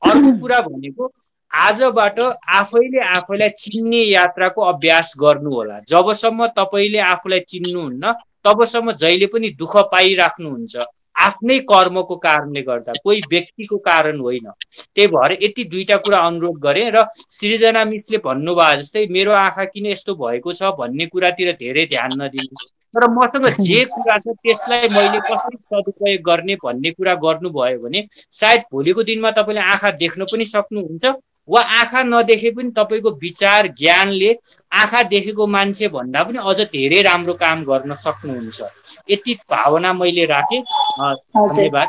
अर्को कुरा भनेको आजबाट आफैले आफैलाई चिन्ने यात्राको अभ्यास गर्नु होला। जबसम्म तपाईँले आफूलाई चिन्नुहुन्न तबसम्म जहिले पनि दुःख पाइराख्नुहुन्छ। आफ्नै कर्मको कारणले गर्दा कोही व्यक्तिको कारण होइन। त्यही भएर यति दुईटा कुरा अनुरोध गरेँ र सृजना मिसले भन्नुभयो जस्तै मेरो आँखा किन यस्तो भएको छ? भन्ने कुरातिर धेरै ध्यान नदिनु। तर मसँग जे कुरा छ त्यसलाई मैले कसरी सदुपयोग गर्ने भन्ने कुरा गर्नुभयो भने सायद भोलिको दिनमा तपाईँले आँखा देख्न पनि सक्नुहुन्छ वा आँखा नदेखे पनि तपाईँको विचार ज्ञानले आँखा देखेको मान्छे भन्दा पनि अझ धेरै राम्रो काम गर्न सक्नुहुन्छ। यति भावना मैले राखेँ। धन्यवाद।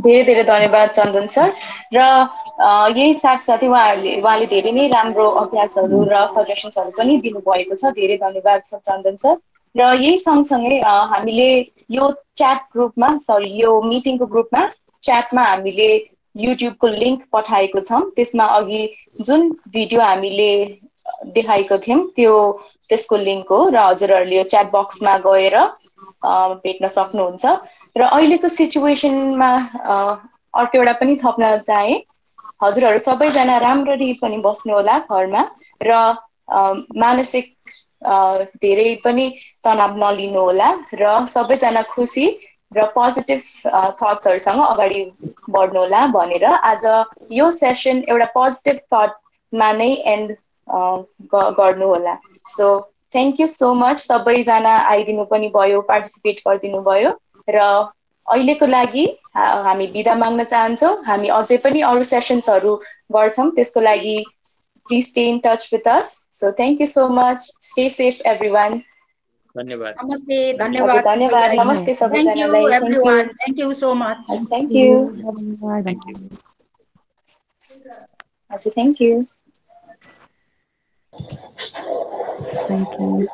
धेरै धेरै धन्यवाद चन्दन सर। र यही साथसाथै उहाँहरूले उहाँले धेरै नै राम्रो अभ्यासहरू र सजेसन्सहरू पनि दिनुभएको छ। धेरै धन्यवाद चन्दन सर। र यही सँगसँगै हामीले यो च्याट ग्रुपमा सरी यो मिटिङको ग्रुपमा च्याटमा हामीले युट्युबको लिङ्क पठाएको छौँ। त्यसमा अघि जुन भिडियो हामीले देखाएको थियौँ त्यो त्यसको लिङ्क हो र हजुरहरूले यो च्याट बक्समा गएर भेट्न सक्नुहुन्छ। र अहिलेको सिचुएसनमा अर्को एउटा पनि थप्न चाहे। हजुरहरू सबैजना राम्ररी पनि बस्नु होला घरमा र मानसिक धेरै पनि तनाव नलिनु होला र सबैजना खुसी र पोजिटिभ थट्सहरूसँग अगाडि बढ्नु होला भनेर आज यो सेसन एउटा पोजिटिभ थटमा नै एन्ड गर्नु होला। So thank you so much सबैजना आइदिनु पनि भयो पार्टिसिपेट गरिदिनु भयो र अहिलेको लागि हामी बिदा माग्न चाहन्छौँ। हामी अझै पनि अरू सेसन्सहरू गर्छौँ त्यसको लागि please stay in touch with us. So thank you so much. Stay safe, everyone. धन्यवाद नमस्ते धन्यवाद धन्यवाद नमस्ते सबैजनालाई thank you so much thank you thank you हजुर थ्याङ्क यू Thank you.